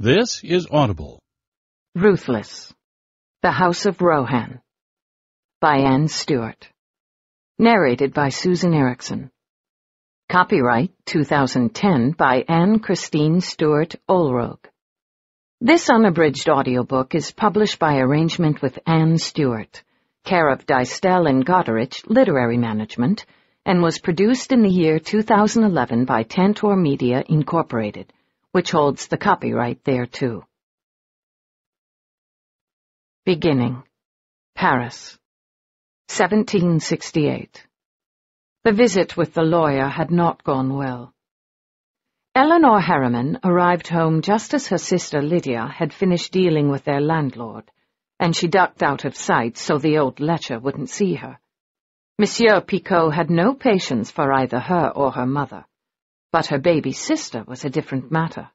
This is Audible. Ruthless. The House of Rohan. By Anne Stuart. Narrated by Susan Ericksen. Copyright 2010 by Anne Christine Stuart Ohlrogge. This unabridged audiobook is published by arrangement with Anne Stuart, care of Dystel and Goderich Literary Management, and was produced in the year 2011 by Tantor Media Incorporated which holds the copyright thereto. Beginning. Paris. 1768. The visit with the lawyer had not gone well. Eleanor Harriman arrived home just as her sister Lydia had finished dealing with their landlord, and she ducked out of sight so the old lecher wouldn't see her. Monsieur Picot had no patience for either her or her mother. But her baby sister was a different matter.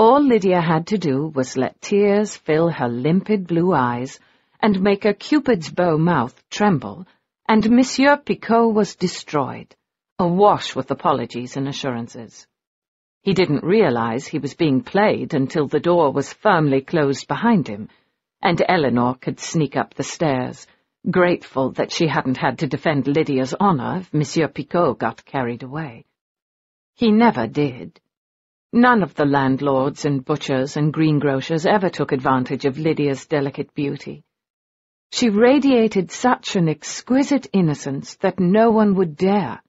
All Lydia had to do was let tears fill her limpid blue eyes and make her Cupid's bow mouth tremble, and Monsieur Picot was destroyed, awash with apologies and assurances. He didn't realize he was being played until the door was firmly closed behind him, and Eleanor could sneak up the stairs, grateful that she hadn't had to defend Lydia's honor if Monsieur Picot got carried away. He never did. None of the landlords and butchers and greengrocers ever took advantage of Lydia's delicate beauty. She radiated such an exquisite innocence that no one would dare.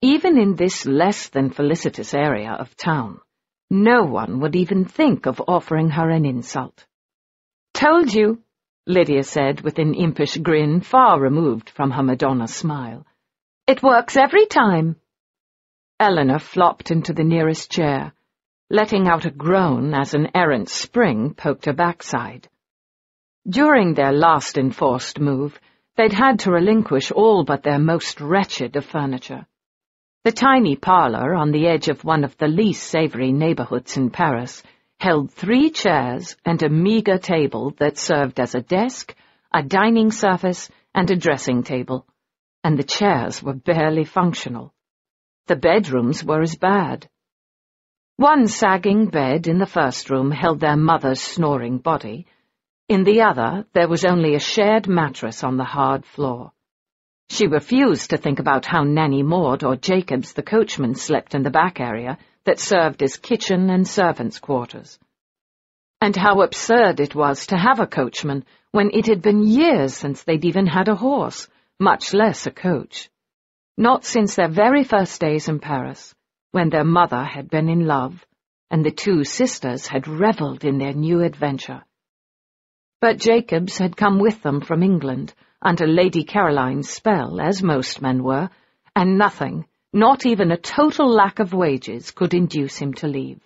Even in this less than felicitous area of town, no one would even think of offering her an insult. Told you, Lydia said with an impish grin far removed from her Madonna smile. It works every time. Eleanor flopped into the nearest chair, letting out a groan as an errant spring poked her backside. During their last enforced move, they'd had to relinquish all but their most wretched of furniture. The tiny parlor on the edge of one of the least savory neighborhoods in Paris held three chairs and a meager table that served as a desk, a dining surface, and a dressing table, and the chairs were barely functional. The bedrooms were as bad. One sagging bed in the first room held their mother's snoring body. In the other, there was only a shared mattress on the hard floor. She refused to think about how Nanny Maud or Jacobs the coachman slept in the back area that served as kitchen and servants' quarters. And how absurd it was to have a coachman when it had been years since they'd even had a horse, much less a coach. Not since their very first days in Paris, when their mother had been in love, and the two sisters had revelled in their new adventure. But Jacobs had come with them from England, under Lady Caroline's spell, as most men were, and nothing, not even a total lack of wages, could induce him to leave.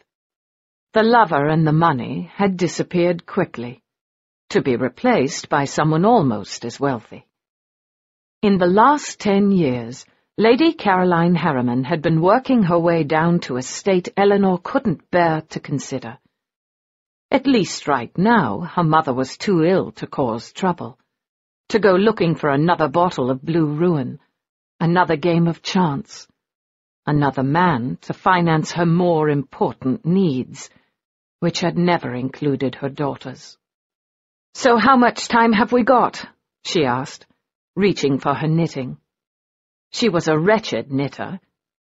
The lover and the money had disappeared quickly, to be replaced by someone almost as wealthy. In the last ten years, Lady Caroline Harriman had been working her way down to a state Eleanor couldn't bear to consider. At least right now, her mother was too ill to cause trouble. To go looking for another bottle of blue ruin, another game of chance, another man to finance her more important needs, which had never included her daughters. So how much time have we got? she asked, reaching for her knitting. She was a wretched knitter.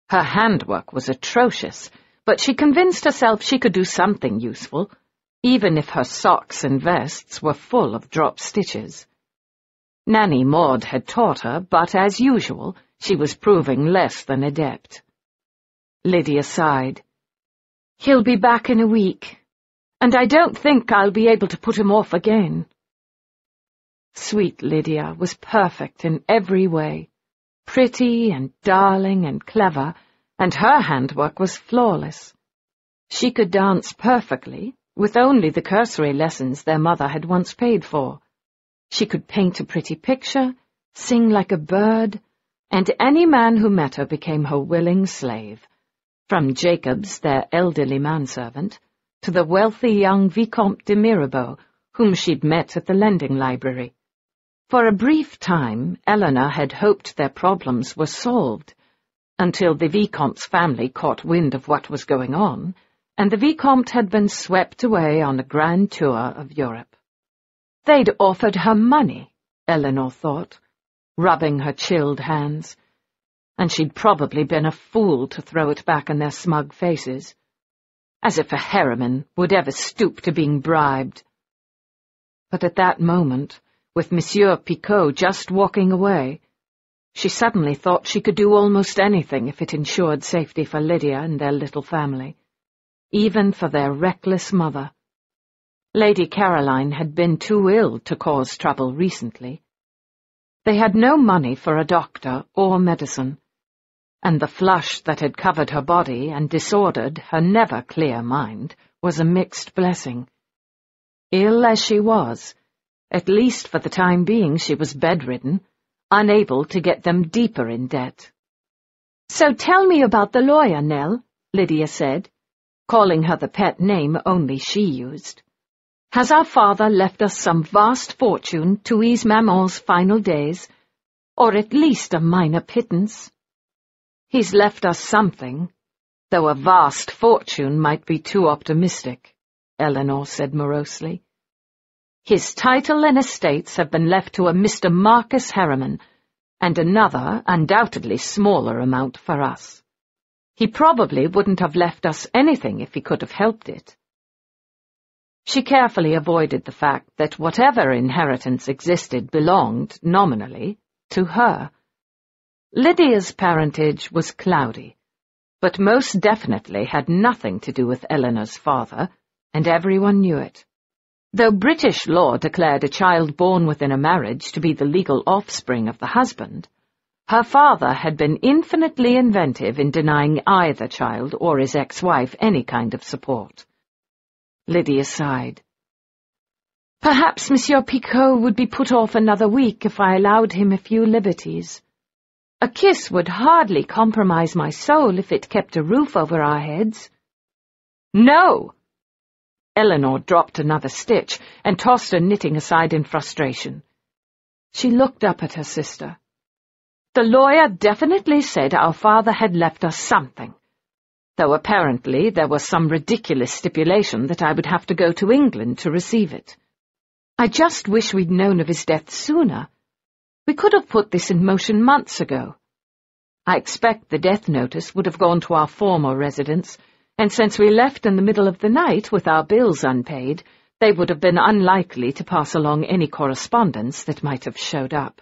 Her handwork was atrocious, but she convinced herself she could do something useful, even if her socks and vests were full of drop stitches. Nanny Maud had taught her, but as usual, she was proving less than adept. Lydia sighed. He'll be back in a week, and I don't think I'll be able to put him off again. Sweet Lydia was perfect in every way pretty and darling and clever, and her handwork was flawless. She could dance perfectly, with only the cursory lessons their mother had once paid for. She could paint a pretty picture, sing like a bird, and any man who met her became her willing slave, from Jacobs, their elderly manservant, to the wealthy young Vicomte de Mirabeau, whom she'd met at the lending library. For a brief time, Eleanor had hoped their problems were solved, until the Vicomte's family caught wind of what was going on, and the Vicomte had been swept away on a grand tour of Europe. They'd offered her money, Eleanor thought, rubbing her chilled hands, and she'd probably been a fool to throw it back in their smug faces. As if a Harriman would ever stoop to being bribed. But at that moment, with Monsieur Picot just walking away, she suddenly thought she could do almost anything if it ensured safety for Lydia and their little family, even for their reckless mother. Lady Caroline had been too ill to cause trouble recently. They had no money for a doctor or medicine, and the flush that had covered her body and disordered her never clear mind was a mixed blessing. Ill as she was, at least for the time being she was bedridden, unable to get them deeper in debt. So tell me about the lawyer, Nell, Lydia said, calling her the pet name only she used. Has our father left us some vast fortune to ease Maman's final days, or at least a minor pittance? He's left us something, though a vast fortune might be too optimistic, Eleanor said morosely. His title and estates have been left to a Mr. Marcus Harriman, and another, undoubtedly smaller amount for us. He probably wouldn't have left us anything if he could have helped it. She carefully avoided the fact that whatever inheritance existed belonged, nominally, to her. Lydia's parentage was cloudy, but most definitely had nothing to do with Eleanor's father, and everyone knew it. Though British law declared a child born within a marriage to be the legal offspring of the husband, her father had been infinitely inventive in denying either child or his ex-wife any kind of support. Lydia sighed. Perhaps Monsieur Picot would be put off another week if I allowed him a few liberties. A kiss would hardly compromise my soul if it kept a roof over our heads. No! Eleanor dropped another stitch and tossed her knitting aside in frustration. She looked up at her sister. The lawyer definitely said our father had left us something, though apparently there was some ridiculous stipulation that I would have to go to England to receive it. I just wish we'd known of his death sooner. We could have put this in motion months ago. I expect the death notice would have gone to our former residence, and since we left in the middle of the night with our bills unpaid, they would have been unlikely to pass along any correspondence that might have showed up.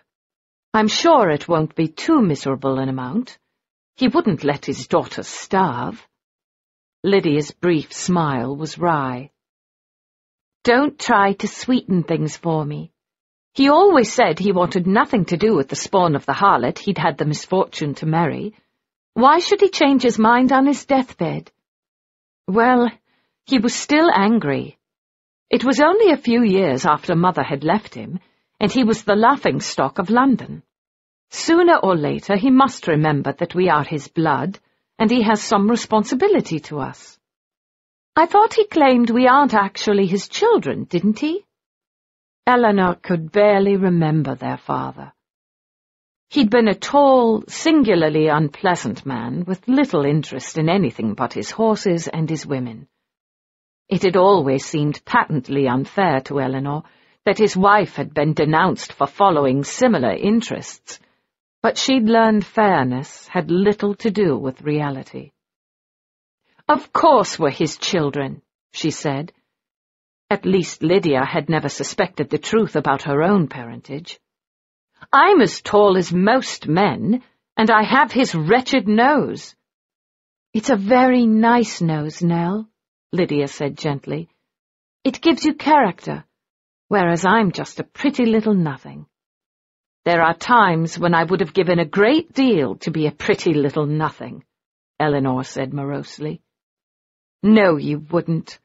I'm sure it won't be too miserable an amount. He wouldn't let his daughter starve. Lydia's brief smile was wry. Don't try to sweeten things for me. He always said he wanted nothing to do with the spawn of the harlot he'd had the misfortune to marry. Why should he change his mind on his deathbed? Well, he was still angry. It was only a few years after Mother had left him, and he was the laughing-stock of London. Sooner or later he must remember that we are his blood, and he has some responsibility to us. I thought he claimed we aren't actually his children, didn't he? Eleanor could barely remember their father. He'd been a tall, singularly unpleasant man with little interest in anything but his horses and his women. It had always seemed patently unfair to Eleanor that his wife had been denounced for following similar interests, but she'd learned fairness had little to do with reality. Of course we're his children, she said, at least Lydia had never suspected the truth about her own parentage. I'm as tall as most men, and I have his wretched nose. It's a very nice nose, Nell, Lydia said gently. It gives you character, whereas I'm just a pretty little nothing. There are times when I would have given a great deal to be a pretty little nothing, Eleanor said morosely. No, you wouldn't.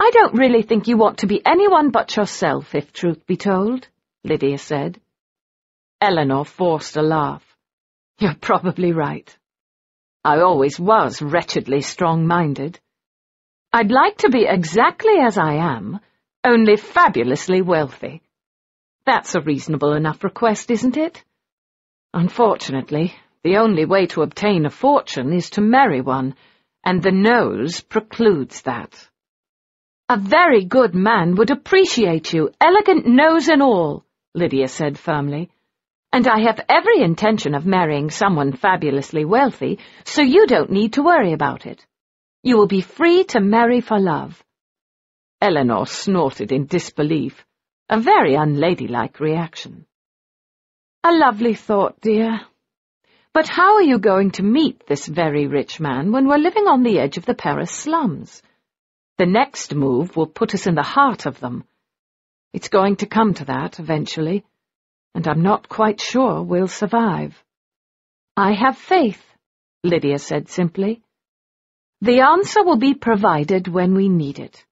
I don't really think you want to be anyone but yourself, if truth be told, Lydia said. Eleanor forced a laugh. You're probably right. I always was wretchedly strong-minded. I'd like to be exactly as I am, only fabulously wealthy. That's a reasonable enough request, isn't it? Unfortunately, the only way to obtain a fortune is to marry one, and the nose precludes that. A very good man would appreciate you, elegant nose and all, Lydia said firmly. And I have every intention of marrying someone fabulously wealthy, so you don't need to worry about it. You will be free to marry for love. Eleanor snorted in disbelief, a very unladylike reaction. A lovely thought, dear. But how are you going to meet this very rich man when we're living on the edge of the Paris slums? The next move will put us in the heart of them. It's going to come to that eventually, and I'm not quite sure we'll survive. I have faith, Lydia said simply. The answer will be provided when we need it.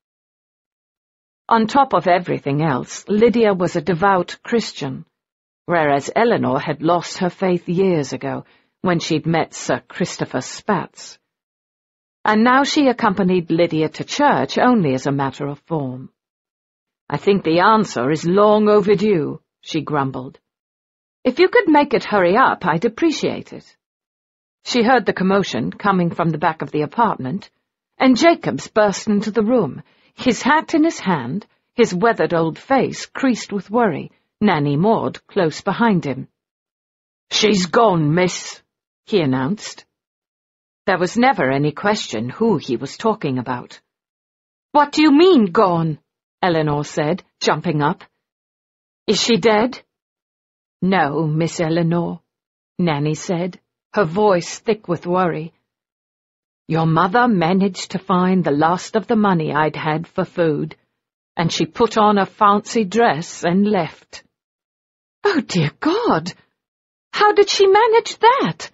On top of everything else, Lydia was a devout Christian whereas Eleanor had lost her faith years ago when she'd met Sir Christopher Spatz. And now she accompanied Lydia to church only as a matter of form. I think the answer is long overdue, she grumbled. If you could make it hurry up, I'd appreciate it. She heard the commotion coming from the back of the apartment, and Jacobs burst into the room, his hat in his hand, his weathered old face creased with worry, Nanny Maud close behind him. She's gone, miss, he announced. There was never any question who he was talking about. What do you mean, gone? Eleanor said, jumping up. Is she dead? No, Miss Eleanor, Nanny said, her voice thick with worry. Your mother managed to find the last of the money I'd had for food, and she put on a fancy dress and left. Oh, dear God! How did she manage that?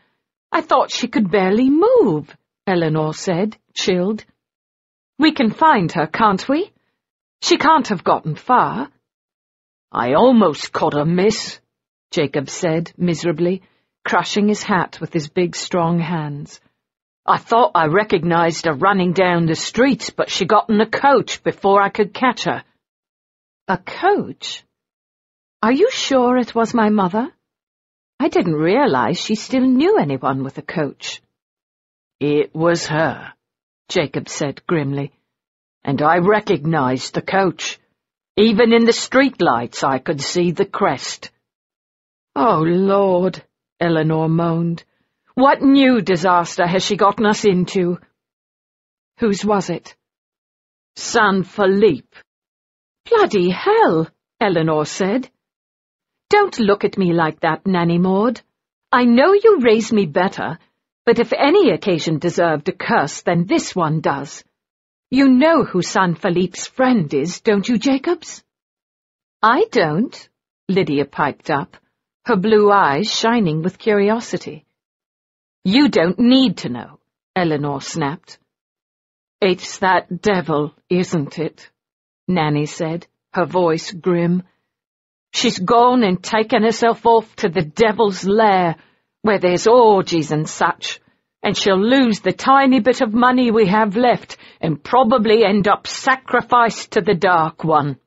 I thought she could barely move, Eleanor said, chilled. We can find her, can't we? She can't have gotten far. I almost caught her, miss, Jacob said miserably, crushing his hat with his big, strong hands. I thought I recognized her running down the street, but she got in a coach before I could catch her. A coach? Are you sure it was my mother? I didn't realize she still knew anyone with a coach. It was her, Jacob said grimly, and I recognized the coach. Even in the streetlights I could see the crest. Oh, Lord, Eleanor moaned. What new disaster has she gotten us into? Whose was it? San Philippe. Bloody hell, Eleanor said. Don't look at me like that, Nanny Maud. I know you raised me better, but if any occasion deserved a curse, then this one does. You know who San Philippe's friend is, don't you, Jacobs? I don't, Lydia piped up, her blue eyes shining with curiosity. You don't need to know, Eleanor snapped. It's that devil, isn't it? Nanny said, her voice grim. She's gone and taken herself off to the devil's lair, where there's orgies and such, and she'll lose the tiny bit of money we have left and probably end up sacrificed to the Dark One.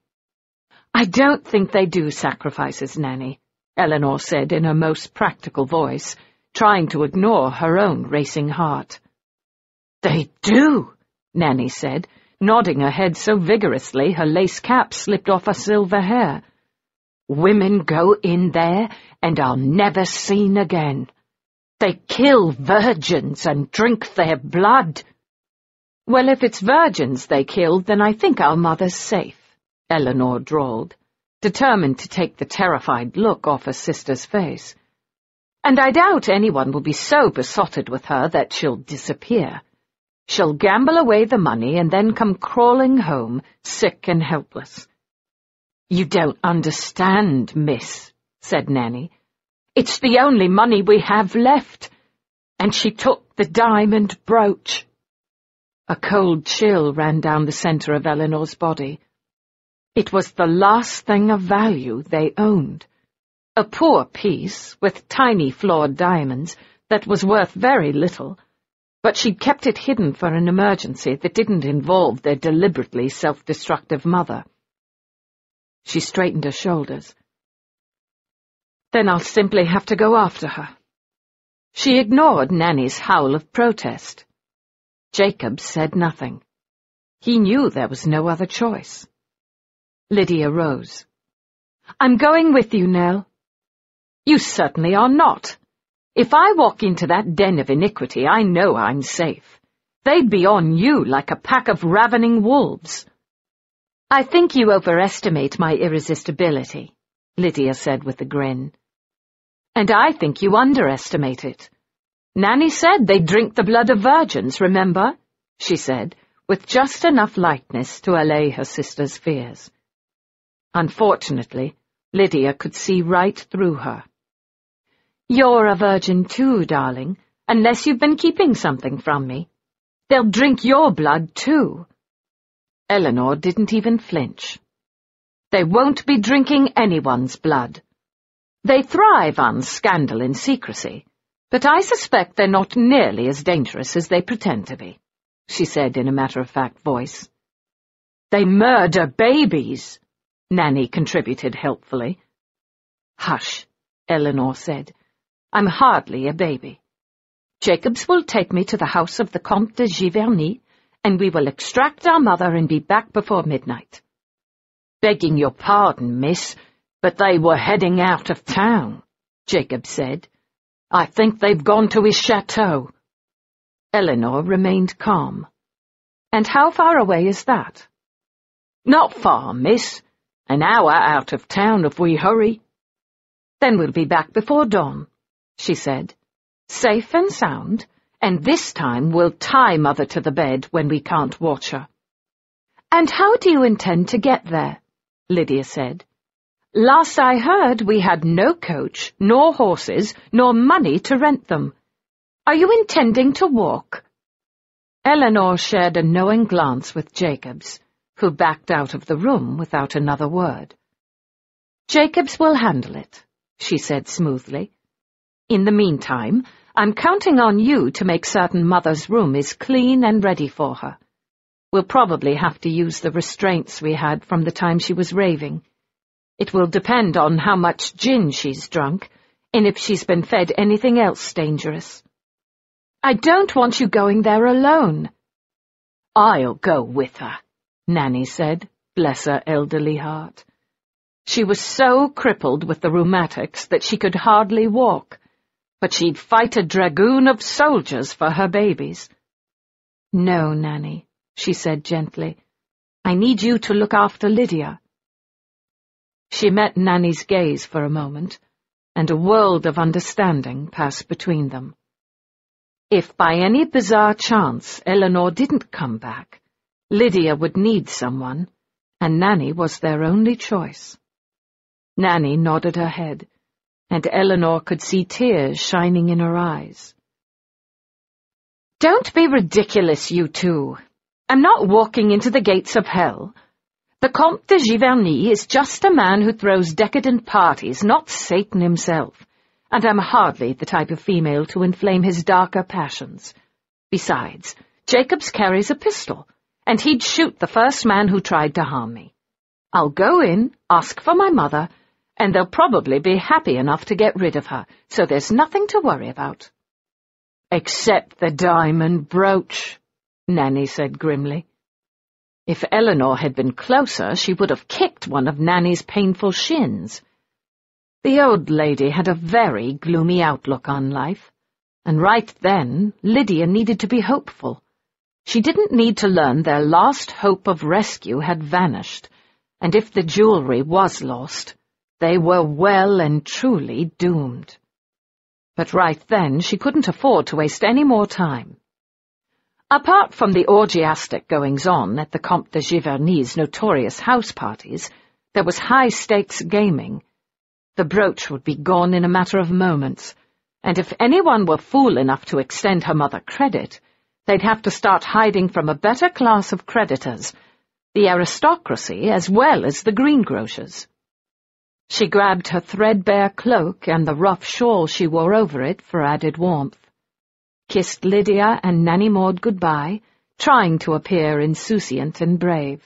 I don't think they do sacrifices, Nanny, Eleanor said in her most practical voice, trying to ignore her own racing heart. They do, Nanny said, nodding her head so vigorously her lace cap slipped off her silver hair. Women go in there and are never seen again. They kill virgins and drink their blood. Well, if it's virgins they killed, then I think our mother's safe, Eleanor drawled, determined to take the terrified look off her sister's face. And I doubt anyone will be so besotted with her that she'll disappear. She'll gamble away the money and then come crawling home, sick and helpless. You don't understand, miss, said Nanny. It's the only money we have left. And she took the diamond brooch. A cold chill ran down the centre of Eleanor's body. It was the last thing of value they owned. A poor piece, with tiny flawed diamonds, that was worth very little, but she'd kept it hidden for an emergency that didn't involve their deliberately self-destructive mother. She straightened her shoulders. Then I'll simply have to go after her. She ignored Nanny's howl of protest. Jacob said nothing. He knew there was no other choice. Lydia rose. I'm going with you, Nell. You certainly are not. If I walk into that den of iniquity, I know I'm safe. They'd be on you like a pack of ravening wolves. I think you overestimate my irresistibility, Lydia said with a grin. And I think you underestimate it. Nanny said they'd drink the blood of virgins, remember? she said, with just enough lightness to allay her sister's fears. Unfortunately, Lydia could see right through her. You're a virgin too, darling, unless you've been keeping something from me. They'll drink your blood too. Eleanor didn't even flinch. They won't be drinking anyone's blood. They thrive on scandal and secrecy, but I suspect they're not nearly as dangerous as they pretend to be, she said in a matter-of-fact voice. They murder babies, Nanny contributed helpfully. Hush, Eleanor said. I'm hardly a baby. Jacobs will take me to the house of the Comte de Giverny, and we will extract our mother and be back before midnight. Begging your pardon, miss, but they were heading out of town, Jacob said. I think they've gone to his chateau. Eleanor remained calm. And how far away is that? Not far, miss. An hour out of town if we hurry. Then we'll be back before dawn, she said. Safe and sound, and this time we'll tie Mother to the bed when we can't watch her. And how do you intend to get there? Lydia said. Last I heard, we had no coach, nor horses, nor money to rent them. Are you intending to walk? Eleanor shared a knowing glance with Jacobs who backed out of the room without another word. Jacobs will handle it, she said smoothly. In the meantime, I'm counting on you to make certain Mother's room is clean and ready for her. We'll probably have to use the restraints we had from the time she was raving. It will depend on how much gin she's drunk, and if she's been fed anything else dangerous. I don't want you going there alone. I'll go with her. Nanny said, bless her elderly heart. She was so crippled with the rheumatics that she could hardly walk, but she'd fight a dragoon of soldiers for her babies. No, Nanny, she said gently. I need you to look after Lydia. She met Nanny's gaze for a moment, and a world of understanding passed between them. If by any bizarre chance Eleanor didn't come back, Lydia would need someone, and Nanny was their only choice. Nanny nodded her head, and Eleanor could see tears shining in her eyes. Don't be ridiculous, you two. I'm not walking into the gates of hell. The Comte de Giverny is just a man who throws decadent parties, not Satan himself, and I'm hardly the type of female to inflame his darker passions. Besides, Jacobs carries a pistol, and he'd shoot the first man who tried to harm me. I'll go in, ask for my mother, and they'll probably be happy enough to get rid of her, so there's nothing to worry about. Except the diamond brooch, Nanny said grimly. If Eleanor had been closer, she would have kicked one of Nanny's painful shins. The old lady had a very gloomy outlook on life, and right then Lydia needed to be hopeful. She didn't need to learn their last hope of rescue had vanished, and if the jewelry was lost, they were well and truly doomed. But right then she couldn't afford to waste any more time. Apart from the orgiastic goings-on at the Comte de Giverny's notorious house parties, there was high-stakes gaming. The brooch would be gone in a matter of moments, and if anyone were fool enough to extend her mother credit, they'd have to start hiding from a better class of creditors, the aristocracy as well as the greengrocers. She grabbed her threadbare cloak and the rough shawl she wore over it for added warmth, kissed Lydia and Nanny Maud goodbye, trying to appear insouciant and brave.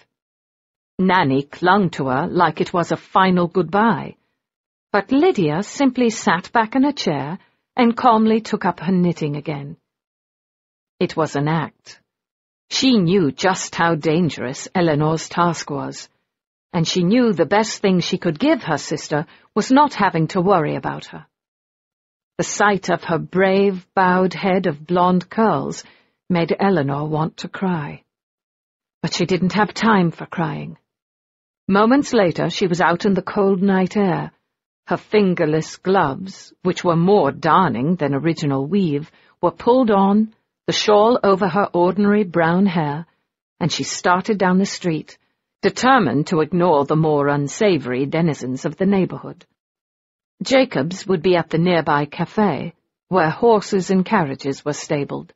Nanny clung to her like it was a final goodbye, but Lydia simply sat back in a chair and calmly took up her knitting again. It was an act, She knew just how dangerous Eleanor's task was, and she knew the best thing she could give her sister was not having to worry about her. The sight of her brave, bowed head of blonde curls made Eleanor want to cry. But she didn't have time for crying. Moments later, she was out in the cold night air. Her fingerless gloves, which were more darning than original weave, were pulled on, the shawl over her ordinary brown hair, and she started down the street, determined to ignore the more unsavory denizens of the neighborhood. Jacobs would be at the nearby cafe, where horses and carriages were stabled.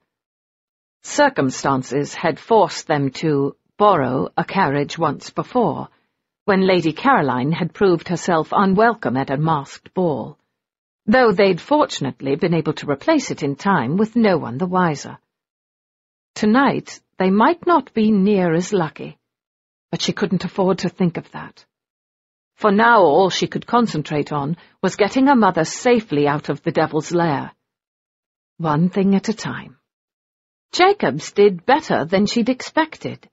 Circumstances had forced them to borrow a carriage once before, when Lady Caroline had proved herself unwelcome at a masked ball though they'd fortunately been able to replace it in time with no one the wiser. Tonight, they might not be near as lucky, but she couldn't afford to think of that. For now all she could concentrate on was getting her mother safely out of the devil's lair. One thing at a time. Jacobs did better than she'd expected.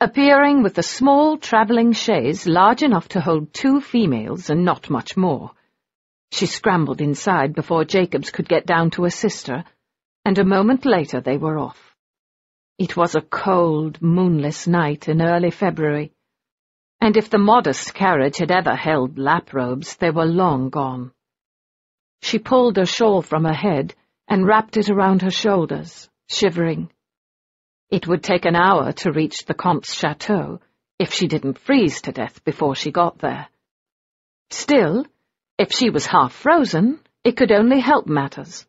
Appearing with a small travelling chaise large enough to hold two females and not much more, she scrambled inside before Jacobs could get down to assist her, and a moment later they were off. It was a cold, moonless night in early February, and if the modest carriage had ever held lap robes, they were long gone. She pulled a shawl from her head and wrapped it around her shoulders, shivering. It would take an hour to reach the Comte's chateau, if she didn't freeze to death before she got there. Still, if she was half frozen, it could only help matters.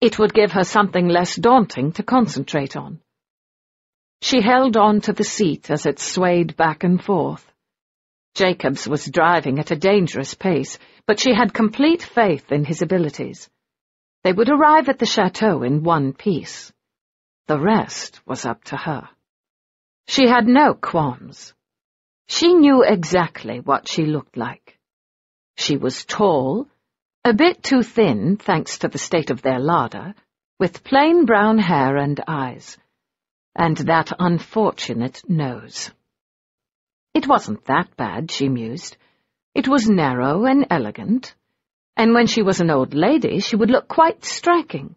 It would give her something less daunting to concentrate on. She held on to the seat as it swayed back and forth. Jacobs was driving at a dangerous pace, but she had complete faith in his abilities. They would arrive at the chateau in one piece. The rest was up to her. She had no qualms. She knew exactly what she looked like. She was tall, a bit too thin thanks to the state of their larder, with plain brown hair and eyes, and that unfortunate nose. It wasn't that bad, she mused. It was narrow and elegant, and when she was an old lady she would look quite striking.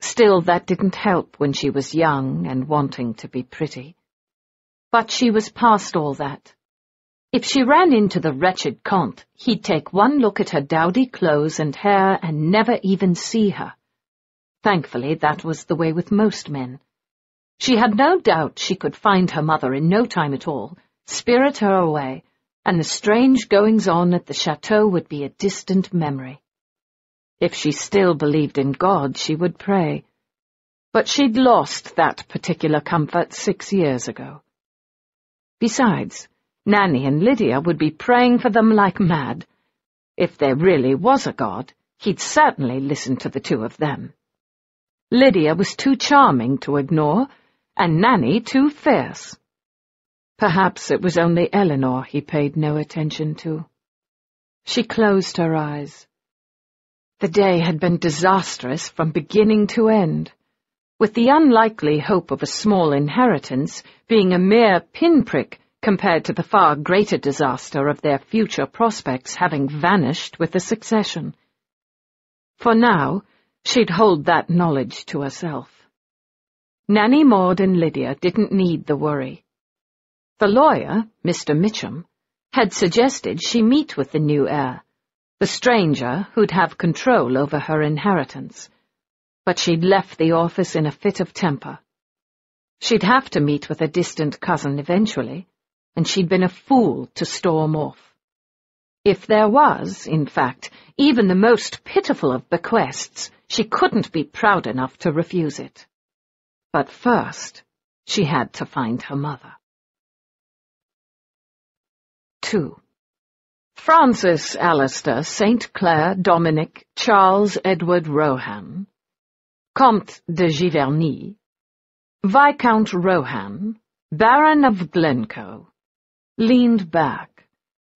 Still, that didn't help when she was young and wanting to be pretty. But she was past all that. If she ran into the wretched Comte, he'd take one look at her dowdy clothes and hair and never even see her. Thankfully, that was the way with most men. She had no doubt she could find her mother in no time at all, spirit her away, and the strange goings-on at the chateau would be a distant memory. If she still believed in God, she would pray. But she'd lost that particular comfort six years ago. Besides, Nanny and Lydia would be praying for them like mad. If there really was a God, he'd certainly listen to the two of them. Lydia was too charming to ignore, and Nanny too fierce. Perhaps it was only Eleanor he paid no attention to. She closed her eyes. The day had been disastrous from beginning to end, with the unlikely hope of a small inheritance being a mere pinprick compared to the far greater disaster of their future prospects having vanished with the succession. For now, she'd hold that knowledge to herself. Nanny Maud and Lydia didn't need the worry. The lawyer, Mr. Mitchum, had suggested she meet with the new heir, the stranger who'd have control over her inheritance, but she'd left the office in a fit of temper. She'd have to meet with a distant cousin eventually, and she'd been a fool to storm off. If there was, in fact, even the most pitiful of bequests, she couldn't be proud enough to refuse it. But first, she had to find her mother. 2. Francis Alistair St. Clair Dominic Charles Edward Rohan, Comte de Giverny, Viscount Rohan, Baron of Glencoe, leaned back,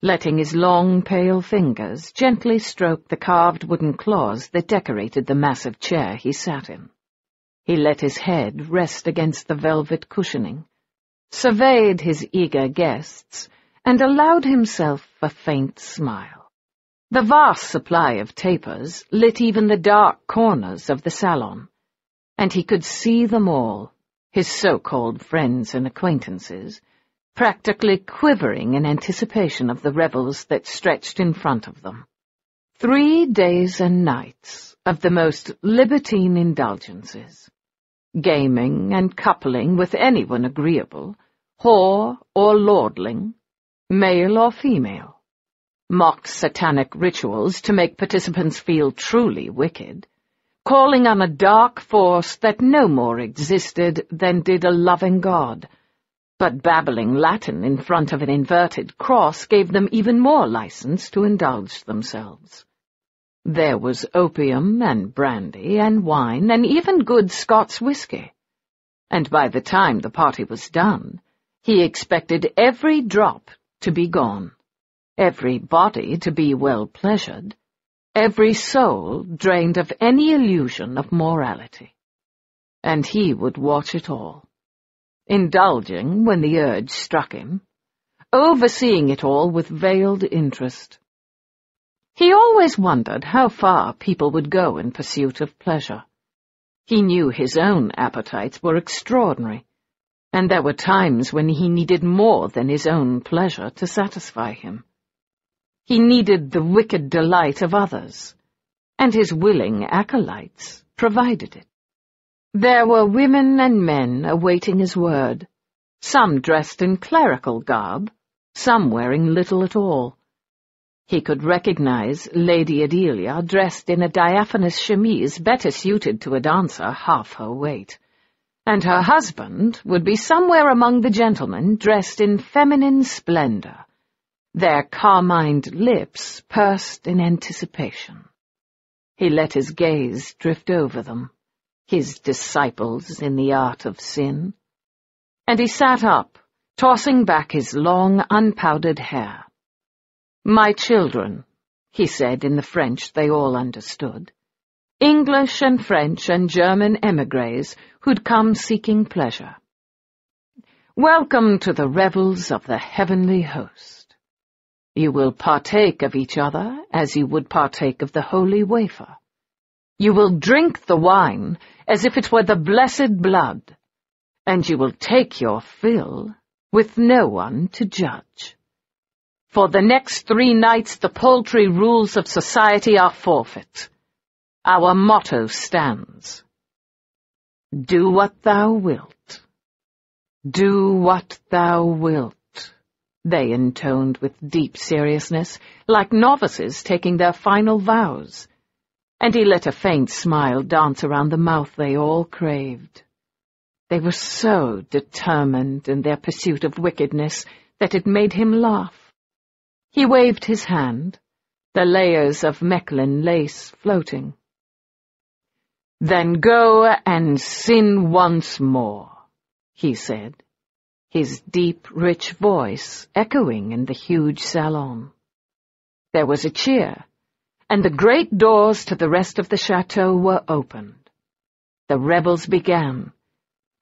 letting his long, pale fingers gently stroke the carved wooden claws that decorated the massive chair he sat in. He let his head rest against the velvet cushioning, surveyed his eager guests, and allowed himself a faint smile. The vast supply of tapers lit even the dark corners of the salon, and he could see them all, his so-called friends and acquaintances, practically quivering in anticipation of the revels that stretched in front of them. Three days and nights of the most libertine indulgences, gaming and coupling with anyone agreeable, whore or lordling, male or female, mock satanic rituals to make participants feel truly wicked, calling on a dark force that no more existed than did a loving God, but babbling Latin in front of an inverted cross gave them even more license to indulge themselves. There was opium and brandy and wine and even good Scots whisky. And by the time the party was done, he expected every drop to be gone, every body to be well pleasured, every soul drained of any illusion of morality. And he would watch it all indulging when the urge struck him, overseeing it all with veiled interest. He always wondered how far people would go in pursuit of pleasure. He knew his own appetites were extraordinary, and there were times when he needed more than his own pleasure to satisfy him. He needed the wicked delight of others, and his willing acolytes provided it. There were women and men awaiting his word, some dressed in clerical garb, some wearing little at all. He could recognize Lady Adelia dressed in a diaphanous chemise better suited to a dancer half her weight, and her husband would be somewhere among the gentlemen dressed in feminine splendor, their carmined lips pursed in anticipation. He let his gaze drift over them his disciples in the art of sin. And he sat up, tossing back his long, unpowdered hair. My children, he said in the French they all understood, English and French and German emigres who'd come seeking pleasure. Welcome to the revels of the heavenly host. You will partake of each other as you would partake of the holy wafer. You will drink the wine as if it were the blessed blood, and you will take your fill with no one to judge. For the next three nights the paltry rules of society are forfeit. Our motto stands. Do what thou wilt. Do what thou wilt, they intoned with deep seriousness, like novices taking their final vows and he let a faint smile dance around the mouth they all craved. They were so determined in their pursuit of wickedness that it made him laugh. He waved his hand, the layers of Mechlin lace floating. Then go and sin once more, he said, his deep, rich voice echoing in the huge salon. There was a cheer and the great doors to the rest of the chateau were opened. The revels began,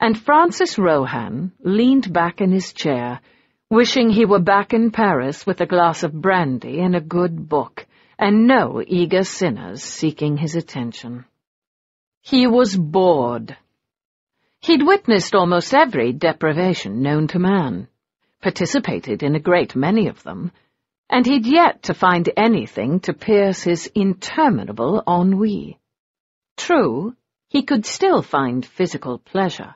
and Francis Rohan leaned back in his chair, wishing he were back in Paris with a glass of brandy and a good book, and no eager sinners seeking his attention. He was bored. He'd witnessed almost every deprivation known to man, participated in a great many of them, and he'd yet to find anything to pierce his interminable ennui. True, he could still find physical pleasure,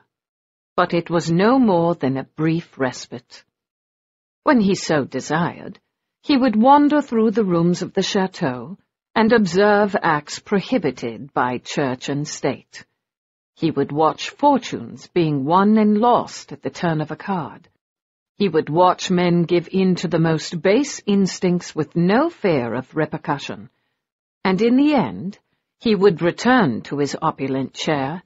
but it was no more than a brief respite. When he so desired, he would wander through the rooms of the chateau and observe acts prohibited by church and state. He would watch fortunes being won and lost at the turn of a card he would watch men give in to the most base instincts with no fear of repercussion, and in the end he would return to his opulent chair,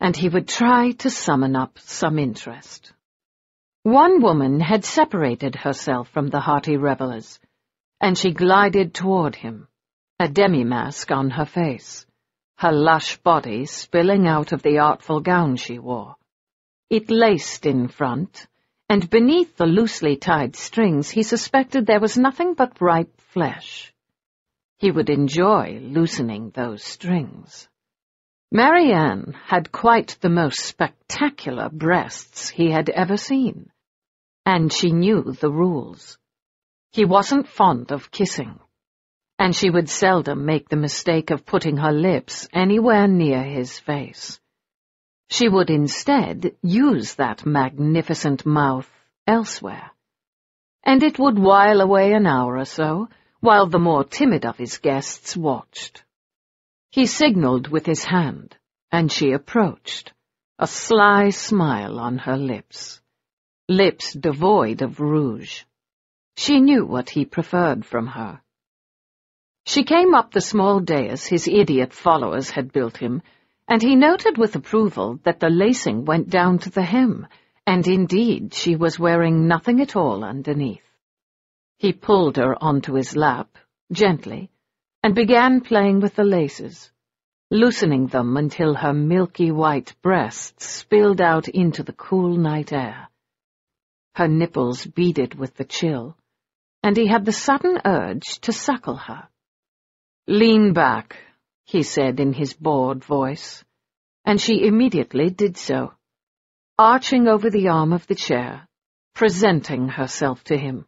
and he would try to summon up some interest. One woman had separated herself from the hearty revellers, and she glided toward him, a demi-mask on her face, her lush body spilling out of the artful gown she wore. It laced in front, and beneath the loosely tied strings he suspected there was nothing but ripe flesh. He would enjoy loosening those strings. Marianne had quite the most spectacular breasts he had ever seen, and she knew the rules. He wasn't fond of kissing, and she would seldom make the mistake of putting her lips anywhere near his face. She would instead use that magnificent mouth elsewhere, and it would while away an hour or so, while the more timid of his guests watched. He signalled with his hand, and she approached, a sly smile on her lips, lips devoid of rouge. She knew what he preferred from her. She came up the small dais his idiot followers had built him, and he noted with approval that the lacing went down to the hem, and indeed she was wearing nothing at all underneath. He pulled her onto his lap, gently, and began playing with the laces, loosening them until her milky white breasts spilled out into the cool night air. Her nipples beaded with the chill, and he had the sudden urge to suckle her. Lean back, he said in his bored voice, and she immediately did so, arching over the arm of the chair, presenting herself to him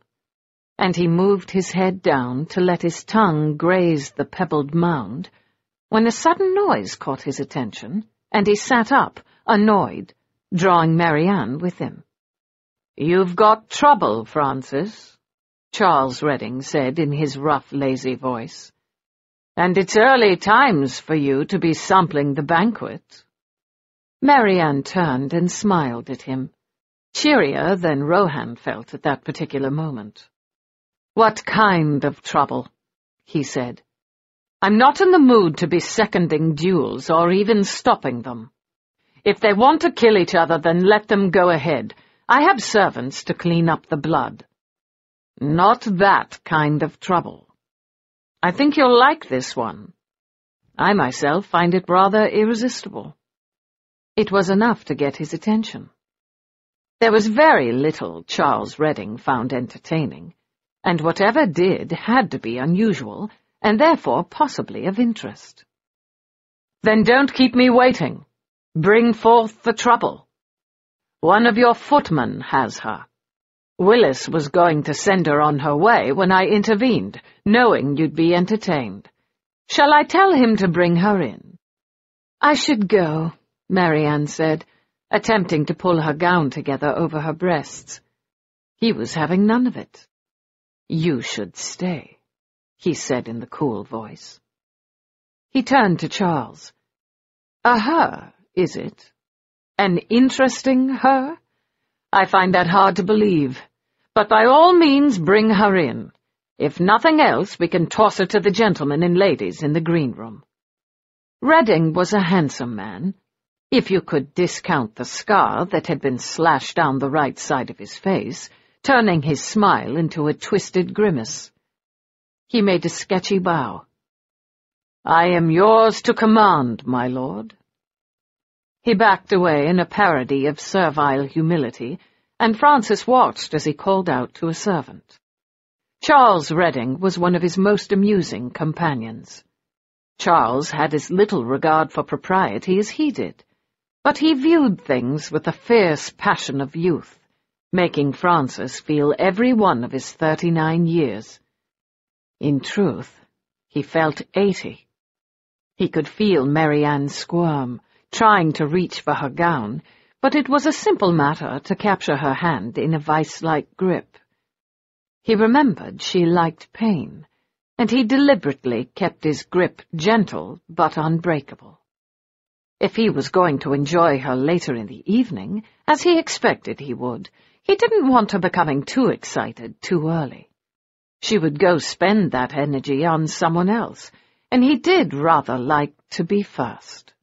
and he moved his head down to let his tongue graze the pebbled mound, when a sudden noise caught his attention, and he sat up, annoyed, drawing Marianne with him. You've got trouble, Francis, Charles Redding said in his rough, lazy voice. And it's early times for you to be sampling the banquet. Marianne turned and smiled at him, cheerier than Rohan felt at that particular moment. What kind of trouble? he said. I'm not in the mood to be seconding duels or even stopping them. If they want to kill each other, then let them go ahead. I have servants to clean up the blood. Not that kind of trouble. I think you'll like this one. I myself find it rather irresistible. It was enough to get his attention. There was very little Charles Redding found entertaining, and whatever did had to be unusual, and therefore possibly of interest. Then don't keep me waiting. Bring forth the trouble. One of your footmen has her. Willis was going to send her on her way when I intervened, knowing you'd be entertained. Shall I tell him to bring her in? I should go, Marianne said, attempting to pull her gown together over her breasts. He was having none of it. You should stay, he said in the cool voice. He turned to Charles. A her, is it? An interesting her? I find that hard to believe. But by all means bring her in. If nothing else, we can toss her to the gentlemen and ladies in the green room. Redding was a handsome man, if you could discount the scar that had been slashed down the right side of his face, turning his smile into a twisted grimace. He made a sketchy bow. I am yours to command, my lord. He backed away in a parody of servile humility, and Francis watched as he called out to a servant. Charles Redding was one of his most amusing companions. Charles had as little regard for propriety as he did, but he viewed things with the fierce passion of youth making Francis feel every one of his thirty-nine years. In truth, he felt eighty. He could feel Marianne squirm, trying to reach for her gown, but it was a simple matter to capture her hand in a vice-like grip. He remembered she liked pain, and he deliberately kept his grip gentle but unbreakable. If he was going to enjoy her later in the evening, as he expected he would, he didn't want her becoming too excited too early. She would go spend that energy on someone else, and he did rather like to be first.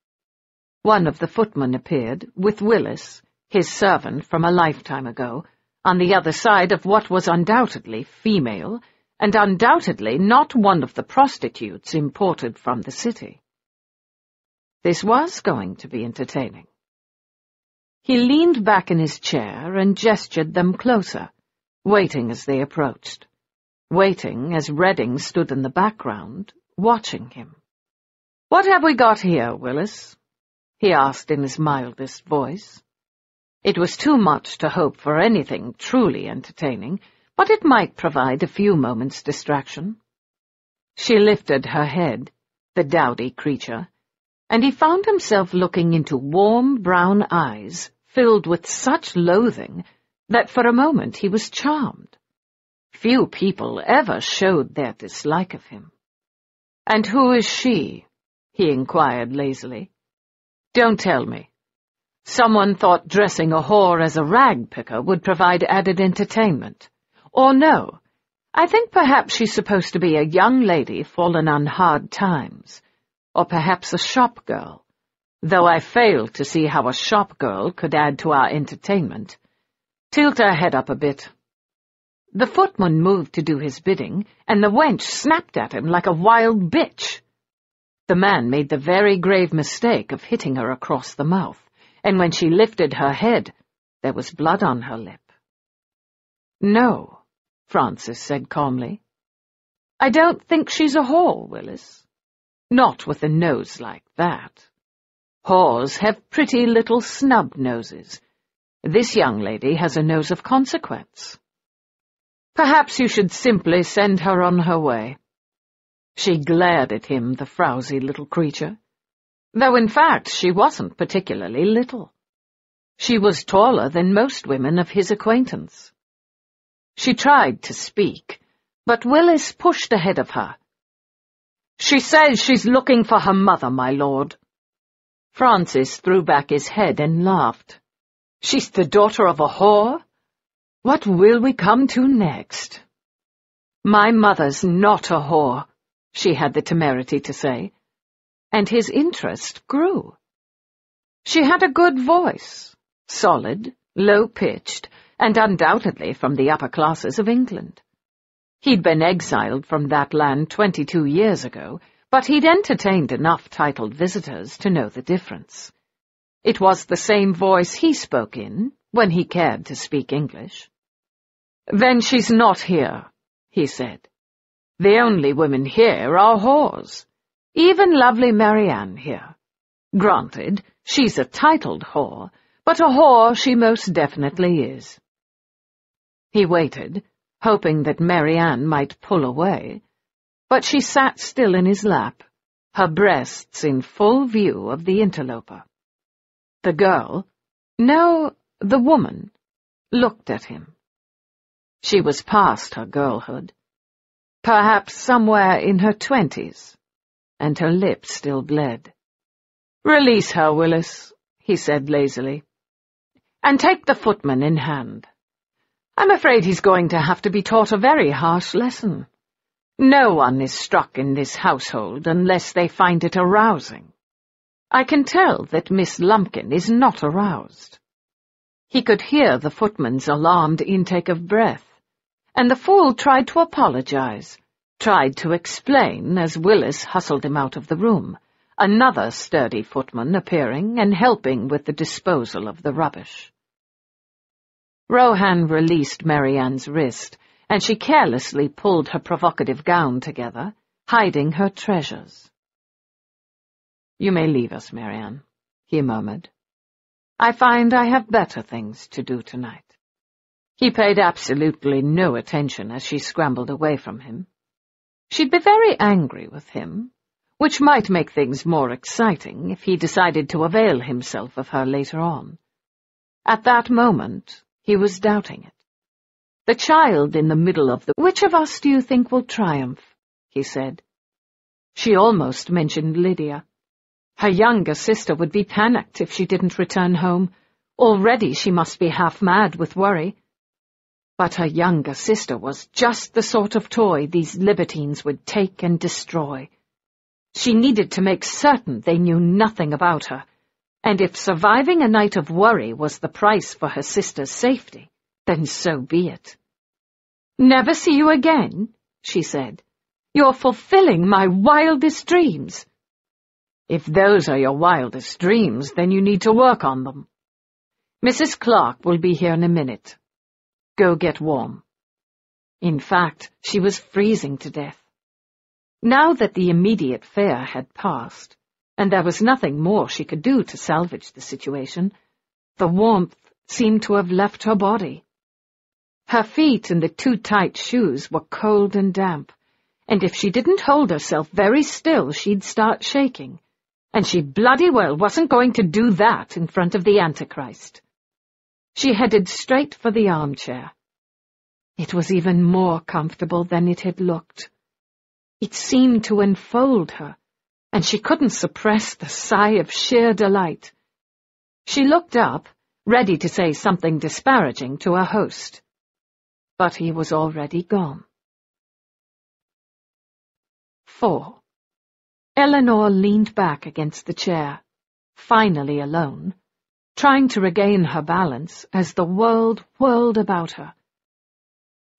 One of the footmen appeared, with Willis, his servant from a lifetime ago, on the other side of what was undoubtedly female, and undoubtedly not one of the prostitutes imported from the city. This was going to be entertaining. He leaned back in his chair and gestured them closer, waiting as they approached, waiting as Redding stood in the background, watching him. What have we got here, Willis? He asked in his mildest voice. It was too much to hope for anything truly entertaining, but it might provide a few moments' distraction. She lifted her head, the dowdy creature, and he found himself looking into warm brown eyes filled with such loathing that for a moment he was charmed. Few people ever showed their dislike of him. And who is she? he inquired lazily. Don't tell me. Someone thought dressing a whore as a rag picker would provide added entertainment. Or no, I think perhaps she's supposed to be a young lady fallen on hard times or perhaps a shop girl, though I fail to see how a shop girl could add to our entertainment. Tilt her head up a bit. The footman moved to do his bidding, and the wench snapped at him like a wild bitch. The man made the very grave mistake of hitting her across the mouth, and when she lifted her head, there was blood on her lip. No, Francis said calmly. I don't think she's a whore, Willis. Not with a nose like that. Whores have pretty little snub noses. This young lady has a nose of consequence. Perhaps you should simply send her on her way. She glared at him, the frowsy little creature, though in fact she wasn't particularly little. She was taller than most women of his acquaintance. She tried to speak, but Willis pushed ahead of her, she says she's looking for her mother, my lord. Francis threw back his head and laughed. She's the daughter of a whore? What will we come to next? My mother's not a whore, she had the temerity to say, and his interest grew. She had a good voice, solid, low-pitched, and undoubtedly from the upper classes of England. He'd been exiled from that land twenty-two years ago, but he'd entertained enough titled visitors to know the difference. It was the same voice he spoke in, when he cared to speak English. Then she's not here, he said. The only women here are whores. Even lovely Marianne here. Granted, she's a titled whore, but a whore she most definitely is. He waited, hoping that Marianne might pull away, but she sat still in his lap, her breasts in full view of the interloper. The girl, no, the woman, looked at him. She was past her girlhood, perhaps somewhere in her twenties, and her lips still bled. Release her, Willis, he said lazily, and take the footman in hand. I'm afraid he's going to have to be taught a very harsh lesson. No one is struck in this household unless they find it arousing. I can tell that Miss Lumpkin is not aroused. He could hear the footman's alarmed intake of breath, and the fool tried to apologize, tried to explain as Willis hustled him out of the room, another sturdy footman appearing and helping with the disposal of the rubbish. Rohan released Marianne's wrist, and she carelessly pulled her provocative gown together, hiding her treasures. You may leave us, Marianne, he murmured. I find I have better things to do tonight. He paid absolutely no attention as she scrambled away from him. She'd be very angry with him, which might make things more exciting if he decided to avail himself of her later on. At that moment, he was doubting it. The child in the middle of the... Which of us do you think will triumph? he said. She almost mentioned Lydia. Her younger sister would be panicked if she didn't return home. Already she must be half mad with worry. But her younger sister was just the sort of toy these libertines would take and destroy. She needed to make certain they knew nothing about her, and if surviving a night of worry was the price for her sister's safety, then so be it. Never see you again, she said. You're fulfilling my wildest dreams. If those are your wildest dreams, then you need to work on them. Mrs. Clark will be here in a minute. Go get warm. In fact, she was freezing to death. Now that the immediate fear had passed, and there was nothing more she could do to salvage the situation, the warmth seemed to have left her body. Her feet and the too tight shoes were cold and damp, and if she didn't hold herself very still, she'd start shaking. And she bloody well wasn't going to do that in front of the Antichrist. She headed straight for the armchair. It was even more comfortable than it had looked. It seemed to enfold her, and she couldn't suppress the sigh of sheer delight. She looked up, ready to say something disparaging to her host. But he was already gone. 4. Eleanor leaned back against the chair, finally alone, trying to regain her balance as the world whirled about her.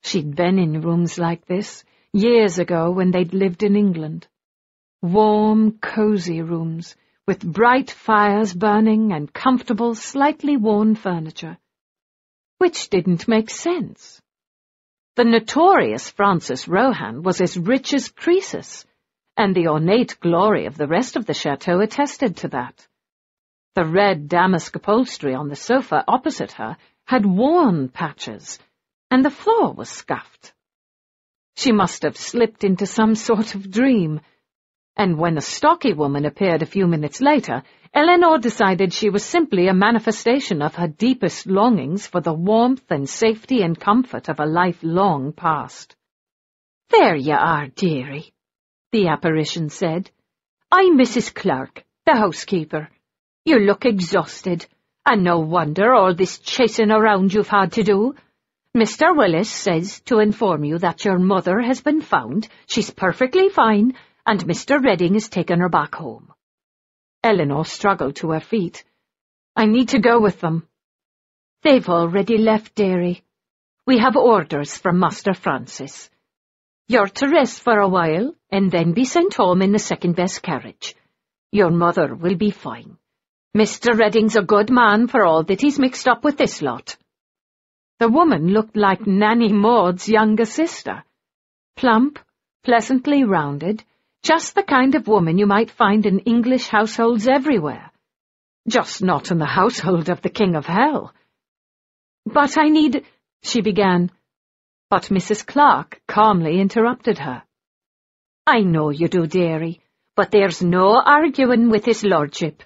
She'd been in rooms like this years ago when they'd lived in England. Warm, cosy rooms, with bright fires burning and comfortable, slightly worn furniture. Which didn't make sense. The notorious Francis Rohan was as rich as Croesus, and the ornate glory of the rest of the chateau attested to that. The red damask upholstery on the sofa opposite her had worn patches, and the floor was scuffed. She must have slipped into some sort of dream, and when a stocky woman appeared a few minutes later, Eleanor decided she was simply a manifestation of her deepest longings for the warmth and safety and comfort of a life long past. There you are, dearie, the apparition said. I'm Mrs. Clark, the housekeeper. You look exhausted, and no wonder all this chasing around you've had to do. Mr. Willis says to inform you that your mother has been found, she's perfectly fine, and Mr. Redding has taken her back home. Eleanor struggled to her feet. I need to go with them. They've already left dearie. We have orders from Master Francis. You're to rest for a while, and then be sent home in the second-best carriage. Your mother will be fine. Mr. Redding's a good man for all that he's mixed up with this lot. The woman looked like Nanny Maud's younger sister. Plump, pleasantly rounded, just the kind of woman you might find in English households everywhere. Just not in the household of the King of Hell. But I need... she began. But Mrs. Clark calmly interrupted her. I know you do, dearie, but there's no arguing with his lordship.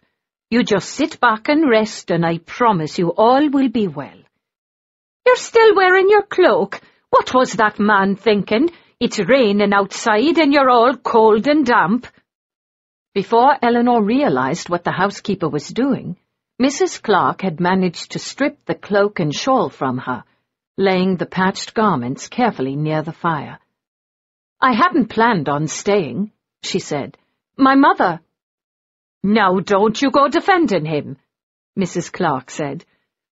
You just sit back and rest, and I promise you all will be well. You're still wearing your cloak. What was that man thinking? It's raining outside and you're all cold and damp. Before Eleanor realized what the housekeeper was doing, Mrs. Clark had managed to strip the cloak and shawl from her, laying the patched garments carefully near the fire. I hadn't planned on staying, she said. My mother... Now don't you go defending him, Mrs. Clark said.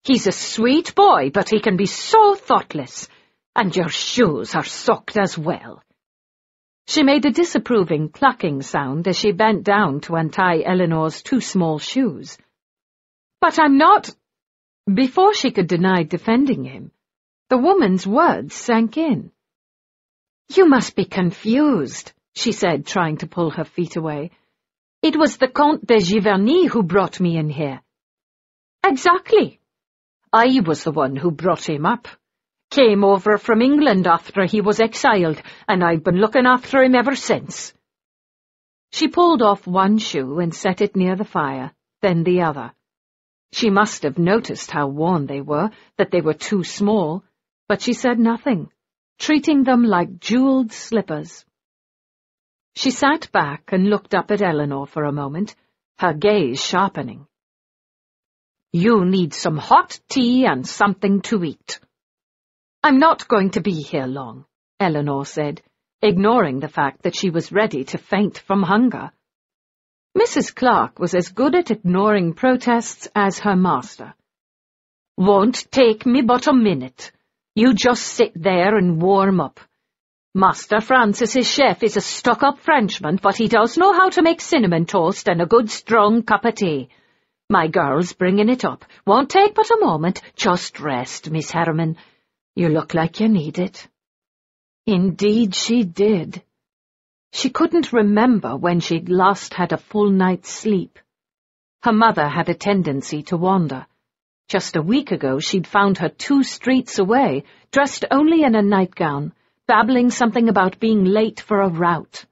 He's a sweet boy, but he can be so thoughtless. And your shoes are soaked as well. She made a disapproving clucking sound as she bent down to untie Eleanor's two small shoes. But I'm not... Before she could deny defending him, the woman's words sank in. You must be confused, she said, trying to pull her feet away. It was the Comte de Giverny who brought me in here. Exactly, I was the one who brought him up. Came over from England after he was exiled, and I've been looking after him ever since. She pulled off one shoe and set it near the fire, then the other. She must have noticed how worn they were, that they were too small, but she said nothing, treating them like jeweled slippers. She sat back and looked up at Eleanor for a moment, her gaze sharpening. You need some hot tea and something to eat. I'm not going to be here long, Eleanor said, ignoring the fact that she was ready to faint from hunger. Mrs. Clark was as good at ignoring protests as her master. Won't take me but a minute. You just sit there and warm up. Master Francis's chef is a stuck-up Frenchman, but he does know how to make cinnamon toast and a good strong cup of tea. My girl's bringing it up. Won't take but a moment. Just rest, Miss Harriman. You look like you need it. Indeed she did. She couldn't remember when she'd last had a full night's sleep. Her mother had a tendency to wander. Just a week ago she'd found her two streets away, dressed only in a nightgown, babbling something about being late for a rout.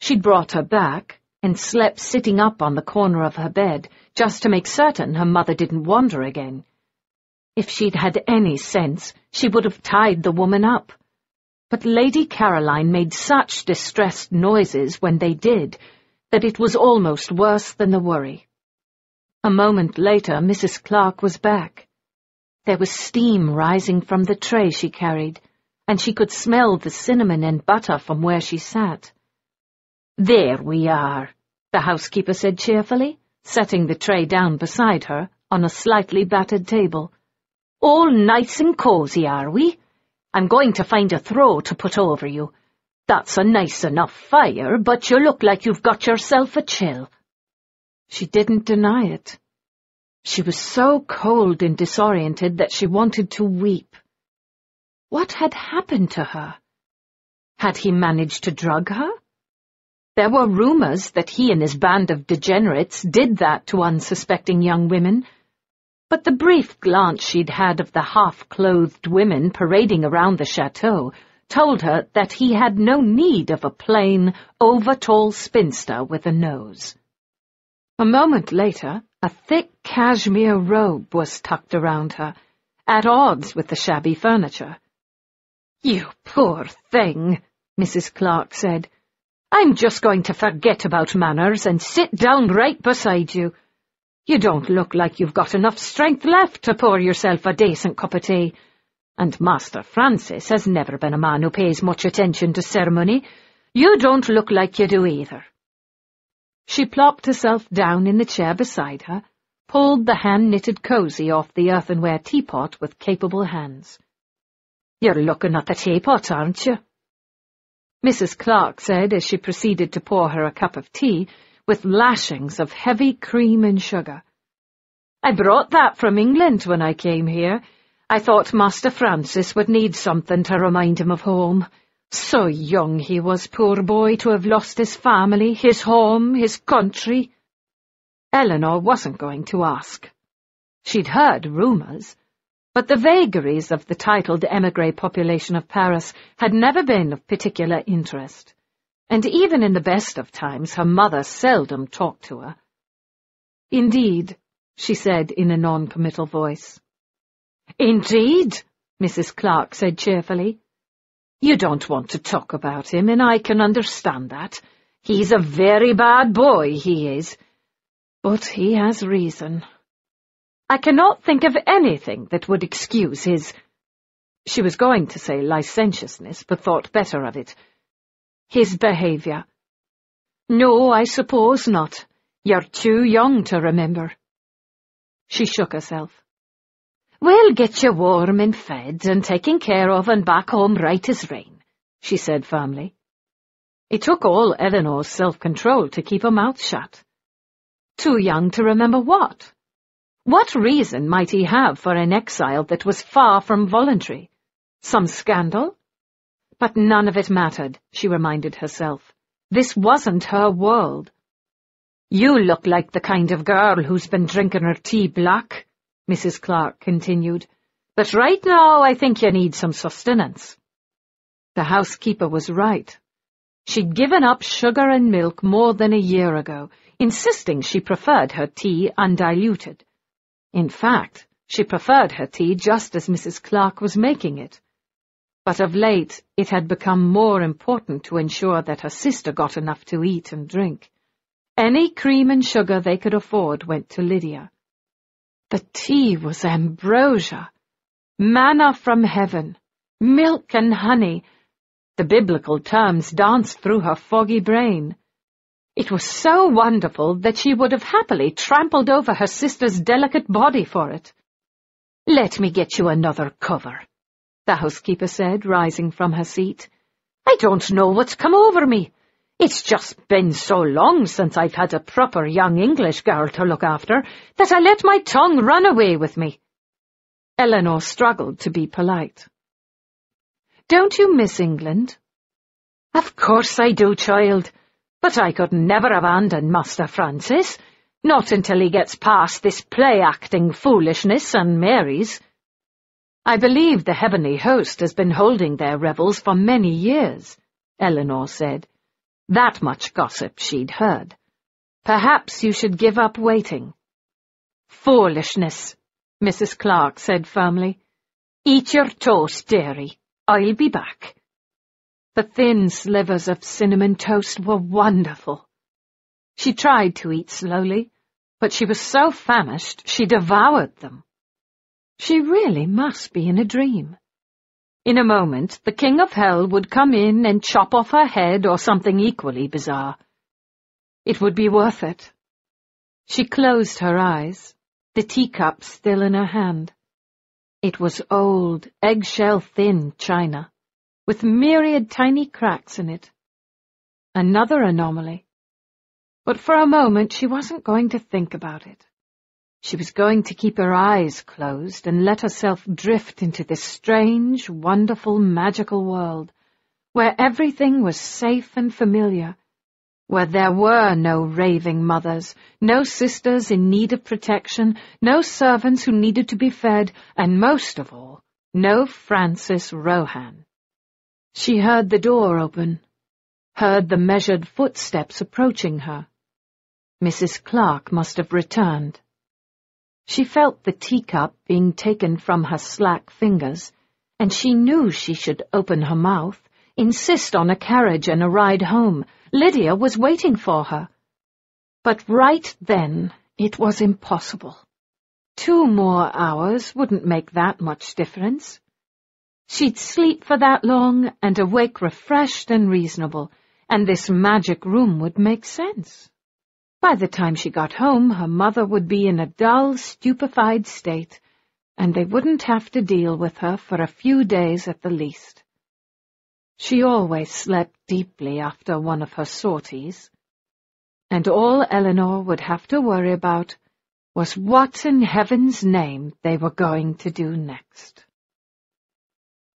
She'd brought her back and slept sitting up on the corner of her bed, just to make certain her mother didn't wander again. If she'd had any sense, she would have tied the woman up. But Lady Caroline made such distressed noises when they did that it was almost worse than the worry. A moment later, Mrs. Clark was back. There was steam rising from the tray she carried, and she could smell the cinnamon and butter from where she sat. There we are, the housekeeper said cheerfully, setting the tray down beside her on a slightly battered table. All nice and cosy, are we? I'm going to find a throw to put over you. That's a nice enough fire, but you look like you've got yourself a chill. She didn't deny it. She was so cold and disoriented that she wanted to weep. What had happened to her? Had he managed to drug her? There were rumors that he and his band of degenerates did that to unsuspecting young women, but the brief glance she'd had of the half-clothed women parading around the chateau told her that he had no need of a plain, over-tall spinster with a nose. A moment later, a thick cashmere robe was tucked around her, at odds with the shabby furniture. You poor thing, Mrs. Clark said. I'm just going to forget about manners and sit down right beside you. You don't look like you've got enough strength left to pour yourself a decent cup of tea. And Master Francis has never been a man who pays much attention to ceremony. You don't look like you do either. She plopped herself down in the chair beside her, pulled the hand-knitted cosy off the earthenware teapot with capable hands. You're looking at the teapot, aren't you? Mrs. Clark said as she proceeded to pour her a cup of tea with lashings of heavy cream and sugar. I brought that from England when I came here. I thought Master Francis would need something to remind him of home. So young he was, poor boy, to have lost his family, his home, his country. Eleanor wasn't going to ask. She'd heard rumours, but the vagaries of the titled emigre population of Paris had never been of particular interest, and even in the best of times her mother seldom talked to her. Indeed, she said in a non-committal voice. Indeed, Mrs. Clark said cheerfully. You don't want to talk about him, and I can understand that. He's a very bad boy, he is. But he has reason. I cannot think of anything that would excuse his... She was going to say licentiousness, but thought better of it. His behaviour. No, I suppose not. You're too young to remember. She shook herself. We'll get you warm and fed and taken care of and back home right as rain, she said firmly. It took all Eleanor's self-control to keep her mouth shut. Too young to remember what? What reason might he have for an exile that was far from voluntary? Some scandal? But none of it mattered, she reminded herself. This wasn't her world. You look like the kind of girl who's been drinking her tea black, Mrs. Clark continued. But right now I think you need some sustenance. The housekeeper was right. She'd given up sugar and milk more than a year ago, insisting she preferred her tea undiluted. In fact, she preferred her tea just as Mrs. Clark was making it. But of late, it had become more important to ensure that her sister got enough to eat and drink. Any cream and sugar they could afford went to Lydia. The tea was ambrosia, manna from heaven, milk and honey. The biblical terms danced through her foggy brain. It was so wonderful that she would have happily trampled over her sister's delicate body for it. Let me get you another cover, the housekeeper said, rising from her seat. I don't know what's come over me. It's just been so long since I've had a proper young English girl to look after that I let my tongue run away with me. Eleanor struggled to be polite. Don't you miss England? Of course I do, child. But I could never abandon Master Francis, not until he gets past this play-acting foolishness and marries. I believe the heavenly host has been holding their revels for many years, Eleanor said. That much gossip she'd heard. Perhaps you should give up waiting. Foolishness, Mrs. Clark said firmly. Eat your toast, dearie. I'll be back. The thin slivers of cinnamon toast were wonderful. She tried to eat slowly, but she was so famished she devoured them. She really must be in a dream. In a moment, the king of hell would come in and chop off her head or something equally bizarre. It would be worth it. She closed her eyes, the teacup still in her hand. It was old, eggshell-thin china, with myriad tiny cracks in it. Another anomaly. But for a moment she wasn't going to think about it. She was going to keep her eyes closed and let herself drift into this strange, wonderful, magical world, where everything was safe and familiar, where there were no raving mothers, no sisters in need of protection, no servants who needed to be fed, and most of all, no Francis Rohan. She heard the door open, heard the measured footsteps approaching her. Mrs. Clark must have returned. She felt the teacup being taken from her slack fingers, and she knew she should open her mouth, insist on a carriage and a ride home. Lydia was waiting for her. But right then, it was impossible. Two more hours wouldn't make that much difference. She'd sleep for that long and awake refreshed and reasonable, and this magic room would make sense. By the time she got home, her mother would be in a dull, stupefied state, and they wouldn't have to deal with her for a few days at the least. She always slept deeply after one of her sorties, and all Eleanor would have to worry about was what in heaven's name they were going to do next.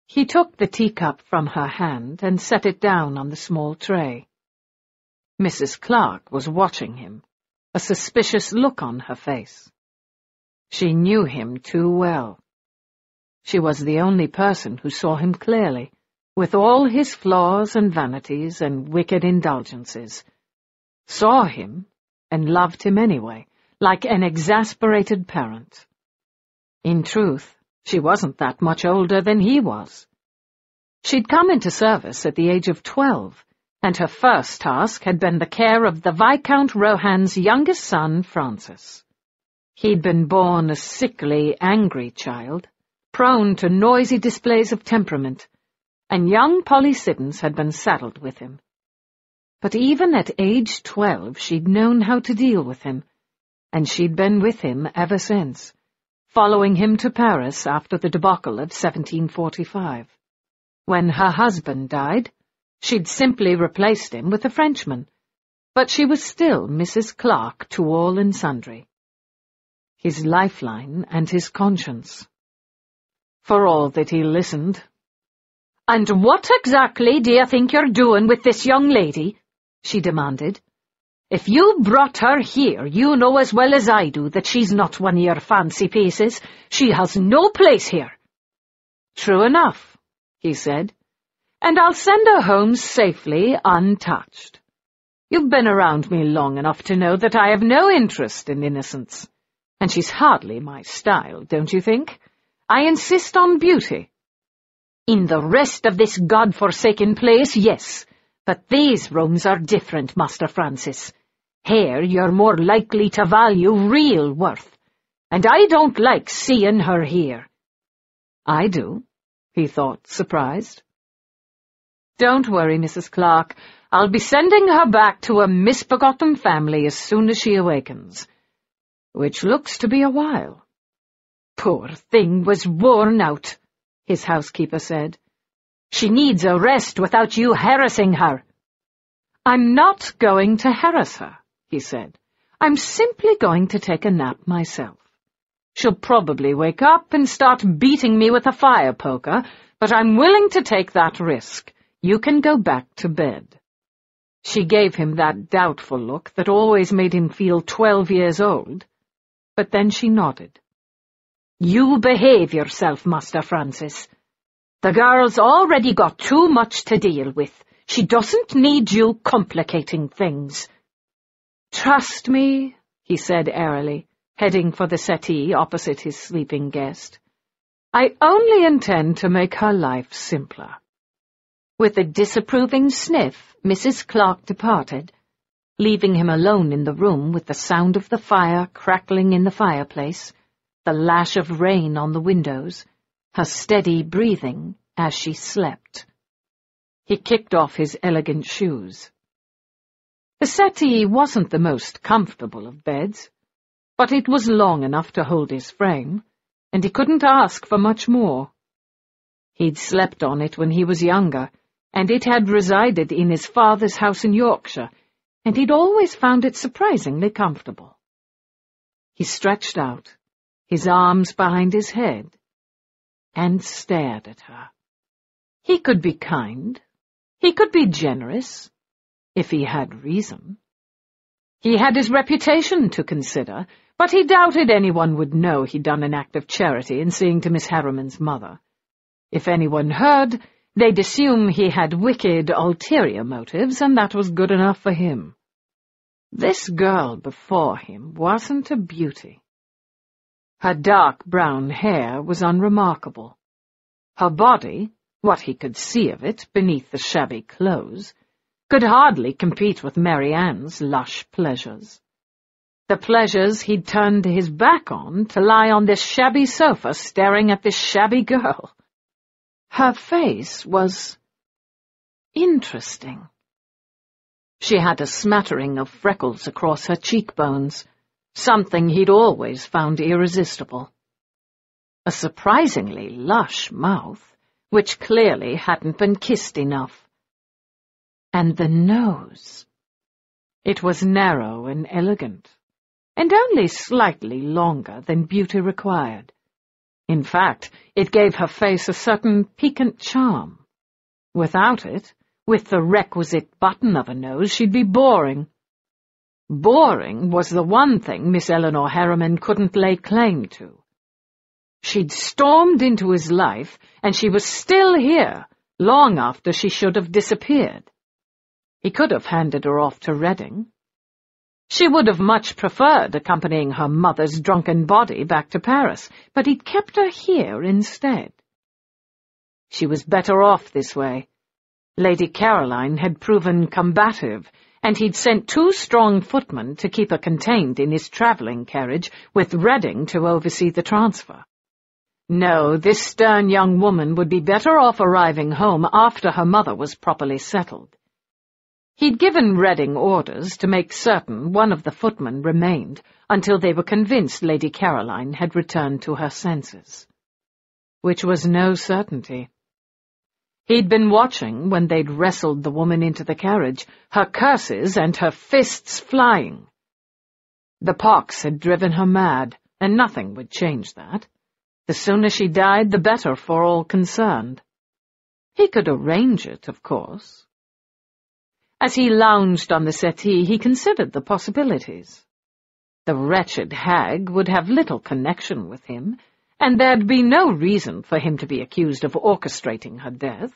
He took the teacup from her hand and set it down on the small tray. Mrs. Clark was watching him, a suspicious look on her face. She knew him too well. She was the only person who saw him clearly, with all his flaws and vanities and wicked indulgences. Saw him and loved him anyway, like an exasperated parent. In truth, she wasn't that much older than he was. She'd come into service at the age of twelve, and her first task had been the care of the Viscount Rohan's youngest son, Francis. He'd been born a sickly, angry child, prone to noisy displays of temperament, and young Polly Siddons had been saddled with him. But even at age twelve she'd known how to deal with him, and she'd been with him ever since, following him to Paris after the debacle of 1745. When her husband died, She'd simply replaced him with a Frenchman, but she was still Mrs. Clark to all and sundry. His lifeline and his conscience. For all that he listened. And what exactly do you think you're doing with this young lady? she demanded. If you brought her here, you know as well as I do that she's not one of your fancy pieces. She has no place here. True enough, he said and I'll send her home safely, untouched. You've been around me long enough to know that I have no interest in innocence, and she's hardly my style, don't you think? I insist on beauty. In the rest of this god-forsaken place, yes, but these rooms are different, Master Francis. Here you're more likely to value real worth, and I don't like seeing her here. I do, he thought, surprised. Don't worry, Mrs. Clark. I'll be sending her back to a misbegotten family as soon as she awakens. Which looks to be a while. Poor thing was worn out, his housekeeper said. She needs a rest without you harassing her. I'm not going to harass her, he said. I'm simply going to take a nap myself. She'll probably wake up and start beating me with a fire poker, but I'm willing to take that risk. You can go back to bed. She gave him that doubtful look that always made him feel twelve years old, but then she nodded. You behave yourself, Master Francis. The girl's already got too much to deal with. She doesn't need you complicating things. Trust me, he said airily, heading for the settee opposite his sleeping guest. I only intend to make her life simpler. With a disapproving sniff, Mrs. Clark departed, leaving him alone in the room with the sound of the fire crackling in the fireplace, the lash of rain on the windows, her steady breathing as she slept. He kicked off his elegant shoes. The settee wasn't the most comfortable of beds, but it was long enough to hold his frame, and he couldn't ask for much more. He'd slept on it when he was younger, and it had resided in his father's house in Yorkshire, and he'd always found it surprisingly comfortable. He stretched out, his arms behind his head, and stared at her. He could be kind, he could be generous, if he had reason. He had his reputation to consider, but he doubted anyone would know he'd done an act of charity in seeing to Miss Harriman's mother. If anyone heard, They'd assume he had wicked, ulterior motives, and that was good enough for him. This girl before him wasn't a beauty. Her dark brown hair was unremarkable. Her body, what he could see of it beneath the shabby clothes, could hardly compete with Marianne's lush pleasures. The pleasures he'd turned his back on to lie on this shabby sofa staring at this shabby girl. Her face was interesting. She had a smattering of freckles across her cheekbones, something he'd always found irresistible. A surprisingly lush mouth, which clearly hadn't been kissed enough. And the nose. It was narrow and elegant, and only slightly longer than beauty required. In fact, it gave her face a certain piquant charm. Without it, with the requisite button of a nose, she'd be boring. Boring was the one thing Miss Eleanor Harriman couldn't lay claim to. She'd stormed into his life, and she was still here, long after she should have disappeared. He could have handed her off to Redding. She would have much preferred accompanying her mother's drunken body back to Paris, but he'd kept her here instead. She was better off this way. Lady Caroline had proven combative, and he'd sent two strong footmen to keep her contained in his travelling carriage, with Redding to oversee the transfer. No, this stern young woman would be better off arriving home after her mother was properly settled. He'd given Redding orders to make certain one of the footmen remained until they were convinced Lady Caroline had returned to her senses. Which was no certainty. He'd been watching when they'd wrestled the woman into the carriage, her curses and her fists flying. The pox had driven her mad, and nothing would change that. The sooner she died, the better for all concerned. He could arrange it, of course, as he lounged on the settee, he considered the possibilities. The wretched hag would have little connection with him, and there'd be no reason for him to be accused of orchestrating her death.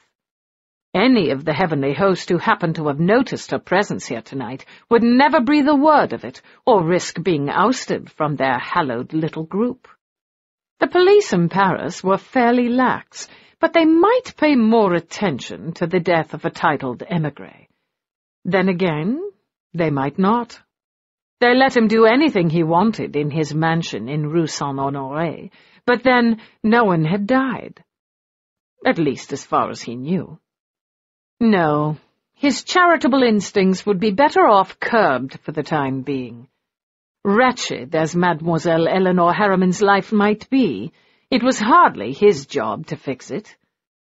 Any of the heavenly host who happened to have noticed her presence here tonight would never breathe a word of it, or risk being ousted from their hallowed little group. The police in Paris were fairly lax, but they might pay more attention to the death of a titled émigré. Then again, they might not. They let him do anything he wanted in his mansion in Rue Saint-Honoré, but then no one had died. At least as far as he knew. No, his charitable instincts would be better off curbed for the time being. Wretched as Mademoiselle Eleanor Harriman's life might be, it was hardly his job to fix it.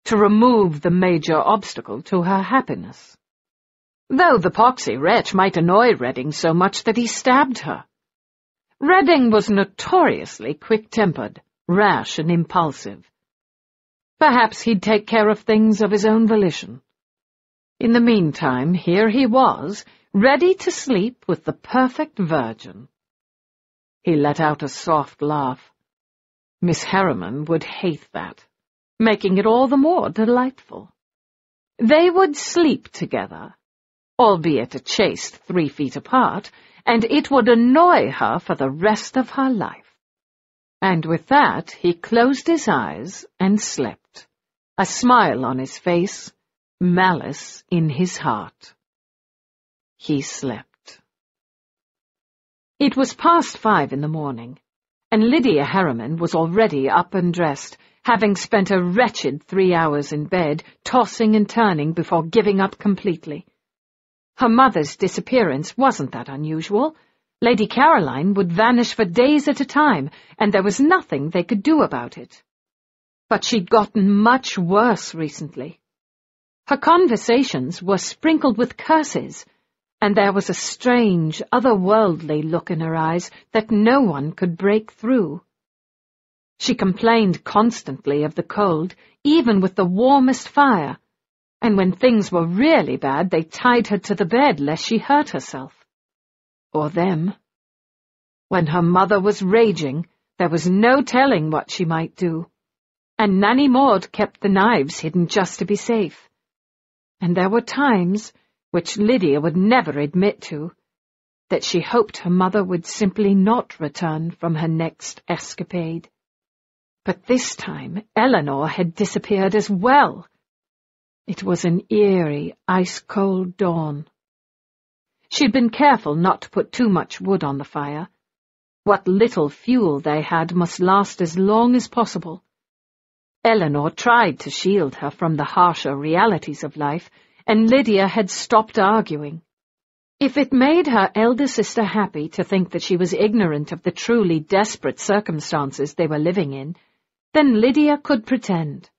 to remove the major obstacle to her happiness. Though the poxy wretch might annoy Redding so much that he stabbed her. Redding was notoriously quick-tempered, rash and impulsive. Perhaps he'd take care of things of his own volition. In the meantime, here he was, ready to sleep with the perfect virgin. He let out a soft laugh. Miss Harriman would hate that, making it all the more delightful. They would sleep together, albeit a chaste three feet apart, and it would annoy her for the rest of her life. And with that he closed his eyes and slept, a smile on his face, malice in his heart. He slept. It was past five in the morning, and Lydia Harriman was already up and dressed, having spent a wretched three hours in bed, tossing and turning before giving up completely. Her mother's disappearance wasn't that unusual. Lady Caroline would vanish for days at a time, and there was nothing they could do about it. But she'd gotten much worse recently. Her conversations were sprinkled with curses, and there was a strange, otherworldly look in her eyes that no one could break through. She complained constantly of the cold, even with the warmest fire, and when things were really bad they tied her to the bed lest she hurt herself. Or them. When her mother was raging, there was no telling what she might do, and Nanny Maud kept the knives hidden just to be safe. And there were times which Lydia would never admit to, that she hoped her mother would simply not return from her next escapade. But this time Elinor had disappeared as well. It was an eerie, ice-cold dawn. She'd been careful not to put too much wood on the fire. What little fuel they had must last as long as possible. Elinor tried to shield her from the harsher realities of life, and Lydia had stopped arguing. If it made her elder sister happy to think that she was ignorant of the truly desperate circumstances they were living in, then Lydia could pretend.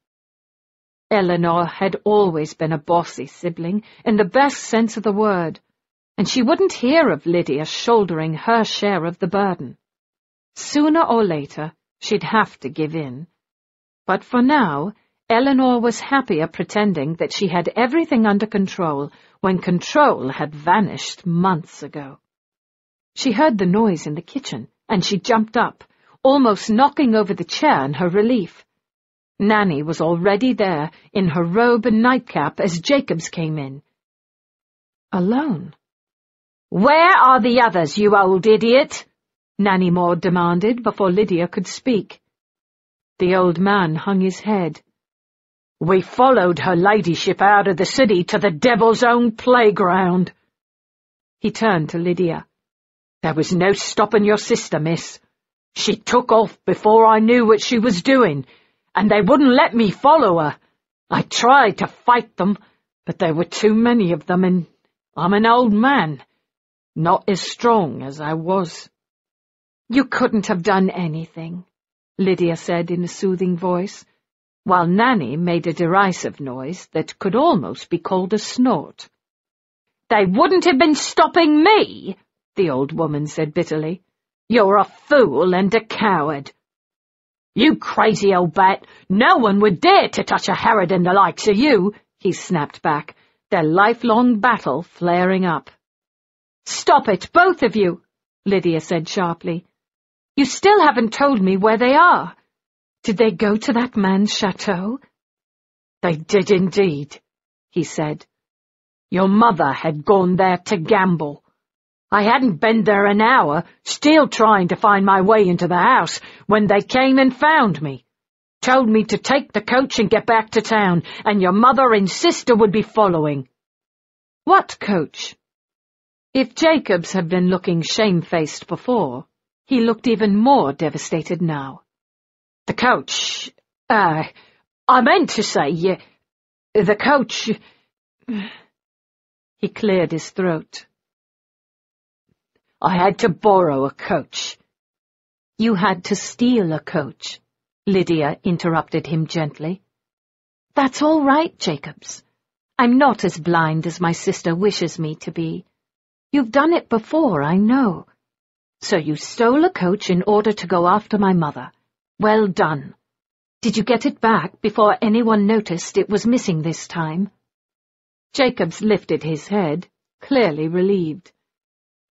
Elinor had always been a bossy sibling, in the best sense of the word, and she wouldn't hear of Lydia shouldering her share of the burden. Sooner or later, she'd have to give in. But for now, Elinor was happier pretending that she had everything under control when control had vanished months ago. She heard the noise in the kitchen, and she jumped up, almost knocking over the chair in her relief. Nanny was already there, in her robe and nightcap, as Jacobs came in. Alone. Where are the others, you old idiot? Nanny Maud demanded before Lydia could speak. The old man hung his head. We followed her ladyship out of the city to the devil's own playground. He turned to Lydia. There was no stopping your sister, miss. She took off before I knew what she was doing, and they wouldn't let me follow her. I tried to fight them, but there were too many of them, and I'm an old man, not as strong as I was. You couldn't have done anything, Lydia said in a soothing voice while Nanny made a derisive noise that could almost be called a snort. They wouldn't have been stopping me, the old woman said bitterly. You're a fool and a coward. You crazy old bat, no one would dare to touch a harridan the likes of you, he snapped back, their lifelong battle flaring up. Stop it, both of you, Lydia said sharply. You still haven't told me where they are. Did they go to that man's chateau? They did indeed, he said. Your mother had gone there to gamble. I hadn't been there an hour, still trying to find my way into the house, when they came and found me. Told me to take the coach and get back to town, and your mother and sister would be following. What coach? If Jacobs had been looking shamefaced before, he looked even more devastated now. The coach, uh, I meant to say, uh, the coach... He cleared his throat. I had to borrow a coach. You had to steal a coach, Lydia interrupted him gently. That's all right, Jacobs. I'm not as blind as my sister wishes me to be. You've done it before, I know. So you stole a coach in order to go after my mother. Well done. Did you get it back before anyone noticed it was missing this time? Jacobs lifted his head, clearly relieved.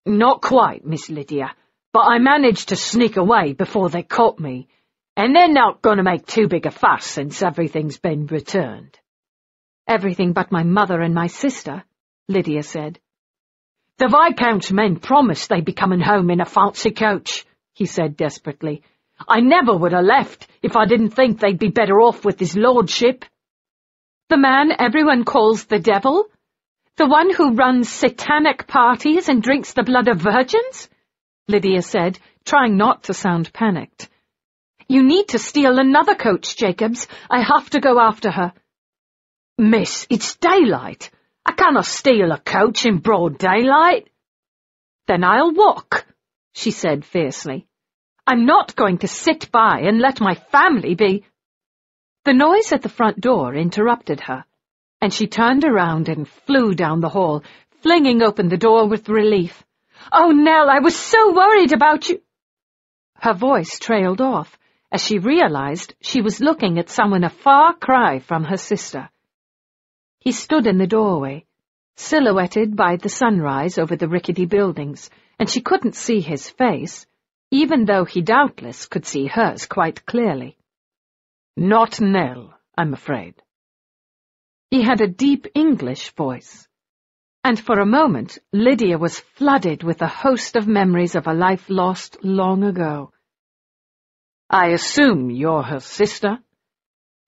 Not quite, Miss Lydia, but I managed to sneak away before they caught me, and they're not going to make too big a fuss since everything's been returned. Everything but my mother and my sister, Lydia said. The Viscount's men promised they'd be coming home in a fancy coach, he said desperately. I never would have left if I didn't think they'd be better off with his lordship. The man everyone calls the devil? The one who runs satanic parties and drinks the blood of virgins? Lydia said, trying not to sound panicked. You need to steal another coach, Jacobs. I have to go after her. Miss, it's daylight. I cannot steal a coach in broad daylight. Then I'll walk, she said fiercely. I'm not going to sit by and let my family be... The noise at the front door interrupted her, and she turned around and flew down the hall, flinging open the door with relief. Oh, Nell, I was so worried about you. Her voice trailed off as she realized she was looking at someone a far cry from her sister. He stood in the doorway, silhouetted by the sunrise over the rickety buildings, and she couldn't see his face, even though he doubtless could see hers quite clearly. Not Nell, I'm afraid. He had a deep English voice, and for a moment Lydia was flooded with a host of memories of a life lost long ago. I assume you're her sister?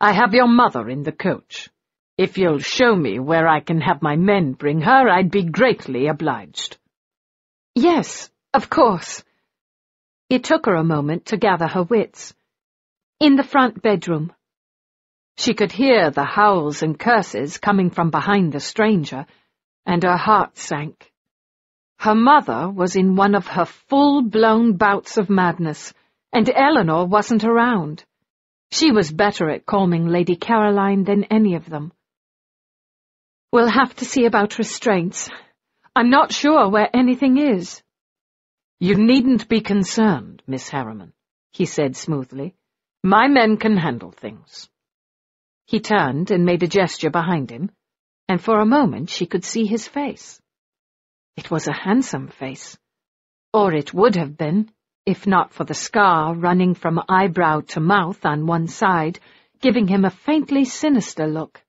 I have your mother in the coach. If you'll show me where I can have my men bring her, I'd be greatly obliged. Yes, of course. It took her a moment to gather her wits. In the front bedroom. She could hear the howls and curses coming from behind the stranger, and her heart sank. Her mother was in one of her full-blown bouts of madness, and Elinor wasn't around. She was better at calming Lady Caroline than any of them. We'll have to see about restraints. I'm not sure where anything is. You needn't be concerned, Miss Harriman, he said smoothly. My men can handle things. He turned and made a gesture behind him, and for a moment she could see his face. It was a handsome face, or it would have been if not for the scar running from eyebrow to mouth on one side, giving him a faintly sinister look,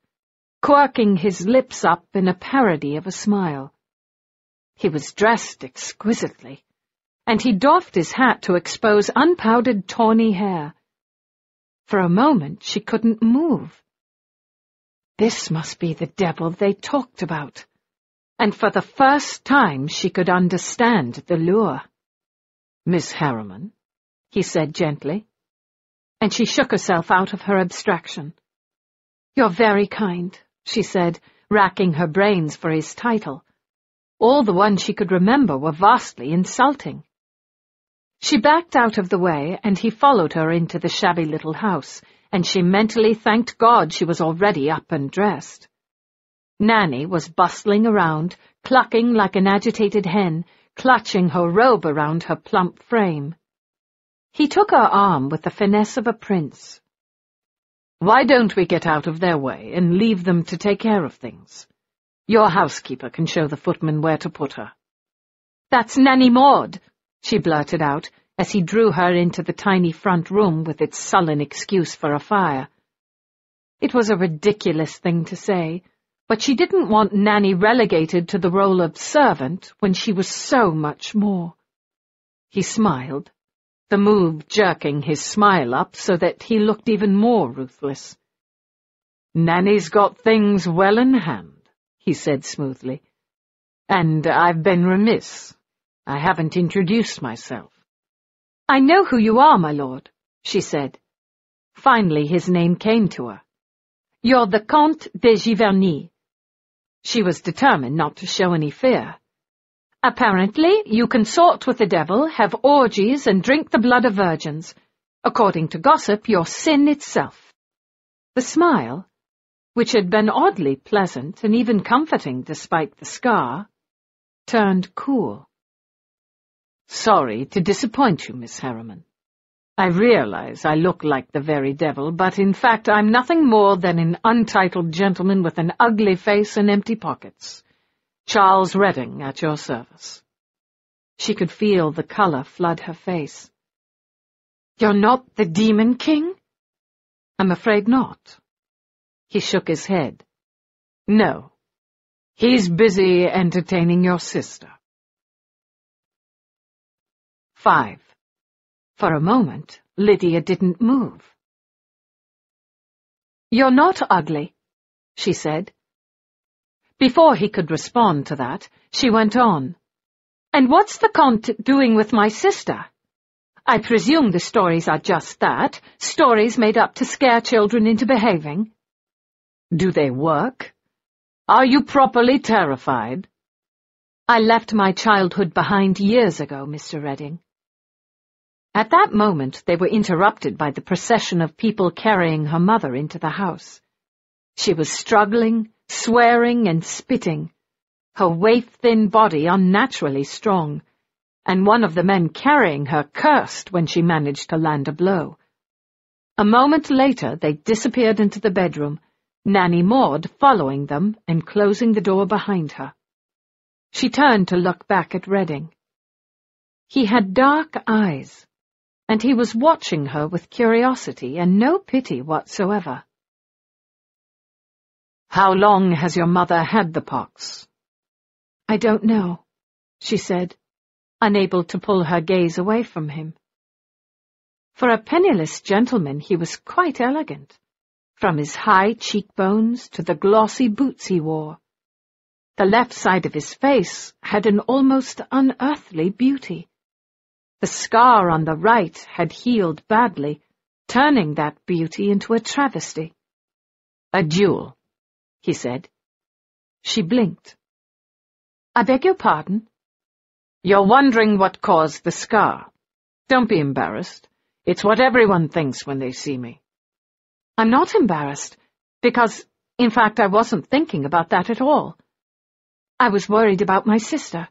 quirking his lips up in a parody of a smile. He was dressed exquisitely, and he doffed his hat to expose unpowdered tawny hair. For a moment she couldn't move. This must be the devil they talked about, and for the first time she could understand the lure. Miss Harriman, he said gently, and she shook herself out of her abstraction. You're very kind, she said, racking her brains for his title. All the ones she could remember were vastly insulting. She backed out of the way, and he followed her into the shabby little house, and she mentally thanked God she was already up and dressed. Nanny was bustling around, clucking like an agitated hen, clutching her robe around her plump frame. He took her arm with the finesse of a prince. Why don't we get out of their way and leave them to take care of things? Your housekeeper can show the footman where to put her. That's Nanny Maud, she blurted out as he drew her into the tiny front room with its sullen excuse for a fire. It was a ridiculous thing to say, but she didn't want Nanny relegated to the role of servant when she was so much more. He smiled, the move jerking his smile up so that he looked even more ruthless. Nanny's got things well in hand, he said smoothly. And I've been remiss. I haven't introduced myself. I know who you are, my lord, she said. Finally his name came to her. You're the Comte de Giverny. She was determined not to show any fear. Apparently, you consort with the devil, have orgies, and drink the blood of virgins. According to gossip, you're sin itself. The smile, which had been oddly pleasant and even comforting despite the scar, turned cool. Sorry to disappoint you, Miss Harriman. I realize I look like the very devil, but in fact I'm nothing more than an untitled gentleman with an ugly face and empty pockets. Charles Redding at your service. She could feel the color flood her face. You're not the Demon King? I'm afraid not. He shook his head. No. He's busy entertaining your sister. 5. For a moment, Lydia didn't move. You're not ugly, she said. Before he could respond to that, she went on. And what's the Comte doing with my sister? I presume the stories are just that, stories made up to scare children into behaving. Do they work? Are you properly terrified? I left my childhood behind years ago, Mr. Redding. At that moment, they were interrupted by the procession of people carrying her mother into the house. She was struggling, swearing, and spitting, her waif-thin body unnaturally strong, and one of the men carrying her cursed when she managed to land a blow. A moment later, they disappeared into the bedroom, Nanny Maud following them and closing the door behind her. She turned to look back at Redding. He had dark eyes, and he was watching her with curiosity and no pity whatsoever. How long has your mother had the pox? I don't know, she said, unable to pull her gaze away from him. For a penniless gentleman he was quite elegant, from his high cheekbones to the glossy boots he wore. The left side of his face had an almost unearthly beauty the scar on the right had healed badly, turning that beauty into a travesty. A duel, he said. She blinked. I beg your pardon? You're wondering what caused the scar. Don't be embarrassed. It's what everyone thinks when they see me. I'm not embarrassed, because, in fact, I wasn't thinking about that at all. I was worried about my sister.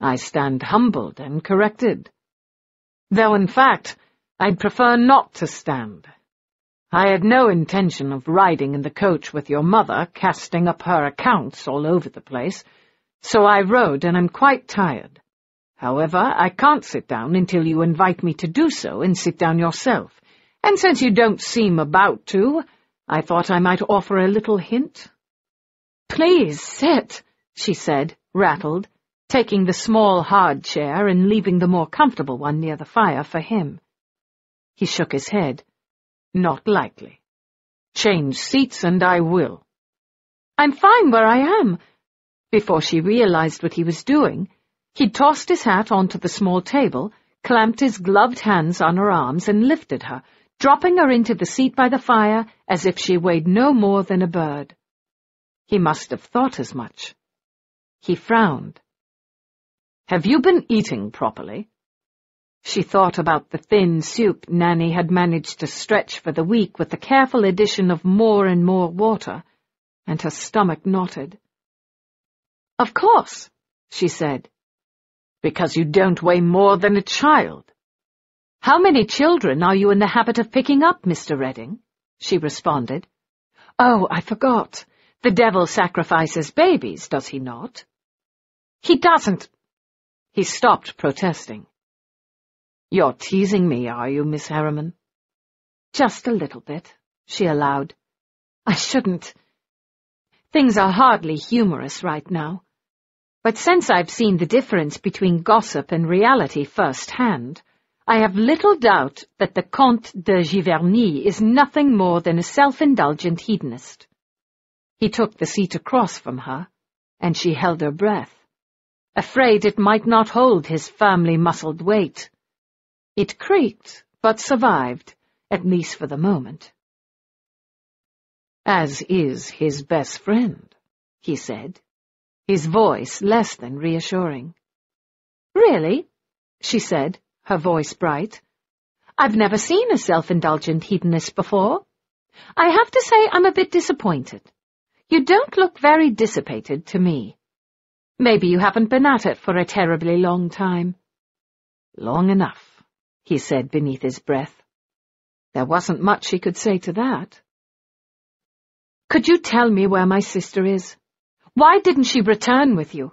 I stand humbled and corrected. Though, in fact, I'd prefer not to stand. I had no intention of riding in the coach with your mother, casting up her accounts all over the place, so I rode and I'm quite tired. However, I can't sit down until you invite me to do so and sit down yourself, and since you don't seem about to, I thought I might offer a little hint. Please sit, she said, rattled, taking the small hard chair and leaving the more comfortable one near the fire for him. He shook his head. Not likely. Change seats and I will. I'm fine where I am. Before she realized what he was doing, he tossed his hat onto the small table, clamped his gloved hands on her arms, and lifted her, dropping her into the seat by the fire as if she weighed no more than a bird. He must have thought as much. He frowned. Have you been eating properly? She thought about the thin soup Nanny had managed to stretch for the week with the careful addition of more and more water, and her stomach knotted. Of course, she said. Because you don't weigh more than a child. How many children are you in the habit of picking up, Mr. Redding? she responded. Oh, I forgot. The devil sacrifices babies, does he not? He doesn't, he stopped protesting. You're teasing me, are you, Miss Harriman? Just a little bit, she allowed. I shouldn't. Things are hardly humorous right now. But since I've seen the difference between gossip and reality firsthand, I have little doubt that the Comte de Giverny is nothing more than a self-indulgent hedonist. He took the seat across from her, and she held her breath afraid it might not hold his firmly muscled weight. It creaked, but survived, at least for the moment. As is his best friend, he said, his voice less than reassuring. Really? she said, her voice bright. I've never seen a self-indulgent hedonist before. I have to say I'm a bit disappointed. You don't look very dissipated to me. Maybe you haven't been at it for a terribly long time. Long enough, he said beneath his breath. There wasn't much he could say to that. Could you tell me where my sister is? Why didn't she return with you?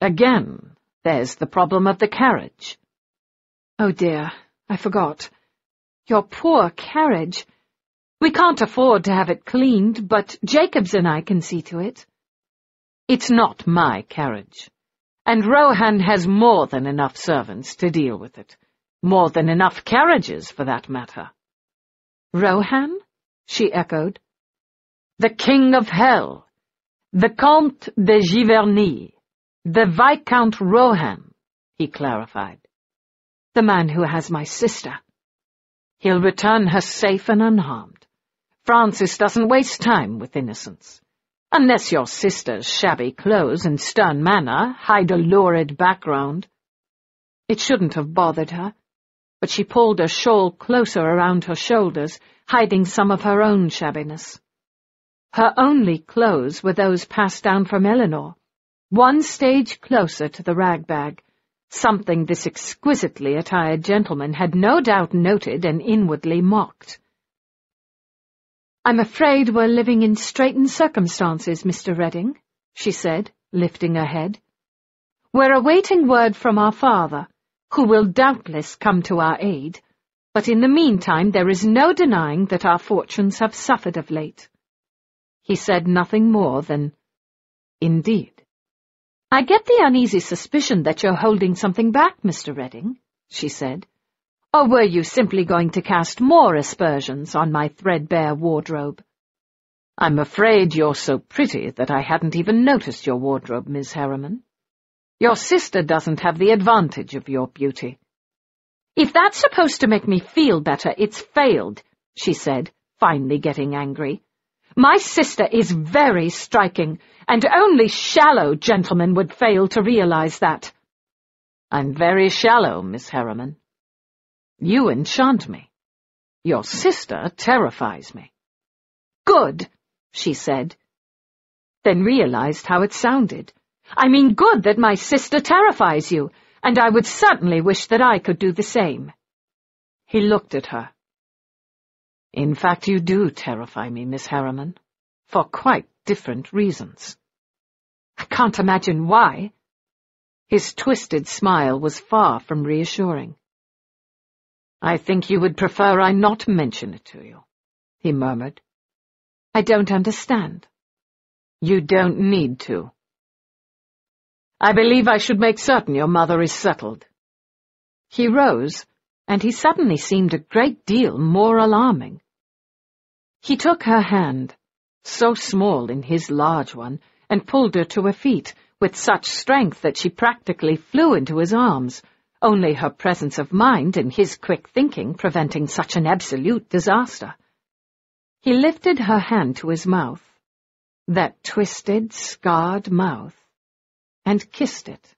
Again, there's the problem of the carriage. Oh dear, I forgot. Your poor carriage. We can't afford to have it cleaned, but Jacobs and I can see to it. It's not my carriage, and Rohan has more than enough servants to deal with it. More than enough carriages, for that matter. Rohan? she echoed. The King of Hell, the Comte de Giverny, the Viscount Rohan, he clarified. The man who has my sister. He'll return her safe and unharmed. Francis doesn't waste time with innocents. Unless your sister's shabby clothes and stern manner hide a lurid background. It shouldn't have bothered her but she pulled a shawl closer around her shoulders, hiding some of her own shabbiness. Her only clothes were those passed down from Elinor, one stage closer to the rag bag, something this exquisitely attired gentleman had no doubt noted and inwardly mocked. I'm afraid we're living in straitened circumstances, Mr. Redding, she said, lifting her head. We're awaiting word from our father who will doubtless come to our aid, but in the meantime there is no denying that our fortunes have suffered of late. He said nothing more than, Indeed. I get the uneasy suspicion that you're holding something back, Mr. Redding, she said. Or were you simply going to cast more aspersions on my threadbare wardrobe? I'm afraid you're so pretty that I hadn't even noticed your wardrobe, Miss Harriman. Your sister doesn't have the advantage of your beauty. If that's supposed to make me feel better, it's failed, she said, finally getting angry. My sister is very striking, and only shallow gentlemen would fail to realize that. I'm very shallow, Miss Harriman. You enchant me. Your sister terrifies me. Good, she said, then realized how it sounded. I mean good that my sister terrifies you, and I would certainly wish that I could do the same. He looked at her. In fact, you do terrify me, Miss Harriman, for quite different reasons. I can't imagine why. His twisted smile was far from reassuring. I think you would prefer I not mention it to you, he murmured. I don't understand. You don't need to. I believe I should make certain your mother is settled. He rose, and he suddenly seemed a great deal more alarming. He took her hand, so small in his large one, and pulled her to her feet with such strength that she practically flew into his arms, only her presence of mind and his quick thinking preventing such an absolute disaster. He lifted her hand to his mouth, that twisted, scarred mouth, and kissed it,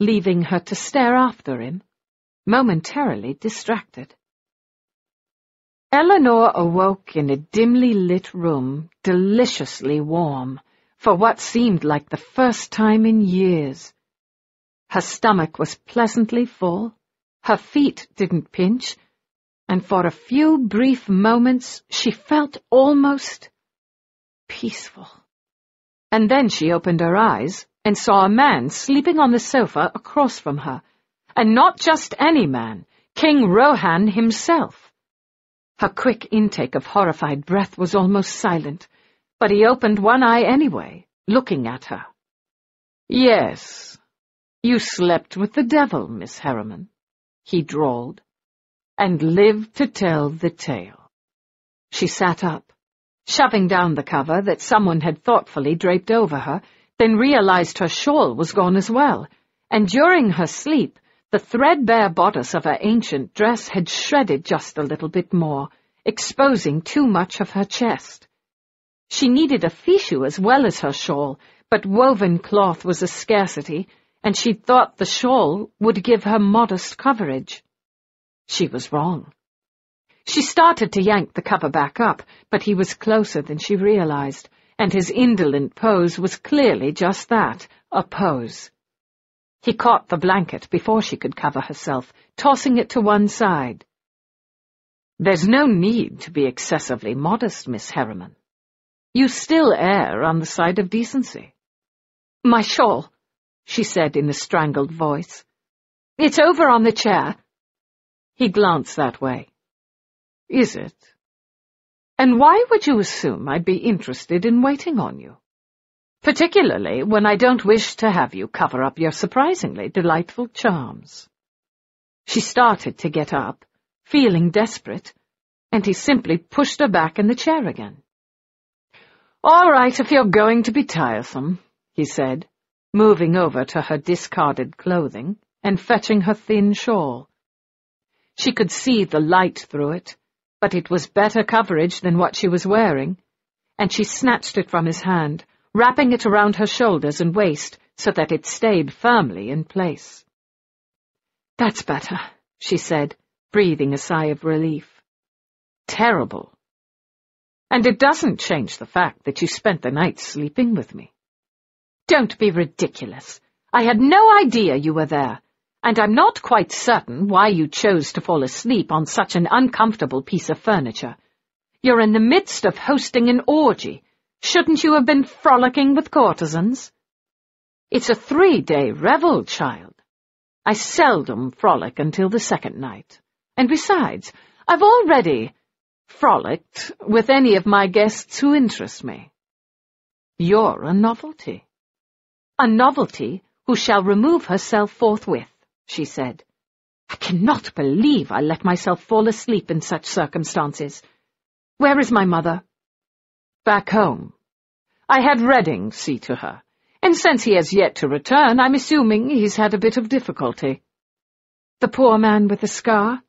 leaving her to stare after him, momentarily distracted. Elinor awoke in a dimly lit room, deliciously warm, for what seemed like the first time in years. Her stomach was pleasantly full, her feet didn't pinch, and for a few brief moments she felt almost peaceful. And then she opened her eyes and saw a man sleeping on the sofa across from her, and not just any man, King Rohan himself. Her quick intake of horrified breath was almost silent, but he opened one eye anyway, looking at her. Yes, you slept with the devil, Miss Harriman, he drawled, and lived to tell the tale. She sat up, shoving down the cover that someone had thoughtfully draped over her, then realized her shawl was gone as well, and during her sleep, the threadbare bodice of her ancient dress had shredded just a little bit more, exposing too much of her chest. She needed a fichu as well as her shawl, but woven cloth was a scarcity, and she thought the shawl would give her modest coverage. She was wrong. She started to yank the cover back up, but he was closer than she realized, and his indolent pose was clearly just that, a pose. He caught the blanket before she could cover herself, tossing it to one side. There's no need to be excessively modest, Miss Harriman. You still err on the side of decency. My shawl, she said in a strangled voice. It's over on the chair. He glanced that way. Is it? And why would you assume I'd be interested in waiting on you? Particularly when I don't wish to have you cover up your surprisingly delightful charms. She started to get up, feeling desperate, and he simply pushed her back in the chair again. All right, if you're going to be tiresome, he said, moving over to her discarded clothing and fetching her thin shawl. She could see the light through it, but it was better coverage than what she was wearing, and she snatched it from his hand, wrapping it around her shoulders and waist so that it stayed firmly in place. That's better, she said, breathing a sigh of relief. Terrible. And it doesn't change the fact that you spent the night sleeping with me. Don't be ridiculous. I had no idea you were there and I'm not quite certain why you chose to fall asleep on such an uncomfortable piece of furniture. You're in the midst of hosting an orgy. Shouldn't you have been frolicking with courtesans? It's a three-day revel, child. I seldom frolic until the second night. And besides, I've already frolicked with any of my guests who interest me. You're a novelty. A novelty who shall remove herself forthwith she said. I cannot believe I let myself fall asleep in such circumstances. Where is my mother? Back home. I had Redding see to her, and since he has yet to return, I'm assuming he's had a bit of difficulty. The poor man with the scar?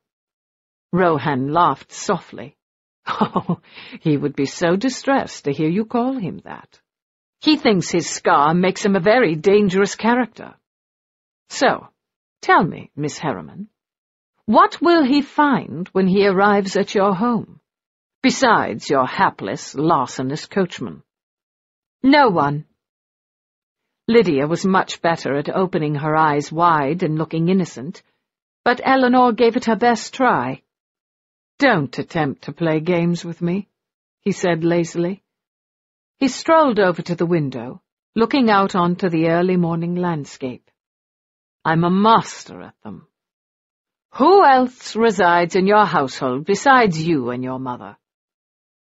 Rohan laughed softly. Oh, he would be so distressed to hear you call him that. He thinks his scar makes him a very dangerous character. So, Tell me, Miss Harriman, what will he find when he arrives at your home, besides your hapless, larcenous coachman? No one. Lydia was much better at opening her eyes wide and looking innocent, but Elinor gave it her best try. Don't attempt to play games with me, he said lazily. He strolled over to the window, looking out onto the early morning landscape. I'm a master at them. Who else resides in your household besides you and your mother?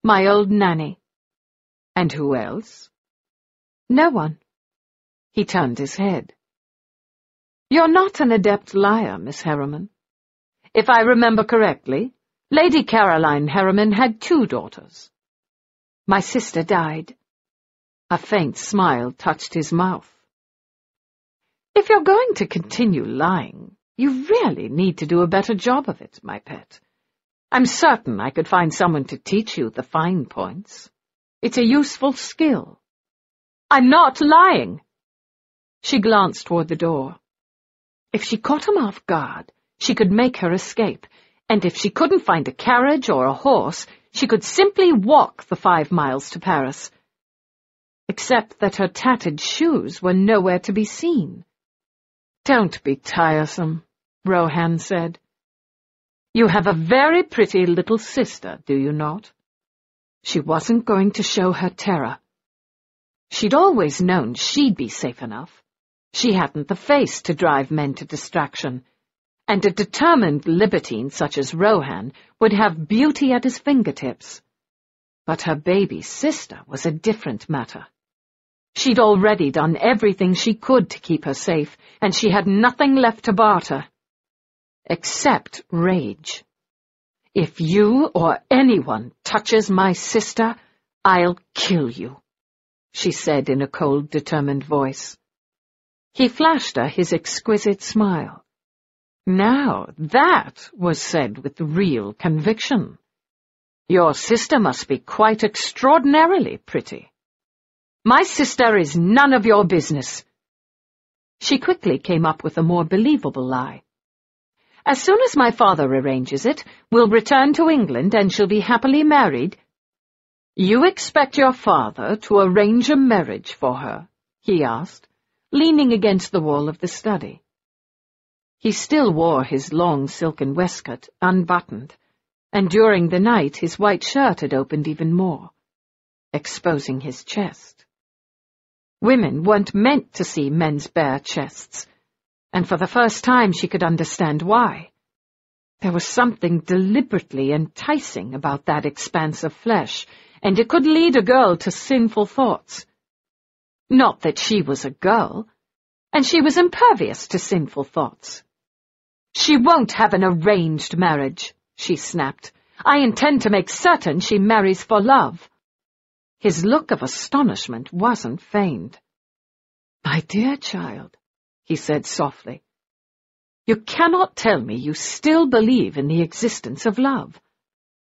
My old nanny. And who else? No one. He turned his head. You're not an adept liar, Miss Harriman. If I remember correctly, Lady Caroline Harriman had two daughters. My sister died. A faint smile touched his mouth. If you're going to continue lying, you really need to do a better job of it, my pet. I'm certain I could find someone to teach you the fine points. It's a useful skill. I'm not lying. She glanced toward the door. If she caught him off guard, she could make her escape, and if she couldn't find a carriage or a horse, she could simply walk the five miles to Paris. Except that her tattered shoes were nowhere to be seen. Don't be tiresome, Rohan said. You have a very pretty little sister, do you not? She wasn't going to show her terror. She'd always known she'd be safe enough. She hadn't the face to drive men to distraction, and a determined libertine such as Rohan would have beauty at his fingertips. But her baby sister was a different matter. She'd already done everything she could to keep her safe, and she had nothing left to barter. Except rage. If you or anyone touches my sister, I'll kill you, she said in a cold, determined voice. He flashed her his exquisite smile. Now that was said with real conviction. Your sister must be quite extraordinarily pretty. My sister is none of your business. She quickly came up with a more believable lie. As soon as my father arranges it, we'll return to England and she'll be happily married. You expect your father to arrange a marriage for her? he asked, leaning against the wall of the study. He still wore his long silken waistcoat, unbuttoned, and during the night his white shirt had opened even more, exposing his chest. Women weren't meant to see men's bare chests, and for the first time she could understand why. There was something deliberately enticing about that expanse of flesh, and it could lead a girl to sinful thoughts. Not that she was a girl, and she was impervious to sinful thoughts. She won't have an arranged marriage, she snapped. I intend to make certain she marries for love. His look of astonishment wasn't feigned. My dear child, he said softly, you cannot tell me you still believe in the existence of love.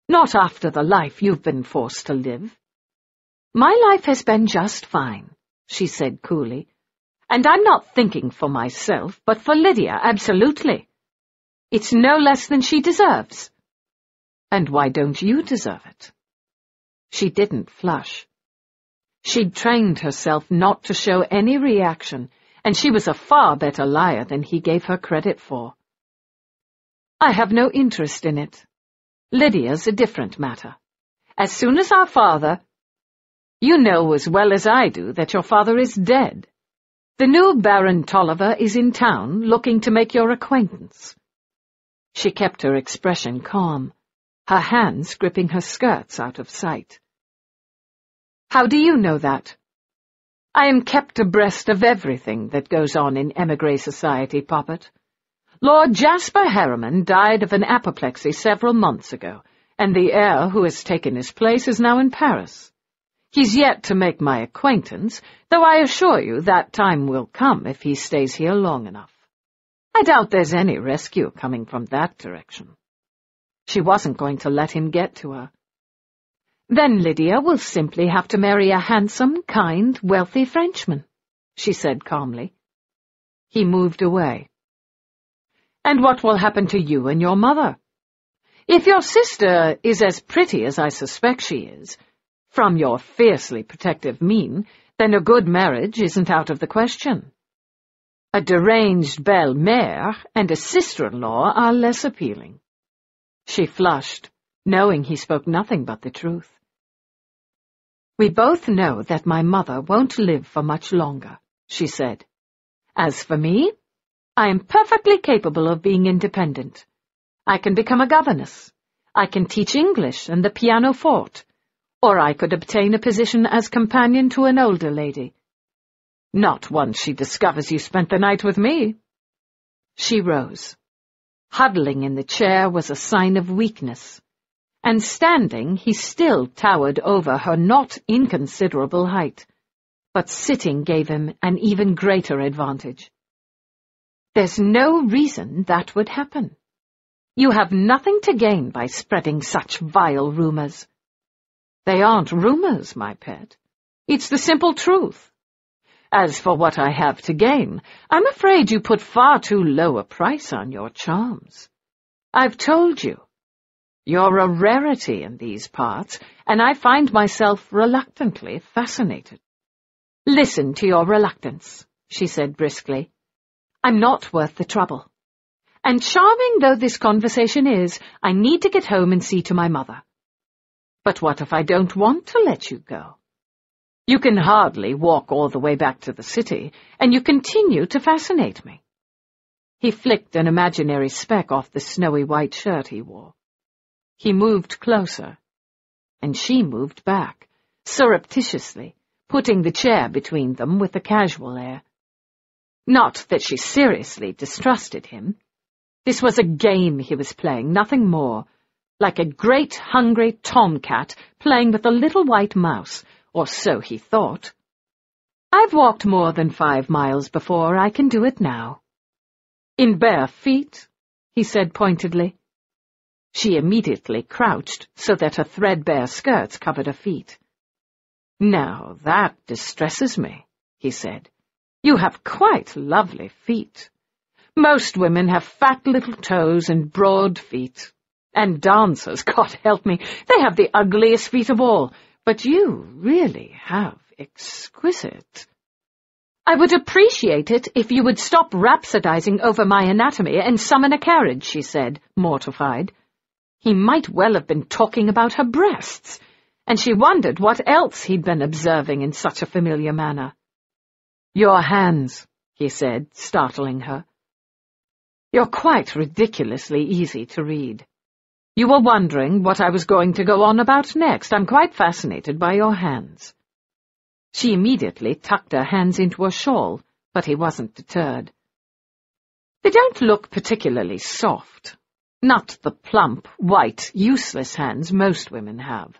Not after the life you've been forced to live. My life has been just fine, she said coolly. And I'm not thinking for myself, but for Lydia, absolutely. It's no less than she deserves. And why don't you deserve it? She didn't flush. She'd trained herself not to show any reaction, and she was a far better liar than he gave her credit for. I have no interest in it. Lydia's a different matter. As soon as our father... You know as well as I do that your father is dead. The new Baron Tolliver is in town, looking to make your acquaintance. She kept her expression calm, her hands gripping her skirts out of sight. How do you know that? I am kept abreast of everything that goes on in emigre society, Poppet. Lord Jasper Harriman died of an apoplexy several months ago, and the heir who has taken his place is now in Paris. He's yet to make my acquaintance, though I assure you that time will come if he stays here long enough. I doubt there's any rescue coming from that direction. She wasn't going to let him get to her. Then Lydia will simply have to marry a handsome, kind, wealthy Frenchman, she said calmly. He moved away. And what will happen to you and your mother? If your sister is as pretty as I suspect she is, from your fiercely protective mien, then a good marriage isn't out of the question. A deranged belle-mère and a sister-in-law are less appealing. She flushed, knowing he spoke nothing but the truth. We both know that my mother won't live for much longer, she said. As for me, I am perfectly capable of being independent. I can become a governess. I can teach English and the pianoforte. Or I could obtain a position as companion to an older lady. Not once she discovers you spent the night with me. She rose. Huddling in the chair was a sign of weakness, and standing he still towered over her not inconsiderable height, but sitting gave him an even greater advantage. There's no reason that would happen. You have nothing to gain by spreading such vile rumors. They aren't rumors, my pet. It's the simple truth. As for what I have to gain, I'm afraid you put far too low a price on your charms. I've told you. You're a rarity in these parts, and I find myself reluctantly fascinated. Listen to your reluctance, she said briskly. I'm not worth the trouble. And charming though this conversation is, I need to get home and see to my mother. But what if I don't want to let you go? You can hardly walk all the way back to the city, and you continue to fascinate me. He flicked an imaginary speck off the snowy white shirt he wore. He moved closer, and she moved back, surreptitiously, putting the chair between them with a casual air. Not that she seriously distrusted him. This was a game he was playing, nothing more, like a great hungry tomcat playing with a little white mouse, or so he thought. I've walked more than five miles before, I can do it now. In bare feet, he said pointedly. She immediately crouched so that her threadbare skirts covered her feet. Now that distresses me, he said. You have quite lovely feet. Most women have fat little toes and broad feet. And dancers, God help me, they have the ugliest feet of all. But you really have exquisite. I would appreciate it if you would stop rhapsodizing over my anatomy and summon a carriage, she said, mortified. He might well have been talking about her breasts, and she wondered what else he'd been observing in such a familiar manner. Your hands, he said, startling her. You're quite ridiculously easy to read. You were wondering what I was going to go on about next. I'm quite fascinated by your hands. She immediately tucked her hands into a shawl, but he wasn't deterred. They don't look particularly soft. Not the plump, white, useless hands most women have.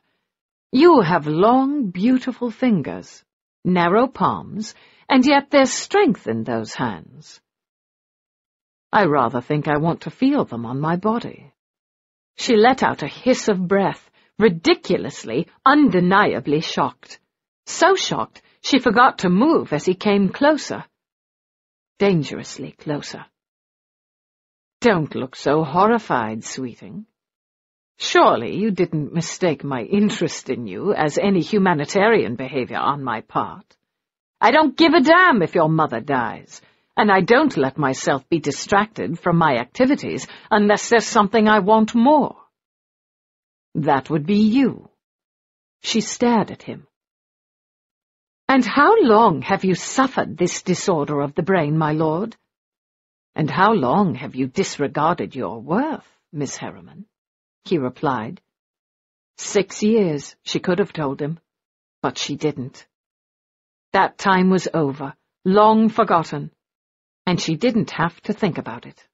You have long, beautiful fingers, narrow palms, and yet there's strength in those hands. I rather think I want to feel them on my body. She let out a hiss of breath, ridiculously, undeniably shocked. So shocked, she forgot to move as he came closer. Dangerously closer. Don't look so horrified, sweeting. Surely you didn't mistake my interest in you as any humanitarian behavior on my part. I don't give a damn if your mother dies, and I don't let myself be distracted from my activities unless there's something I want more. That would be you. She stared at him. And how long have you suffered this disorder of the brain, my lord? And how long have you disregarded your worth, Miss Harriman? He replied. Six years, she could have told him, but she didn't. That time was over, long forgotten, and she didn't have to think about it.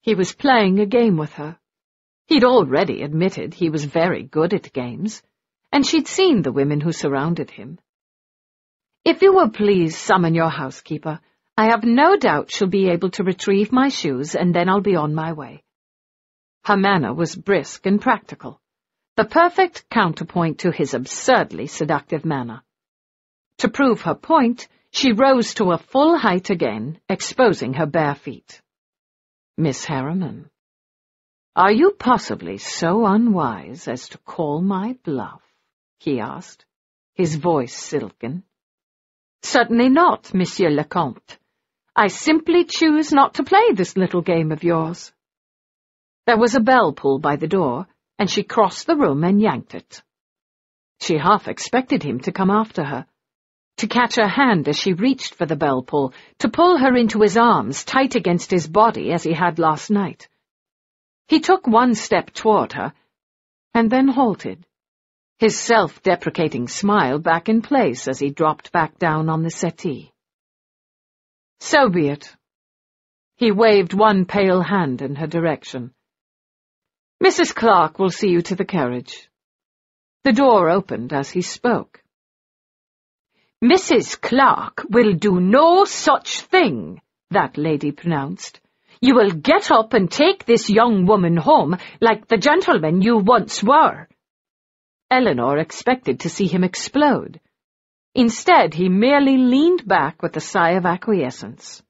He was playing a game with her. He'd already admitted he was very good at games, and she'd seen the women who surrounded him. If you will please summon your housekeeper, I have no doubt she'll be able to retrieve my shoes, and then I'll be on my way. Her manner was brisk and practical, the perfect counterpoint to his absurdly seductive manner. To prove her point, she rose to a full height again, exposing her bare feet. Miss Harriman, are you possibly so unwise as to call my bluff? he asked, his voice silken. Certainly not, Monsieur le Comte. I simply choose not to play this little game of yours. There was a bell pull by the door, and she crossed the room and yanked it. She half expected him to come after her, to catch her hand as she reached for the bell pull, to pull her into his arms tight against his body as he had last night. He took one step toward her, and then halted his self-deprecating smile back in place as he dropped back down on the settee. So be it. He waved one pale hand in her direction. Mrs. Clark will see you to the carriage. The door opened as he spoke. Mrs. Clark will do no such thing, that lady pronounced. You will get up and take this young woman home like the gentleman you once were. Elinor expected to see him explode. Instead, he merely leaned back with a sigh of acquiescence.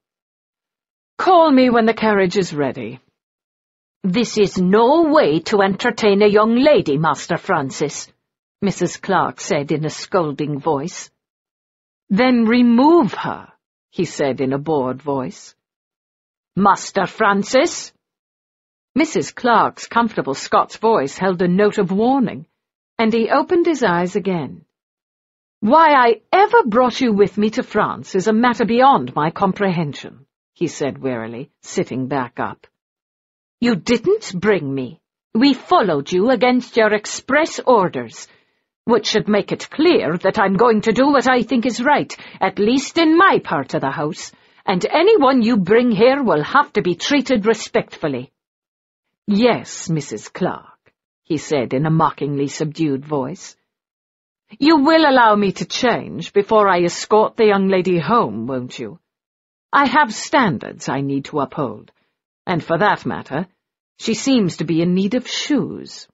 Call me when the carriage is ready. This is no way to entertain a young lady, Master Francis, Mrs. Clark said in a scolding voice. Then remove her, he said in a bored voice. Master Francis? Mrs. Clark's comfortable Scots voice held a note of warning and he opened his eyes again. Why I ever brought you with me to France is a matter beyond my comprehension, he said wearily, sitting back up. You didn't bring me. We followed you against your express orders, which should make it clear that I'm going to do what I think is right, at least in my part of the house, and anyone you bring here will have to be treated respectfully. Yes, Mrs. Clark he said in a mockingly subdued voice. You will allow me to change before I escort the young lady home, won't you? I have standards I need to uphold, and for that matter, she seems to be in need of shoes.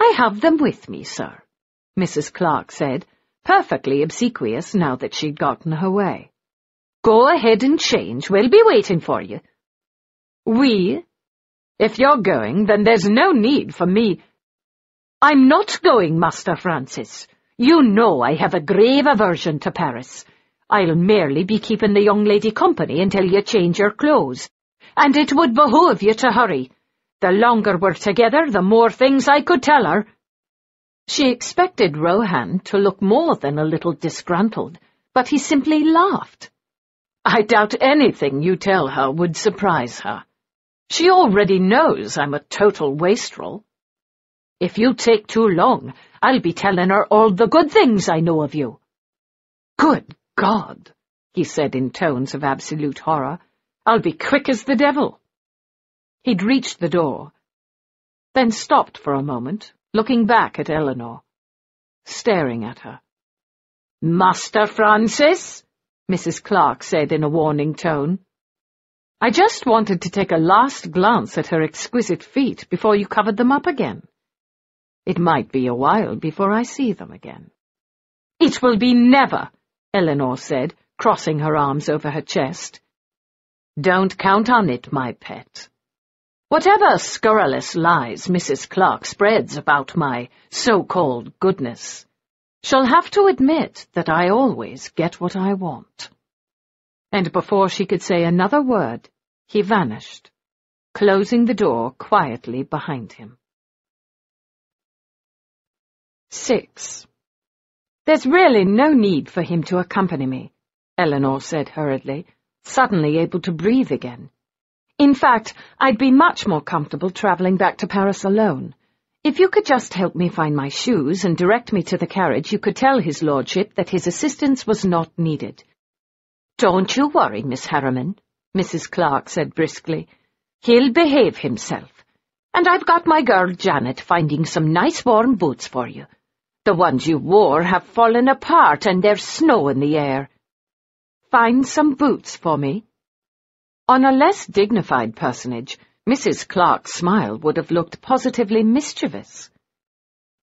I have them with me, sir, Mrs. Clark said, perfectly obsequious now that she'd gotten her way. Go ahead and change, we'll be waiting for you. We? If you're going, then there's no need for me. I'm not going, Master Francis. You know I have a grave aversion to Paris. I'll merely be keeping the young lady company until you change your clothes. And it would behoove you to hurry. The longer we're together, the more things I could tell her. She expected Rohan to look more than a little disgruntled, but he simply laughed. I doubt anything you tell her would surprise her. She already knows I'm a total wastrel. If you take too long, I'll be telling her all the good things I know of you. Good God, he said in tones of absolute horror. I'll be quick as the devil. He'd reached the door, then stopped for a moment, looking back at Elinor, staring at her. Master Francis, Mrs. Clark said in a warning tone. I just wanted to take a last glance at her exquisite feet before you covered them up again. It might be a while before I see them again. It will be never, Elinor said, crossing her arms over her chest. Don't count on it, my pet. Whatever scurrilous lies Mrs. Clark spreads about my so-called goodness, she'll have to admit that I always get what I want. And before she could say another word, he vanished, closing the door quietly behind him. 6. There's really no need for him to accompany me, Elinor said hurriedly, suddenly able to breathe again. In fact, I'd be much more comfortable travelling back to Paris alone. If you could just help me find my shoes and direct me to the carriage, you could tell his lordship that his assistance was not needed. Don't you worry, Miss Harriman, Mrs. Clark said briskly. He'll behave himself. And I've got my girl Janet finding some nice warm boots for you. The ones you wore have fallen apart and there's snow in the air. Find some boots for me. On a less dignified personage, Mrs. Clark's smile would have looked positively mischievous.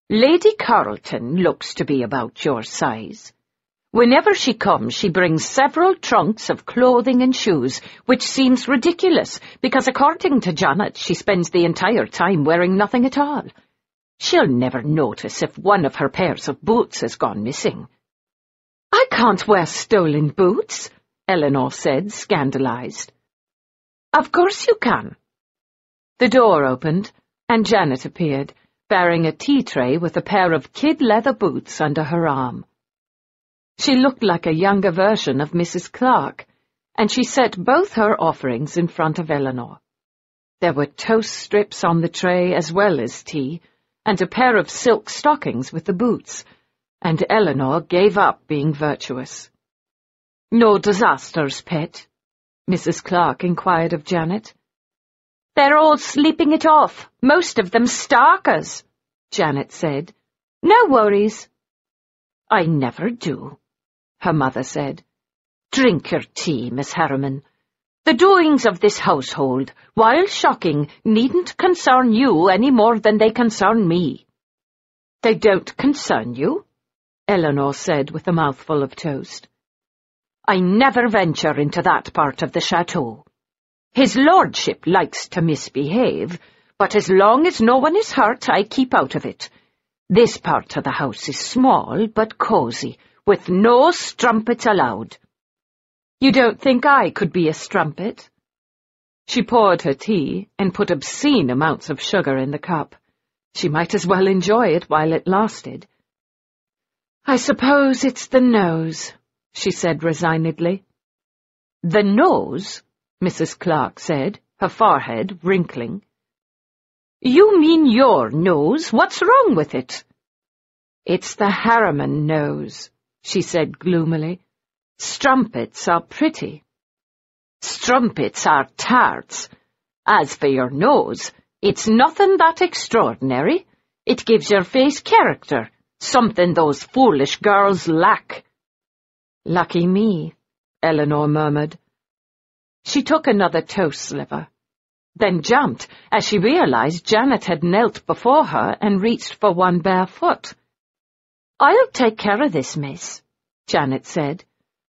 Lady Carlton looks to be about your size. Whenever she comes, she brings several trunks of clothing and shoes, which seems ridiculous, because according to Janet, she spends the entire time wearing nothing at all. She'll never notice if one of her pairs of boots has gone missing. I can't wear stolen boots, Elinor said, scandalized. Of course you can. The door opened, and Janet appeared, bearing a tea tray with a pair of kid leather boots under her arm. She looked like a younger version of Mrs. Clark, and she set both her offerings in front of Elinor. There were toast strips on the tray as well as tea, and a pair of silk stockings with the boots, and Elinor gave up being virtuous. No disasters, pet? Mrs. Clark inquired of Janet. They're all sleeping it off, most of them starkers, Janet said. No worries. I never do, her mother said. Drink your tea, Miss Harriman. The doings of this household, while shocking, needn't concern you any more than they concern me. They don't concern you? Elinor said with a mouthful of toast. I never venture into that part of the chateau. His lordship likes to misbehave, but as long as no one is hurt, I keep out of it. This part of the house is small but cosy, with no strumpets allowed. You don't think I could be a strumpet? She poured her tea and put obscene amounts of sugar in the cup. She might as well enjoy it while it lasted. I suppose it's the nose, she said resignedly. The nose? Mrs. Clark said, her forehead wrinkling. You mean your nose? What's wrong with it? It's the Harriman nose, she said gloomily. Strumpets are pretty. Strumpets are tarts. As for your nose, it's nothing that extraordinary. It gives your face character, something those foolish girls lack. Lucky me, Elinor murmured. She took another toast sliver, then jumped as she realized Janet had knelt before her and reached for one bare foot. I'll take care of this, miss, Janet said.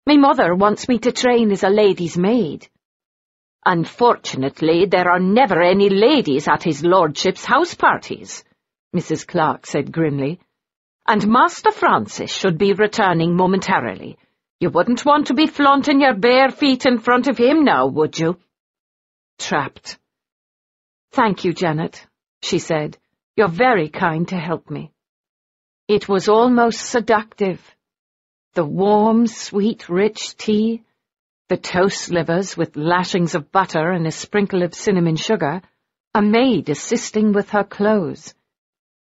Me mother wants me to train as a lady's maid. Unfortunately, there are never any ladies at his lordship's house parties, Mrs. Clark said grimly. And Master Francis should be returning momentarily. You wouldn't want to be flaunting your bare feet in front of him now, would you? Trapped. Thank you, Janet, she said. You're very kind to help me. It was almost seductive. The warm, sweet, rich tea, the toast slivers with lashings of butter and a sprinkle of cinnamon sugar, a maid assisting with her clothes.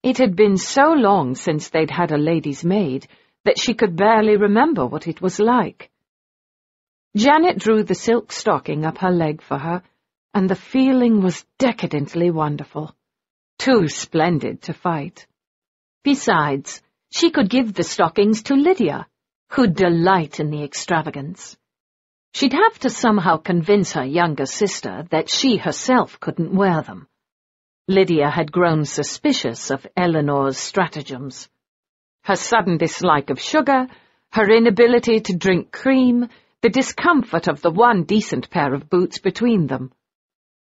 It had been so long since they'd had a lady's maid that she could barely remember what it was like. Janet drew the silk stocking up her leg for her, and the feeling was decadently wonderful. Too splendid to fight. Besides, she could give the stockings to Lydia, who'd delight in the extravagance. She'd have to somehow convince her younger sister that she herself couldn't wear them. Lydia had grown suspicious of Elinor's stratagems. Her sudden dislike of sugar, her inability to drink cream, the discomfort of the one decent pair of boots between them.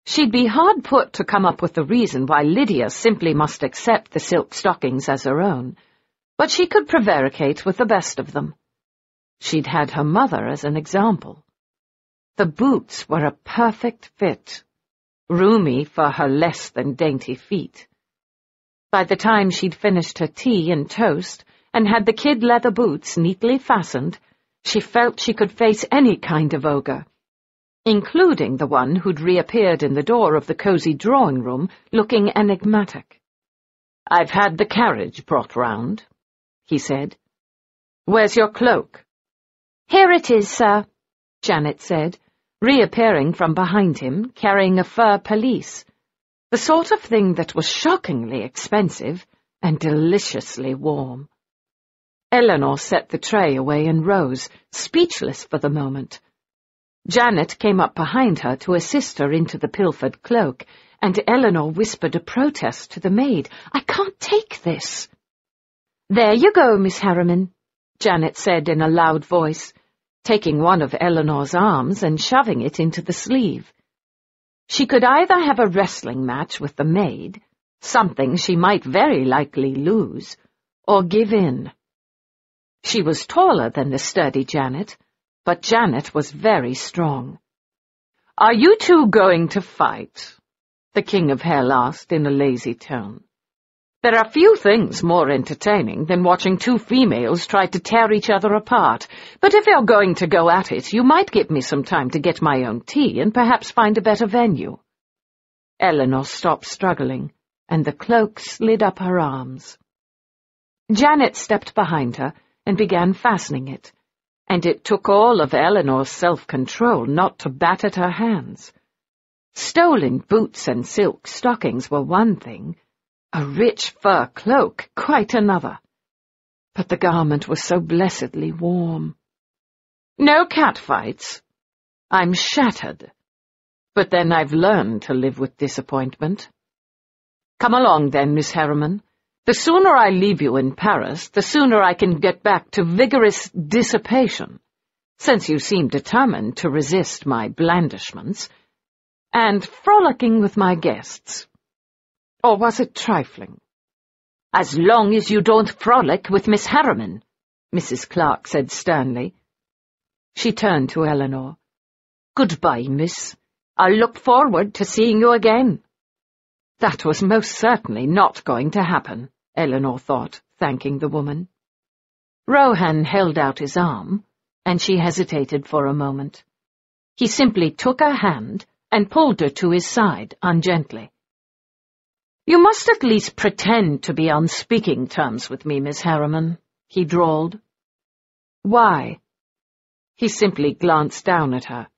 She'd be hard put to come up with the reason why Lydia simply must accept the silk stockings as her own, but she could prevaricate with the best of them. She'd had her mother as an example. The boots were a perfect fit, roomy for her less than dainty feet. By the time she'd finished her tea and toast and had the kid leather boots neatly fastened, she felt she could face any kind of ogre, including the one who'd reappeared in the door of the cosy drawing room looking enigmatic. I've had the carriage brought round, he said. Where's your cloak? Here it is, sir, Janet said, reappearing from behind him, carrying a fur pelisse, the sort of thing that was shockingly expensive and deliciously warm. Elinor set the tray away and rose, speechless for the moment. Janet came up behind her to assist her into the pilfered cloak, and Elinor whispered a protest to the maid. I can't take this. There you go, Miss Harriman, Janet said in a loud voice taking one of Elinor's arms and shoving it into the sleeve. She could either have a wrestling match with the maid, something she might very likely lose, or give in. She was taller than the sturdy Janet, but Janet was very strong. Are you two going to fight? The King of Hell asked in a lazy tone. There are few things more entertaining than watching two females try to tear each other apart, but if you're going to go at it, you might give me some time to get my own tea and perhaps find a better venue. Elinor stopped struggling, and the cloak slid up her arms. Janet stepped behind her and began fastening it, and it took all of Elinor's self-control not to bat at her hands. Stolen boots and silk stockings were one thing, a rich fur cloak, quite another. But the garment was so blessedly warm. No catfights. I'm shattered. But then I've learned to live with disappointment. Come along then, Miss Harriman. The sooner I leave you in Paris, the sooner I can get back to vigorous dissipation, since you seem determined to resist my blandishments, and frolicking with my guests. Or was it trifling? As long as you don't frolic with Miss Harriman, Mrs. Clark said sternly. She turned to Elinor. Goodbye, miss. I'll look forward to seeing you again. That was most certainly not going to happen, Elinor thought, thanking the woman. Rohan held out his arm, and she hesitated for a moment. He simply took her hand and pulled her to his side ungently. You must at least pretend to be on speaking terms with me, Miss Harriman, he drawled. Why? He simply glanced down at her.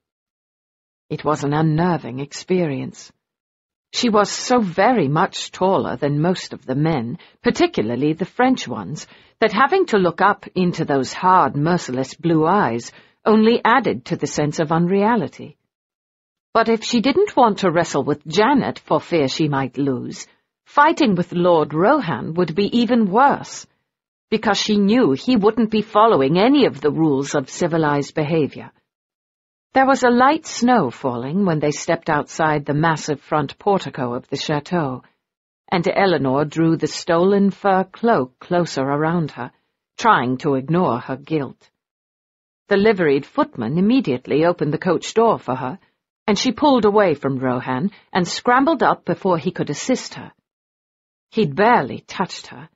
It was an unnerving experience. She was so very much taller than most of the men, particularly the French ones, that having to look up into those hard, merciless blue eyes only added to the sense of unreality. But if she didn't want to wrestle with Janet for fear she might lose, Fighting with Lord Rohan would be even worse, because she knew he wouldn't be following any of the rules of civilized behavior. There was a light snow falling when they stepped outside the massive front portico of the chateau, and Elinor drew the stolen fur cloak closer around her, trying to ignore her guilt. The liveried footman immediately opened the coach door for her, and she pulled away from Rohan and scrambled up before he could assist her. He'd barely touched her,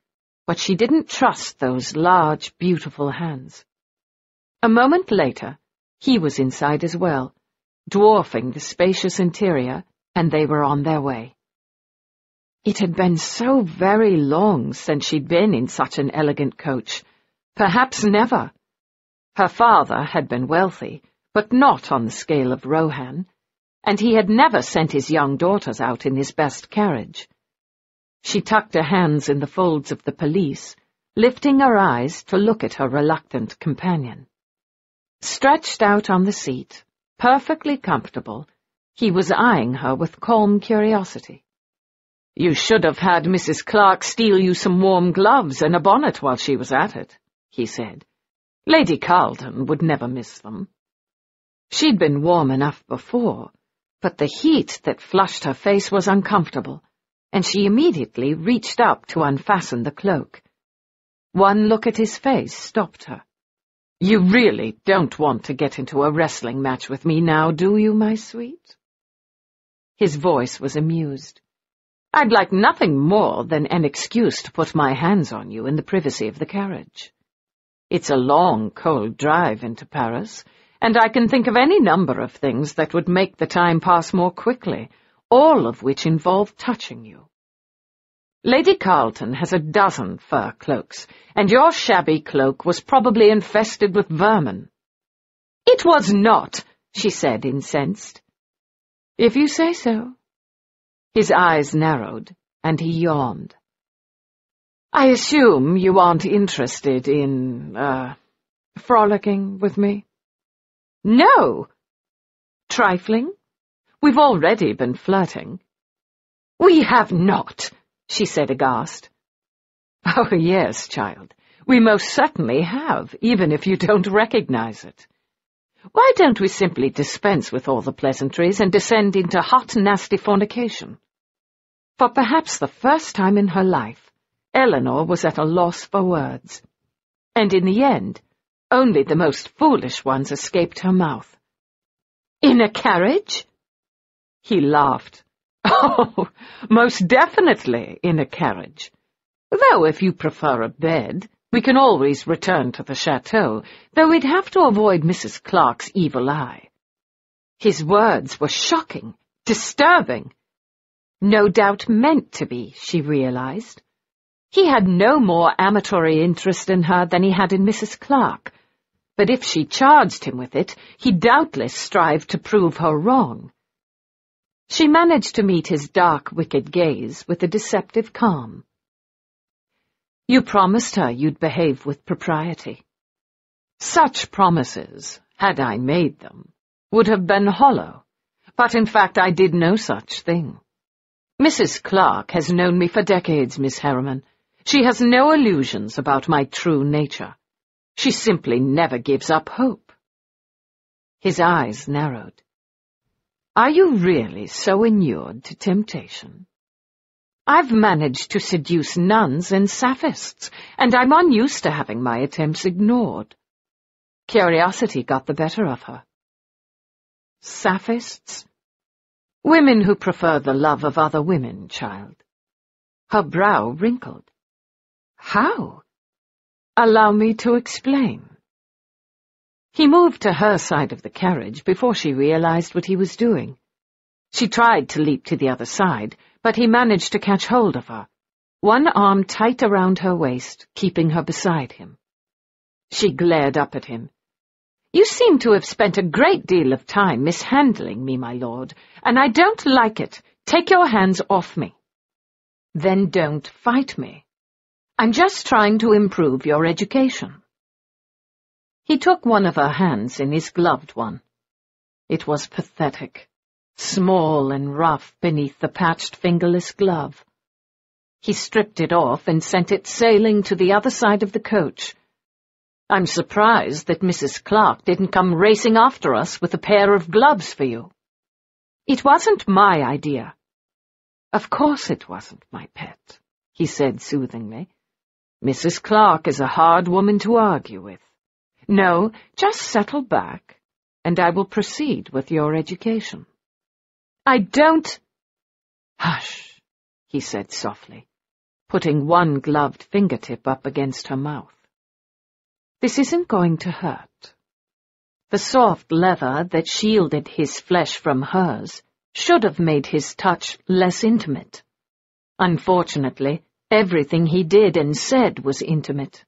but she didn't trust those large, beautiful hands. A moment later, he was inside as well, dwarfing the spacious interior, and they were on their way. It had been so very long since she'd been in such an elegant coach. Perhaps never. Her father had been wealthy, but not on the scale of Rohan, and he had never sent his young daughters out in his best carriage. She tucked her hands in the folds of the pelisse, lifting her eyes to look at her reluctant companion. Stretched out on the seat, perfectly comfortable, he was eyeing her with calm curiosity. You should have had Mrs. Clark steal you some warm gloves and a bonnet while she was at it, he said. Lady Carlton would never miss them. She'd been warm enough before, but the heat that flushed her face was uncomfortable, and she immediately reached up to unfasten the cloak. One look at his face stopped her. You really don't want to get into a wrestling match with me now, do you, my sweet? His voice was amused. I'd like nothing more than an excuse to put my hands on you in the privacy of the carriage. It's a long, cold drive into Paris, and I can think of any number of things that would make the time pass more quickly, all of which involve touching you. Lady Carlton has a dozen fur cloaks, and your shabby cloak was probably infested with vermin. It was not, she said, incensed. If you say so. His eyes narrowed, and he yawned. I assume you aren't interested in, uh, frolicking with me? No. Trifling? We've already been flirting. We have not, she said aghast. Oh, yes, child. We most certainly have, even if you don't recognize it. Why don't we simply dispense with all the pleasantries and descend into hot, nasty fornication? For perhaps the first time in her life, Elinor was at a loss for words. And in the end, only the most foolish ones escaped her mouth. In a carriage? He laughed. Oh, most definitely in a carriage. Though if you prefer a bed, we can always return to the chateau, though we'd have to avoid Mrs. Clark's evil eye. His words were shocking, disturbing. No doubt meant to be, she realized. He had no more amatory interest in her than he had in Mrs. Clark, but if she charged him with it, he doubtless strived to prove her wrong. She managed to meet his dark, wicked gaze with a deceptive calm. You promised her you'd behave with propriety. Such promises, had I made them, would have been hollow, but in fact I did no such thing. Mrs. Clark has known me for decades, Miss Harriman. She has no illusions about my true nature. She simply never gives up hope. His eyes narrowed. Are you really so inured to temptation? I've managed to seduce nuns and sapphists, and I'm unused to having my attempts ignored. Curiosity got the better of her. Sapphists? Women who prefer the love of other women, child. Her brow wrinkled. How? Allow me to explain. He moved to her side of the carriage before she realized what he was doing. She tried to leap to the other side, but he managed to catch hold of her, one arm tight around her waist, keeping her beside him. She glared up at him. You seem to have spent a great deal of time mishandling me, my lord, and I don't like it. Take your hands off me. Then don't fight me. I'm just trying to improve your education. He took one of her hands in his gloved one. It was pathetic, small and rough beneath the patched fingerless glove. He stripped it off and sent it sailing to the other side of the coach. I'm surprised that Mrs. Clark didn't come racing after us with a pair of gloves for you. It wasn't my idea. Of course it wasn't, my pet, he said soothingly. Mrs. Clark is a hard woman to argue with. No, just settle back, and I will proceed with your education. I don't... Hush, he said softly, putting one gloved fingertip up against her mouth. This isn't going to hurt. The soft leather that shielded his flesh from hers should have made his touch less intimate. Unfortunately, everything he did and said was intimate.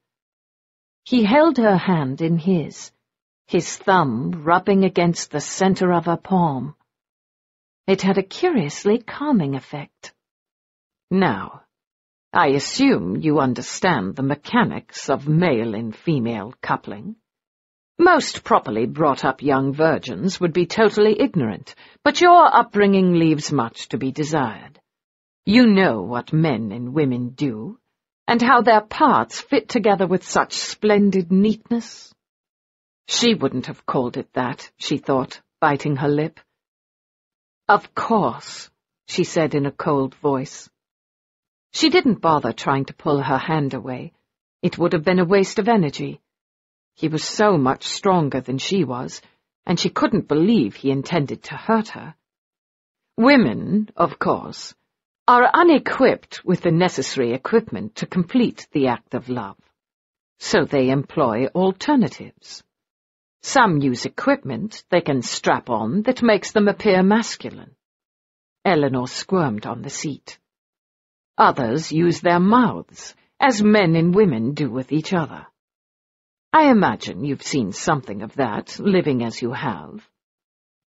He held her hand in his, his thumb rubbing against the center of her palm. It had a curiously calming effect. Now, I assume you understand the mechanics of male and female coupling. Most properly brought-up young virgins would be totally ignorant, but your upbringing leaves much to be desired. You know what men and women do, and how their parts fit together with such splendid neatness. She wouldn't have called it that, she thought, biting her lip. Of course, she said in a cold voice. She didn't bother trying to pull her hand away. It would have been a waste of energy. He was so much stronger than she was, and she couldn't believe he intended to hurt her. Women, of course, are unequipped with the necessary equipment to complete the act of love, so they employ alternatives. Some use equipment they can strap on that makes them appear masculine. Elinor squirmed on the seat. Others use their mouths, as men and women do with each other. I imagine you've seen something of that, living as you have.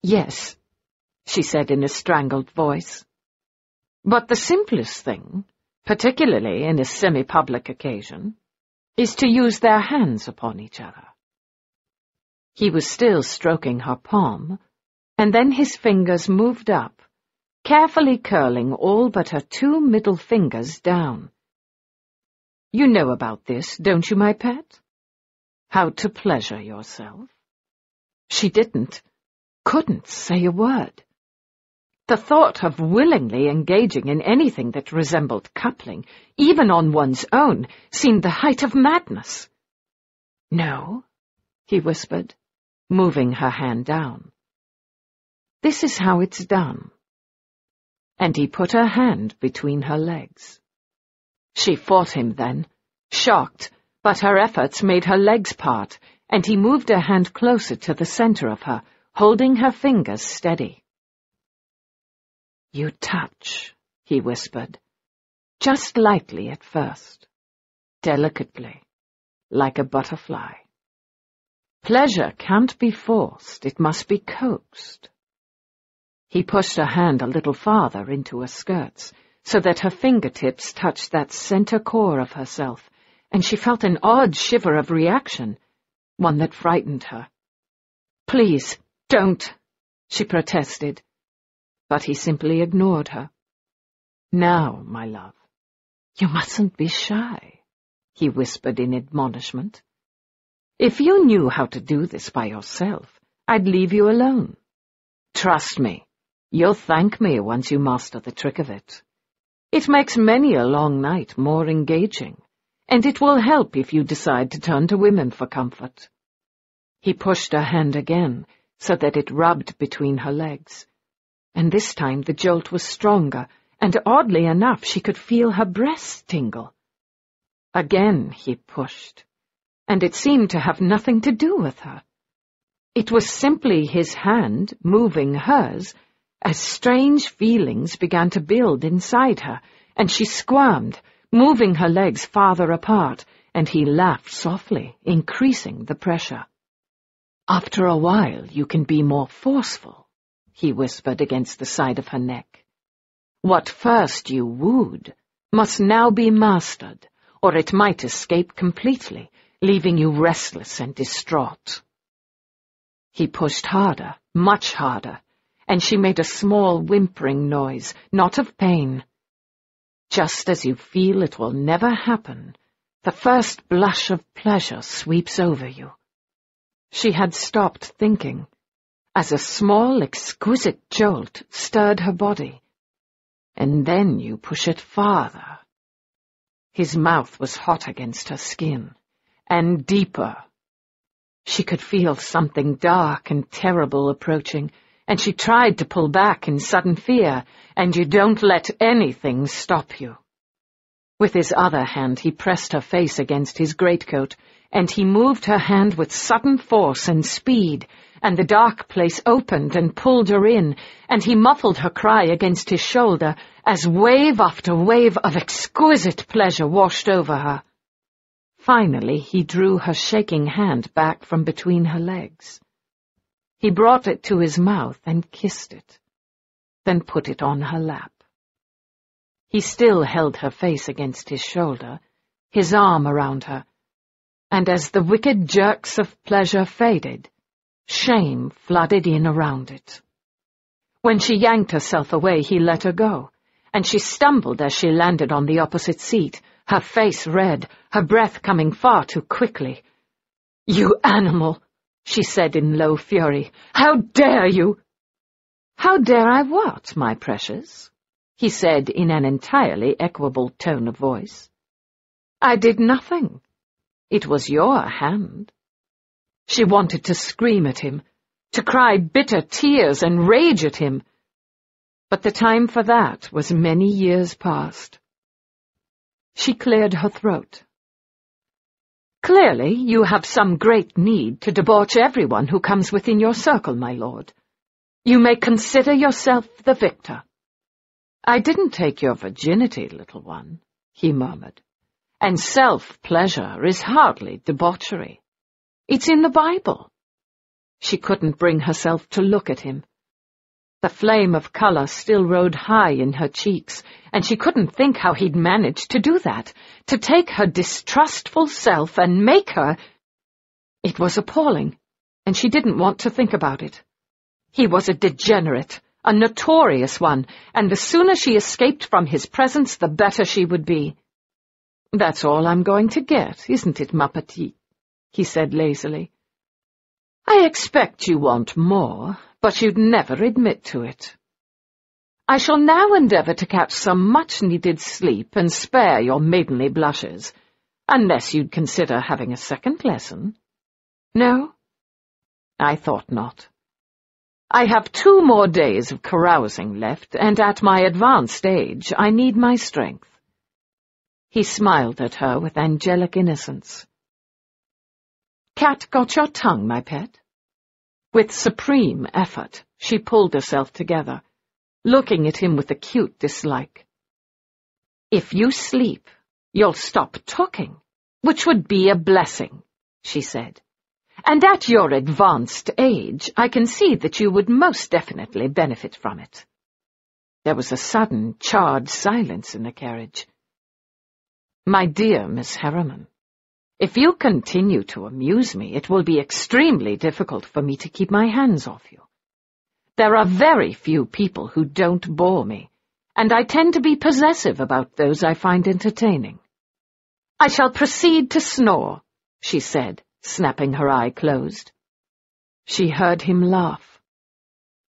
Yes, she said in a strangled voice. But the simplest thing, particularly in a semi-public occasion, is to use their hands upon each other. He was still stroking her palm, and then his fingers moved up, carefully curling all but her two middle fingers down. You know about this, don't you, my pet? How to pleasure yourself? She didn't, couldn't say a word. The thought of willingly engaging in anything that resembled coupling, even on one's own, seemed the height of madness. No, he whispered, moving her hand down. This is how it's done. And he put her hand between her legs. She fought him then, shocked, but her efforts made her legs part, and he moved her hand closer to the center of her, holding her fingers steady. You touch, he whispered, just lightly at first, delicately, like a butterfly. Pleasure can't be forced, it must be coaxed. He pushed her hand a little farther into her skirts, so that her fingertips touched that center core of herself, and she felt an odd shiver of reaction, one that frightened her. Please, don't, she protested, but he simply ignored her. Now, my love, you mustn't be shy, he whispered in admonishment. If you knew how to do this by yourself, I'd leave you alone. Trust me, you'll thank me once you master the trick of it. It makes many a long night more engaging, and it will help if you decide to turn to women for comfort. He pushed her hand again, so that it rubbed between her legs and this time the jolt was stronger, and oddly enough she could feel her breasts tingle. Again he pushed, and it seemed to have nothing to do with her. It was simply his hand moving hers, as strange feelings began to build inside her, and she squirmed, moving her legs farther apart, and he laughed softly, increasing the pressure. After a while you can be more forceful he whispered against the side of her neck. What first you wooed must now be mastered, or it might escape completely, leaving you restless and distraught. He pushed harder, much harder, and she made a small whimpering noise, not of pain. Just as you feel it will never happen, The first blush of pleasure sweeps over you. She had stopped thinking as a small, exquisite jolt stirred her body. And then you push it farther. His mouth was hot against her skin, and deeper. She could feel something dark and terrible approaching, and she tried to pull back in sudden fear, and you don't let anything stop you. With his other hand he pressed her face against his greatcoat, and he moved her hand with sudden force and speed, and the dark place opened and pulled her in, and he muffled her cry against his shoulder as wave after wave of exquisite pleasure washed over her. Finally, he drew her shaking hand back from between her legs. He brought it to his mouth and kissed it, then put it on her lap. He still held her face against his shoulder, his arm around her, and as the wicked jerks of pleasure faded, Shame flooded in around it. When she yanked herself away, he let her go, and she stumbled as she landed on the opposite seat, her face red, her breath coming far too quickly. You animal, she said in low fury. How dare you? How dare I what, my precious? he said in an entirely equable tone of voice. I did nothing. It was your hand. She wanted to scream at him, to cry bitter tears and rage at him. But the time for that was many years past. She cleared her throat. Clearly, you have some great need to debauch everyone who comes within your circle, my lord. You may consider yourself the victor. I didn't take your virginity, little one, he murmured, and self-pleasure is hardly debauchery. It's in the Bible. She couldn't bring herself to look at him. The flame of colour still rode high in her cheeks, and she couldn't think how he'd managed to do that, to take her distrustful self and make her... It was appalling, and she didn't want to think about it. He was a degenerate, a notorious one, and the sooner she escaped from his presence, the better she would be. That's all I'm going to get, isn't it, ma petite? he said lazily. I expect you want more, but you'd never admit to it. I shall now endeavour to catch some much-needed sleep and spare your maidenly blushes, unless you'd consider having a second lesson. No? I thought not. I have two more days of carousing left, and at my advanced age I need my strength. He smiled at her with angelic innocence. Cat got your tongue, my pet? With supreme effort, she pulled herself together, looking at him with acute dislike. If you sleep, you'll stop talking, which would be a blessing, she said. And at your advanced age, I can see that you would most definitely benefit from it. There was a sudden, charred silence in the carriage. My dear Miss Harriman, if you continue to amuse me, it will be extremely difficult for me to keep my hands off you. There are very few people who don't bore me, and I tend to be possessive about those I find entertaining. I shall proceed to snore, she said, snapping her eye closed. She heard him laugh.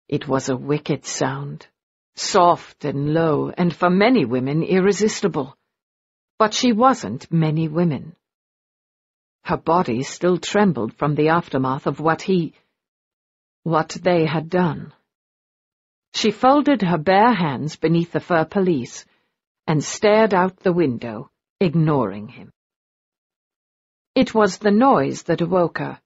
It was a wicked sound, soft and low, and for many women irresistible. But she wasn't many women. Her body still trembled from the aftermath of what he... what they had done. She folded her bare hands beneath the fur pelisse and stared out the window, ignoring him. It was the noise that awoke her.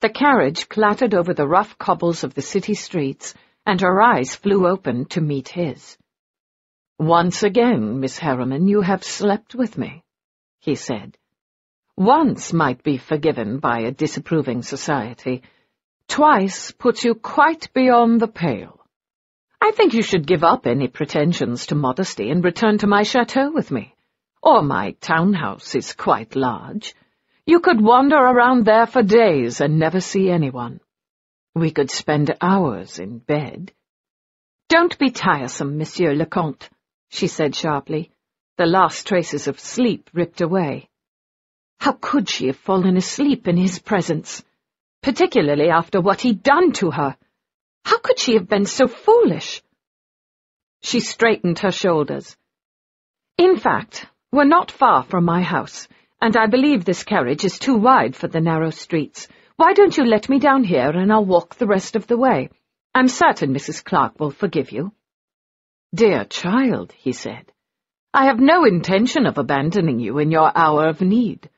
The carriage clattered over the rough cobbles of the city streets, and her eyes flew open to meet his. Once again, Miss Harriman, you have slept with me, he said once might be forgiven by a disapproving society. Twice puts you quite beyond the pale. I think you should give up any pretensions to modesty and return to my chateau with me. Or my townhouse is quite large. You could wander around there for days and never see anyone. We could spend hours in bed. Don't be tiresome, Monsieur le Comte, she said sharply. the last traces of sleep ripped away. How could she have fallen asleep in his presence, particularly after what he'd done to her? How could she have been so foolish? She straightened her shoulders. In fact, we're not far from my house, and I believe this carriage is too wide for the narrow streets. Why don't you let me down here and I'll walk the rest of the way? I'm certain Mrs. Clark will forgive you. Dear child, he said, I have no intention of abandoning you in your hour of need.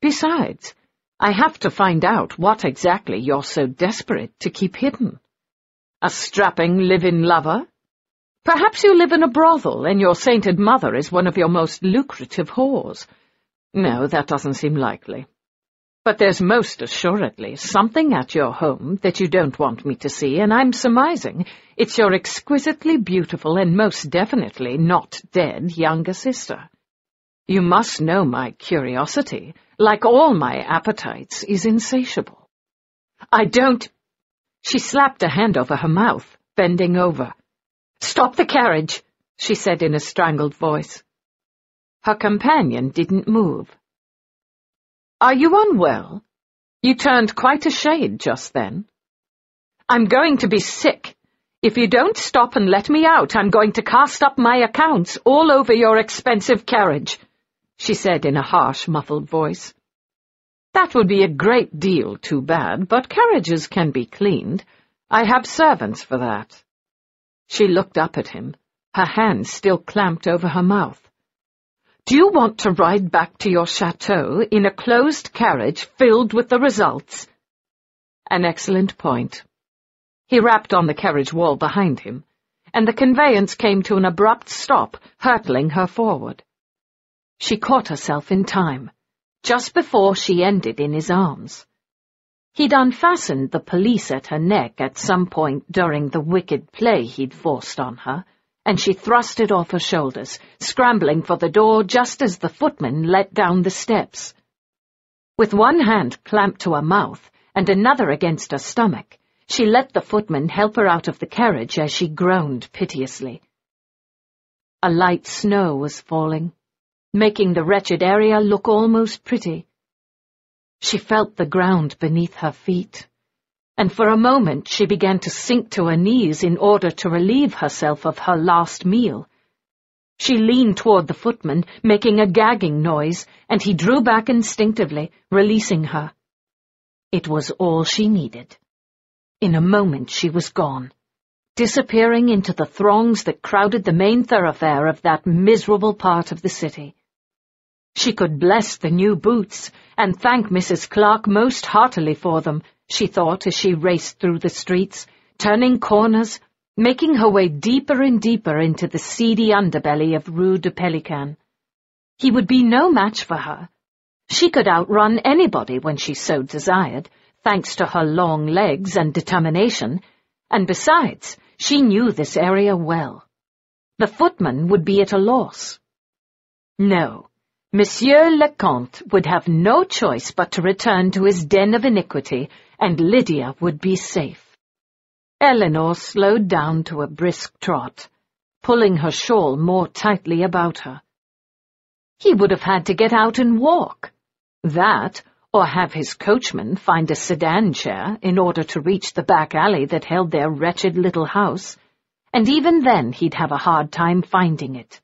Besides, I have to find out what exactly you're so desperate to keep hidden. A strapping live-in lover? Perhaps you live in a brothel and your sainted mother is one of your most lucrative whores. No, that doesn't seem likely. But there's most assuredly something at your home that you don't want me to see, and I'm surmising it's your exquisitely beautiful and most definitely not dead younger sister. You must know my curiosity, like all my appetites, is insatiable. I don't... She slapped a hand over her mouth, bending over. Stop the carriage, she said in a strangled voice. Her companion didn't move. Are you unwell? You turned quite a shade just then. I'm going to be sick. If you don't stop and let me out, I'm going to cast up my accounts all over your expensive carriage, she said in a harsh, muffled voice. That would be a great deal too bad, but carriages can be cleaned. I have servants for that. She looked up at him, her hands still clamped over her mouth. Do you want to ride back to your chateau in a closed carriage filled with the results? An excellent point. He rapped on the carriage wall behind him, and the conveyance came to an abrupt stop, hurtling her forward. She caught herself in time, just before she ended in his arms. He'd unfastened the pelisse at her neck at some point during the wicked play he'd forced on her, and she thrust it off her shoulders, scrambling for the door just as the footman let down the steps. With one hand clamped to her mouth and another against her stomach, she let the footman help her out of the carriage as she groaned piteously. A light snow was falling, making the wretched area look almost pretty. She felt the ground beneath her feet and for a moment she began to sink to her knees in order to relieve herself of her last meal. She leaned toward the footman, making a gagging noise, and he drew back instinctively, releasing her. It was all she needed. In a moment she was gone, disappearing into the throngs that crowded the main thoroughfare of that miserable part of the city. She could bless the new boots, and thank Mrs. Clark most heartily for them, she thought as she raced through the streets, turning corners, making her way deeper and deeper into the seedy underbelly of Rue de Pelican. He would be no match for her. She could outrun anybody when she so desired, thanks to her long legs and determination, and besides, she knew this area well. The footman would be at a loss. No, Monsieur le Comte would have no choice but to return to his den of iniquity and Lydia would be safe. Elinor slowed down to a brisk trot, pulling her shawl more tightly about her. He would have had to get out and walk. That, or have his coachman find a sedan chair in order to reach the back alley that held their wretched little house, and even then he'd have a hard time finding it.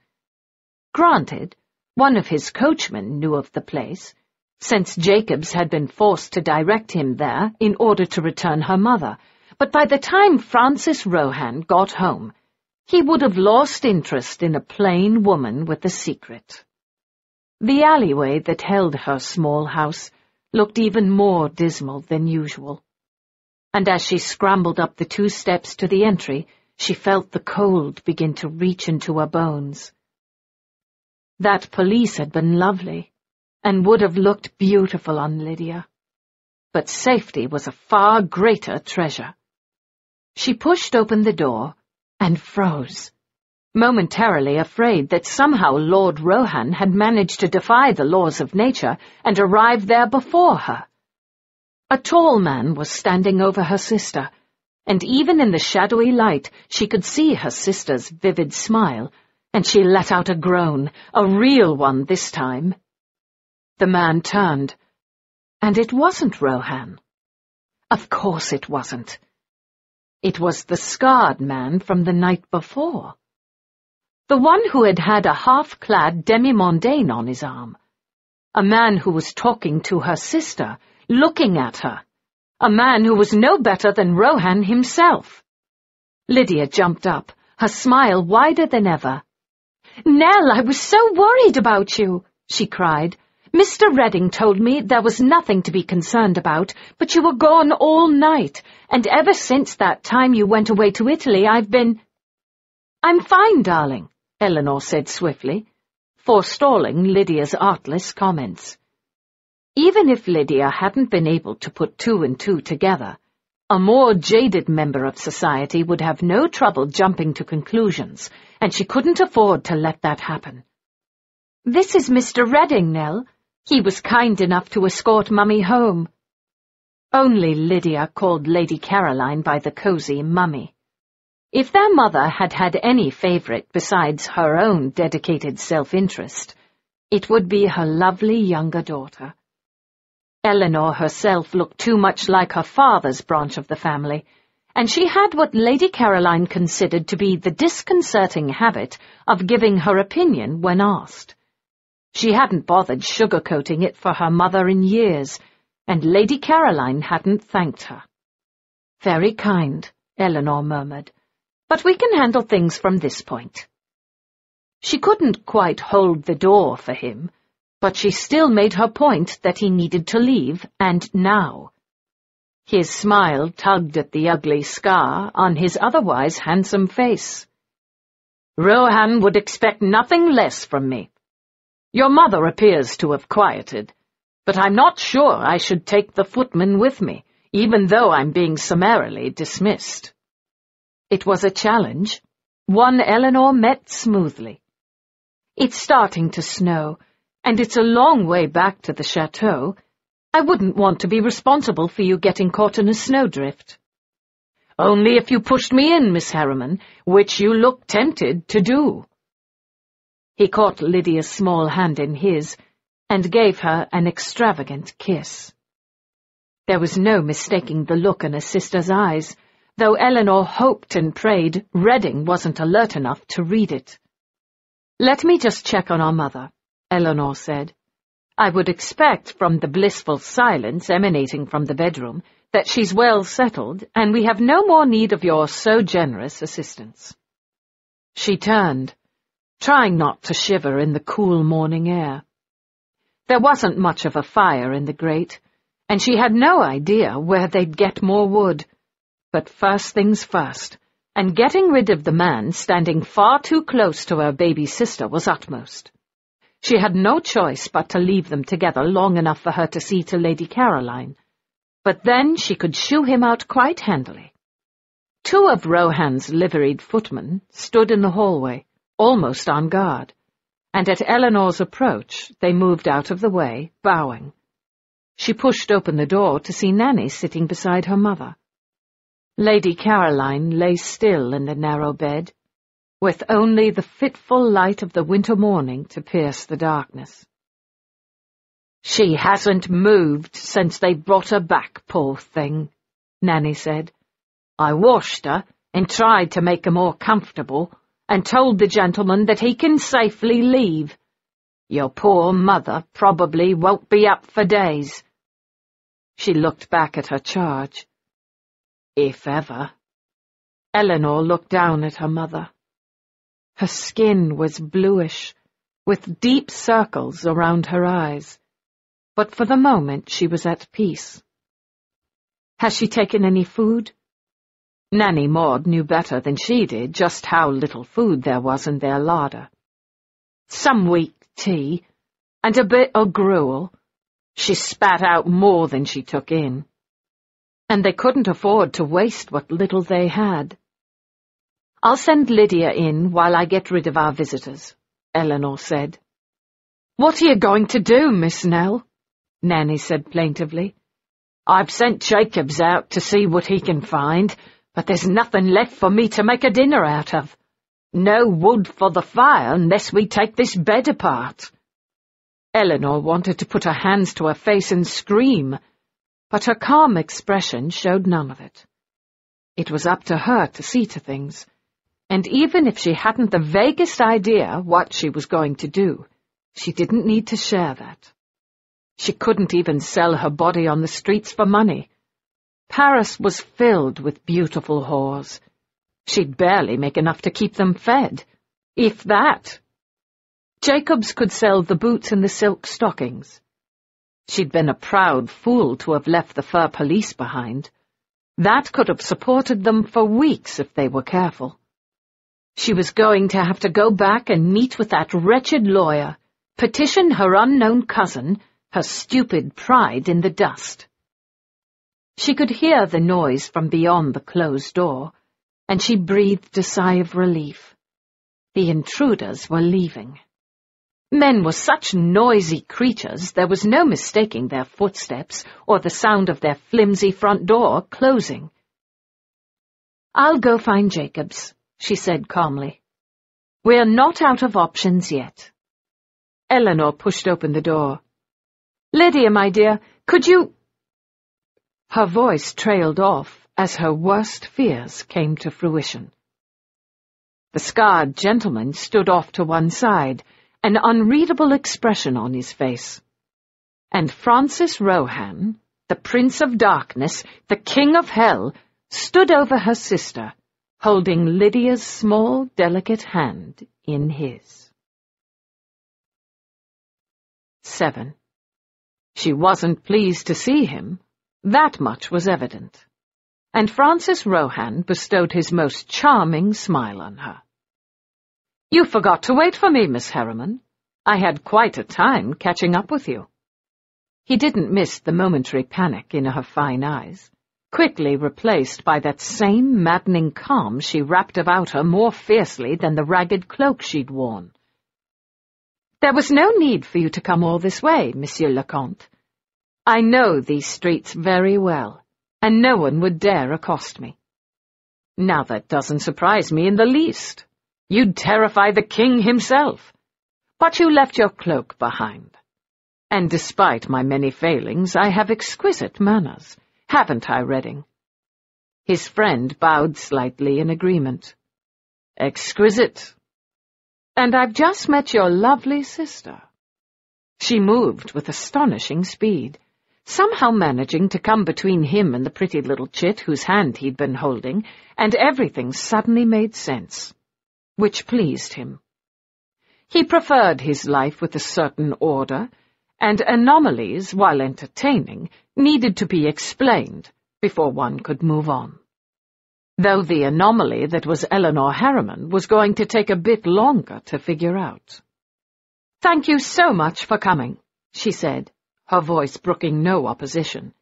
Granted, one of his coachmen knew of the place, since Jacobs had been forced to direct him there in order to return her mother, but by the time Francis Rohan got home, he would have lost interest in a plain woman with a secret. The alleyway that held her small house looked even more dismal than usual. And as she scrambled up the two steps to the entry, she felt the cold begin to reach into her bones. That pelisse had been lovely and would have looked beautiful on Lydia. But safety was a far greater treasure. She pushed open the door and froze, momentarily afraid that somehow Lord Rohan had managed to defy the laws of nature and arrive there before her. A tall man was standing over her sister, and even in the shadowy light she could see her sister's vivid smile, and she let out a groan, a real one this time. The man turned, and it wasn't Rohan. Of course it wasn't. It was the scarred man from the night before. The one who had had a half-clad demi-mondaine on his arm. A man who was talking to her sister, looking at her. A man who was no better than Rohan himself. Lydia jumped up, her smile wider than ever. Nell, I was so worried about you, she cried. Mr. Redding told me there was nothing to be concerned about, but you were gone all night, and ever since that time you went away to Italy, I've been... I'm fine, darling, Elinor said swiftly, forestalling Lydia's artless comments. Even if Lydia hadn't been able to put two and two together, a more jaded member of society would have no trouble jumping to conclusions, and she couldn't afford to let that happen. This is Mr. Redding, Nell. He was kind enough to escort Mummy home. Only Lydia called Lady Caroline by the cosy Mummy. If their mother had had any favourite besides her own dedicated self-interest, it would be her lovely younger daughter. Elinor herself looked too much like her father's branch of the family, and she had what Lady Caroline considered to be the disconcerting habit of giving her opinion when asked. She hadn't bothered sugarcoating it for her mother in years, and Lady Caroline hadn't thanked her. Very kind, Elinor murmured but we can handle things from this point. She couldn't quite hold the door for him, but she still made her point that he needed to leave, and now. His smile tugged at the ugly scar on his otherwise handsome face. Rohan would expect nothing less from me. Your mother appears to have quieted, but I'm not sure I should take the footman with me, even though I'm being summarily dismissed. It was a challenge, one Elinor met smoothly. It's starting to snow, and it's a long way back to the chateau. I wouldn't want to be responsible for you getting caught in a snowdrift. Only if you pushed me in, Miss Harriman, which you look tempted to do. He caught Lydia's small hand in his and gave her an extravagant kiss. There was no mistaking the look in her sister's eyes, though Elinor hoped and prayed Redding wasn't alert enough to read it. Let me just check on our mother, Elinor said. I would expect from the blissful silence emanating from the bedroom that she's well settled and we have no more need of your so generous assistance. She turned, trying not to shiver in the cool morning air. There wasn't much of a fire in the grate, and she had no idea where they'd get more wood. But first things first, and getting rid of the man standing far too close to her baby sister was utmost. She had no choice but to leave them together long enough for her to see to Lady Caroline, but then she could shoo him out quite handily. Two of Rohan's liveried footmen stood in the hallway, almost on guard, and at Elinor's approach they moved out of the way, bowing. She pushed open the door to see Nanny sitting beside her mother. Lady Caroline lay still in the narrow bed, with only the fitful light of the winter morning to pierce the darkness. She hasn't moved since they brought her back, poor thing, Nanny said. I washed her and tried to make her more comfortable and told the gentleman that he can safely leave. Your poor mother probably won't be up for days. She looked back at her charge. If ever. Elinor looked down at her mother. Her skin was bluish, with deep circles around her eyes, but for the moment she was at peace. Has she taken any food? Nanny Maud knew better than she did just how little food there was in their larder. Some weak tea, and a bit of gruel. She spat out more than she took in and they couldn't afford to waste what little they had. I'll send Lydia in while I get rid of our visitors, Elinor said. What are you going to do, Miss Nell? Nanny said plaintively. I've sent Jacobs out to see what he can find, but there's nothing left for me to make a dinner out of. No wood for the fire unless we take this bed apart. Elinor wanted to put her hands to her face and scream, but her calm expression showed none of it. It was up to her to see to things, and even if she hadn't the vaguest idea what she was going to do, she didn't need to share that. She couldn't even sell her body on the streets for money. Paris was filled with beautiful whores. She'd barely make enough to keep them fed, if that. Jacobs could sell the boots and the silk stockings. She'd been a proud fool to have left the fur pelisse behind. That could have supported them for weeks if they were careful. She was going to have to go back and meet with that wretched lawyer, petition her unknown cousin, her stupid pride in the dust. She could hear the noise from beyond the closed door, and she breathed a sigh of relief. The intruders were leaving. Men were such noisy creatures there was no mistaking their footsteps or the sound of their flimsy front door closing. I'll go find Jacobs, she said calmly. We're not out of options yet. Elinor pushed open the door. Lydia, my dear, could you... Her voice trailed off as her worst fears came to fruition. The scarred gentleman stood off to one side, an unreadable expression on his face. And Francis Rohan, the Prince of Darkness, the King of Hell, stood over her sister, holding Lydia's small, delicate hand in his. 7. She wasn't pleased to see him. That much was evident. And Francis Rohan bestowed his most charming smile on her. You forgot to wait for me, Miss Harriman. I had quite a time catching up with you. He didn't miss the momentary panic in her fine eyes, quickly replaced by that same maddening calm she wrapped about her more fiercely than the ragged cloak she'd worn. There was no need for you to come all this way, Monsieur le Comte. I know these streets very well, and no one would dare accost me. Now that doesn't surprise me in the least. You'd terrify the king himself. But you left your cloak behind. And despite my many failings, I have exquisite manners, haven't I, Redding? His friend bowed slightly in agreement. Exquisite, and I've just met your lovely sister. She moved with astonishing speed, somehow managing to come between him and the pretty little chit whose hand he'd been holding, and everything suddenly made sense, which pleased him. He preferred his life with a certain order, and anomalies, while entertaining, needed to be explained before one could move on though the anomaly that was Elinor Harriman was going to take a bit longer to figure out. Thank you so much for coming, she said, her voice brooking no opposition.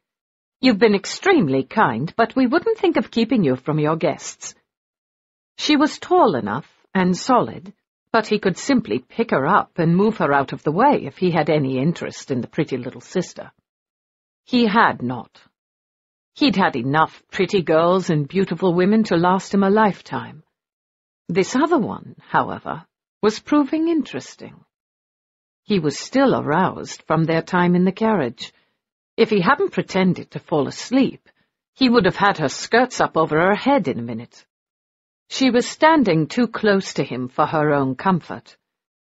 You've been extremely kind, but we wouldn't think of keeping you from your guests. She was tall enough and solid, but he could simply pick her up and move her out of the way if he had any interest in the pretty little sister. He had not. He'd had enough pretty girls and beautiful women to last him a lifetime. This other one, however, was proving interesting. He was still aroused from their time in the carriage. If he hadn't pretended to fall asleep, he would have had her skirts up over her head in a minute. She was standing too close to him for her own comfort,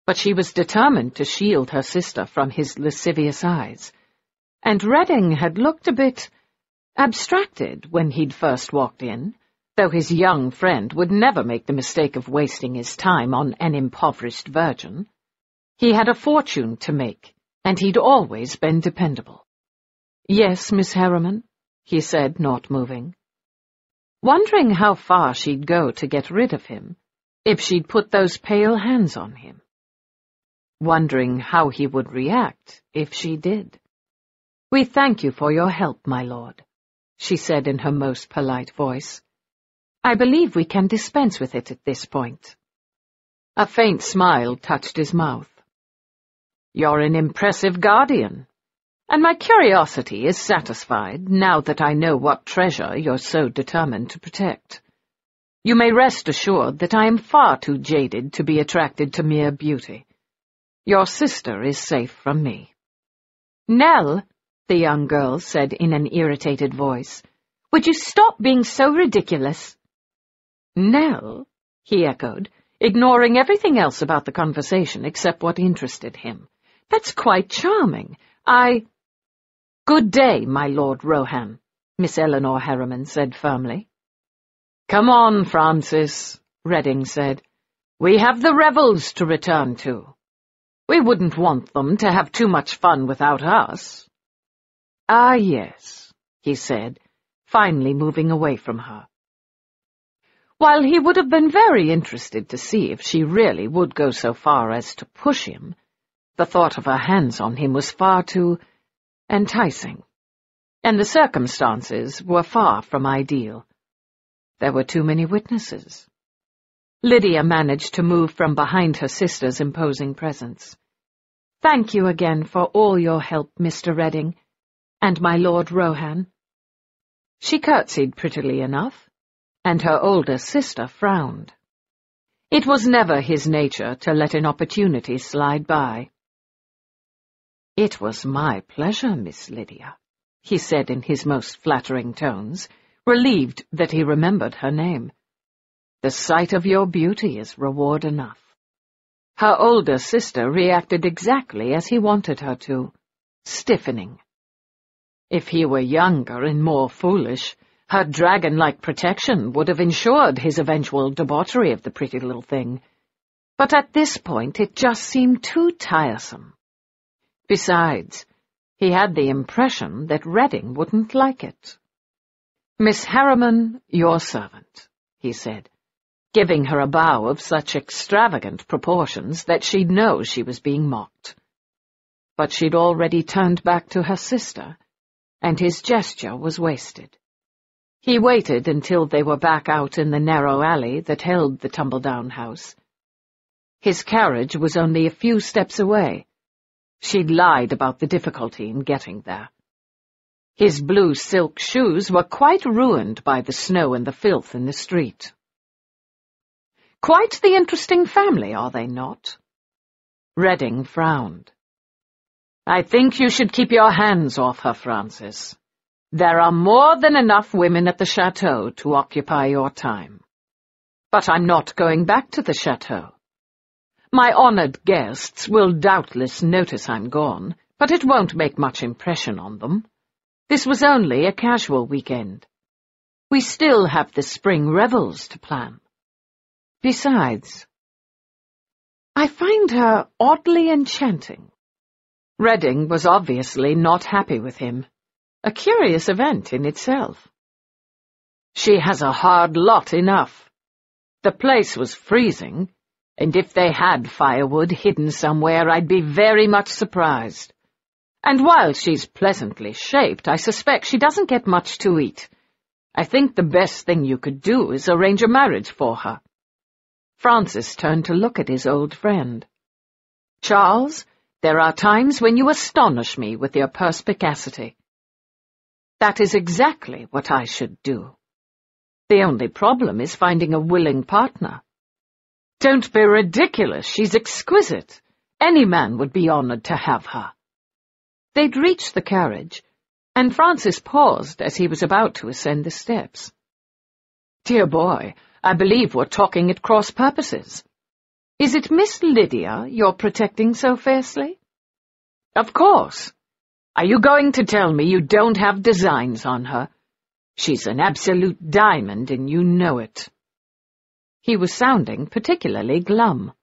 but she was determined to shield her sister from his lascivious eyes, and Redding had looked a bit abstracted when he'd first walked in, though his young friend would never make the mistake of wasting his time on an impoverished virgin. He had a fortune to make, and he'd always been dependable. Yes, Miss Harriman, he said, not moving. Wondering how far she'd go to get rid of him, if she'd put those pale hands on him. Wondering how he would react if she did. We thank you for your help, my lord she said in her most polite voice. I believe we can dispense with it at this point. A faint smile touched his mouth. You're an impressive guardian, and my curiosity is satisfied now that I know what treasure you're so determined to protect. You may rest assured that I am far too jaded to be attracted to mere beauty. Your sister is safe from me. Nell, the young girl said in an irritated voice, would you stop being so ridiculous? Nell, he echoed, ignoring everything else about the conversation except what interested him. That's quite charming. I... Good day, my Lord Rohan, Miss Elinor Harriman said firmly. Come on, Francis, Redding said. We have the revels to return to. We wouldn't want them to have too much fun without us. Ah, yes, he said, finally moving away from her. While he would have been very interested to see if she really would go so far as to push him, the thought of her hands on him was far too enticing, and the circumstances were far from ideal. There were too many witnesses. Lydia managed to move from behind her sister's imposing presence. Thank you again for all your help, Mr. Redding, and my Lord Rohan. She curtsied prettily enough, and her older sister frowned. It was never his nature to let an opportunity slide by. It was my pleasure, Miss Lydia, he said in his most flattering tones, relieved that he remembered her name. The sight of your beauty is reward enough. Her older sister reacted exactly as he wanted her to, stiffening. If he were younger and more foolish, her dragon-like protection would have ensured his eventual debauchery of the pretty little thing. But at this point it just seemed too tiresome. Besides, he had the impression that Redding wouldn't like it. Miss Harriman, your servant, he said giving her a bow of such extravagant proportions that she'd know she was being mocked. But she'd already turned back to her sister, and his gesture was wasted. He waited until they were back out in the narrow alley that held the tumble-down house. His carriage was only a few steps away. She'd lied about the difficulty in getting there. His blue silk shoes were quite ruined by the snow and the filth in the street. Quite the interesting family, are they not? Redding frowned. I think you should keep your hands off her, Francis. There are more than enough women at the chateau to occupy your time. But I'm not going back to the chateau. My honored guests will doubtless notice I'm gone, but it won't make much impression on them. This was only a casual weekend. We still have the spring revels to plan. Besides, I find her oddly enchanting. Redding was obviously not happy with him, a curious event in itself. She has a hard lot enough. The place was freezing, and if they had firewood hidden somewhere, I'd be very much surprised. And while she's pleasantly shaped, I suspect she doesn't get much to eat. I think the best thing you could do is arrange a marriage for her. Francis turned to look at his old friend. Charles, there are times when you astonish me with your perspicacity. That is exactly what I should do. The only problem is finding a willing partner. Don't be ridiculous, she's exquisite. Any man would be honored to have her. They'd reached the carriage, and Francis paused as he was about to ascend the steps. Dear boy, I believe we're talking at cross purposes. Is it Miss Lydia you're protecting so fiercely? Of course. Are you going to tell me you don't have designs on her? She's an absolute diamond, and you know it. He was sounding particularly glum.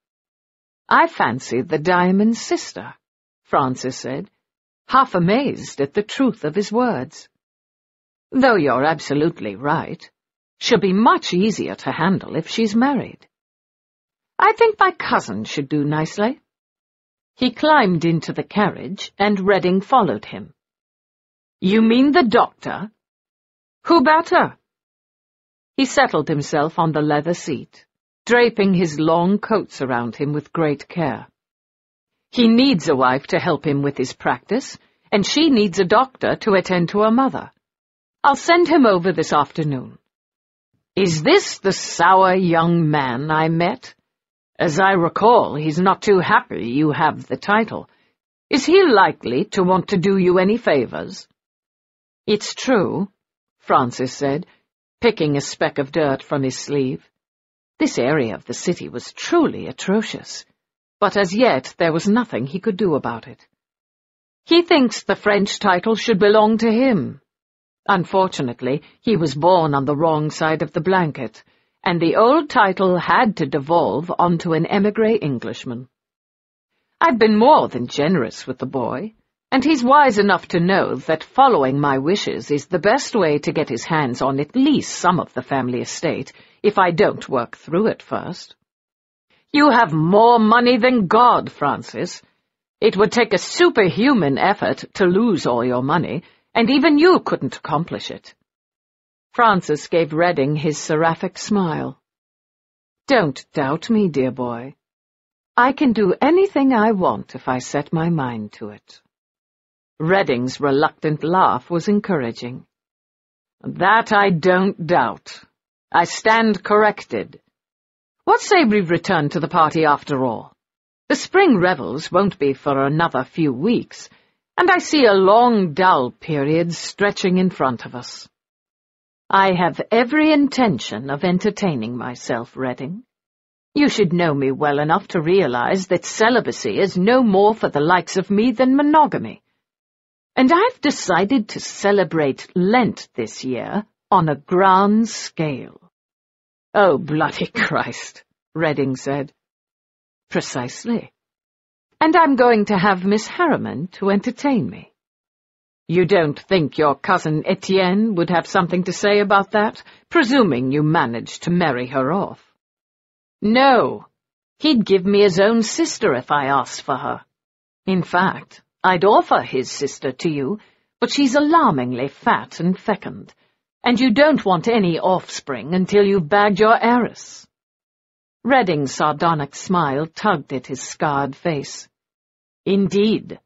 I fancy the diamond's sister, Francis said, half amazed at the truth of his words. Though you're absolutely right. She'll be much easier to handle if she's married. I think my cousin should do nicely. He climbed into the carriage, and Redding followed him. You mean the doctor? Who better? He settled himself on the leather seat, draping his long coats around him with great care. He needs a wife to help him with his practice, and she needs a doctor to attend to her mother. I'll send him over this afternoon. Is this the sour young man I met? As I recall, he's not too happy you have the title. Is he likely to want to do you any favors? It's true, Francis said, picking a speck of dirt from his sleeve. This area of the city was truly atrocious, but as yet there was nothing he could do about it. He thinks the French title should belong to him. Unfortunately, he was born on the wrong side of the blanket, and the old title had to devolve onto an emigre Englishman. I've been more than generous with the boy, and he's wise enough to know that following my wishes is the best way to get his hands on at least some of the family estate, if I don't work through it first. You have more money than God, Francis. It would take a superhuman effort to lose all your money, and even you couldn't accomplish it. Francis gave Redding his seraphic smile. Don't doubt me, dear boy. I can do anything I want if I set my mind to it. Redding's reluctant laugh was encouraging. That I don't doubt. I stand corrected. What say we return to the party after all? The spring revels won't be for another few weeks, and I see a long, dull period stretching in front of us. I have every intention of entertaining myself, Redding. You should know me well enough to realize that celibacy is no more for the likes of me than monogamy. And I've decided to celebrate Lent this year on a grand scale. Oh, bloody Christ, Redding said. Precisely. And I'm going to have Miss Harriman to entertain me. You don't think your cousin Etienne would have something to say about that, presuming you managed to marry her off? No, he'd give me his own sister if I asked for her. In fact, I'd offer his sister to you, but she's alarmingly fat and fecund, and you don't want any offspring until you've bagged your heiress. Redding's sardonic smile tugged at his scarred face. Indeed.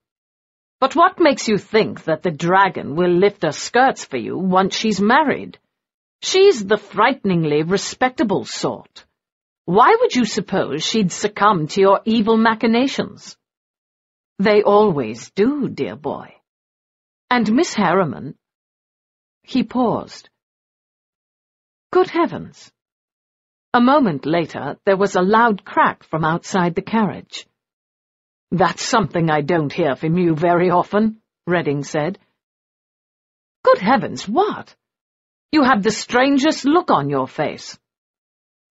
But what makes you think that the dragon will lift her skirts for you once she's married? She's the frighteningly respectable sort. Why would you suppose she'd succumb to your evil machinations? They always do, dear boy. And Miss Harriman... He paused. Good heavens! A moment later, there was a loud crack from outside the carriage. That's something I don't hear from you very often, Redding said. Good heavens, what? You have the strangest look on your face.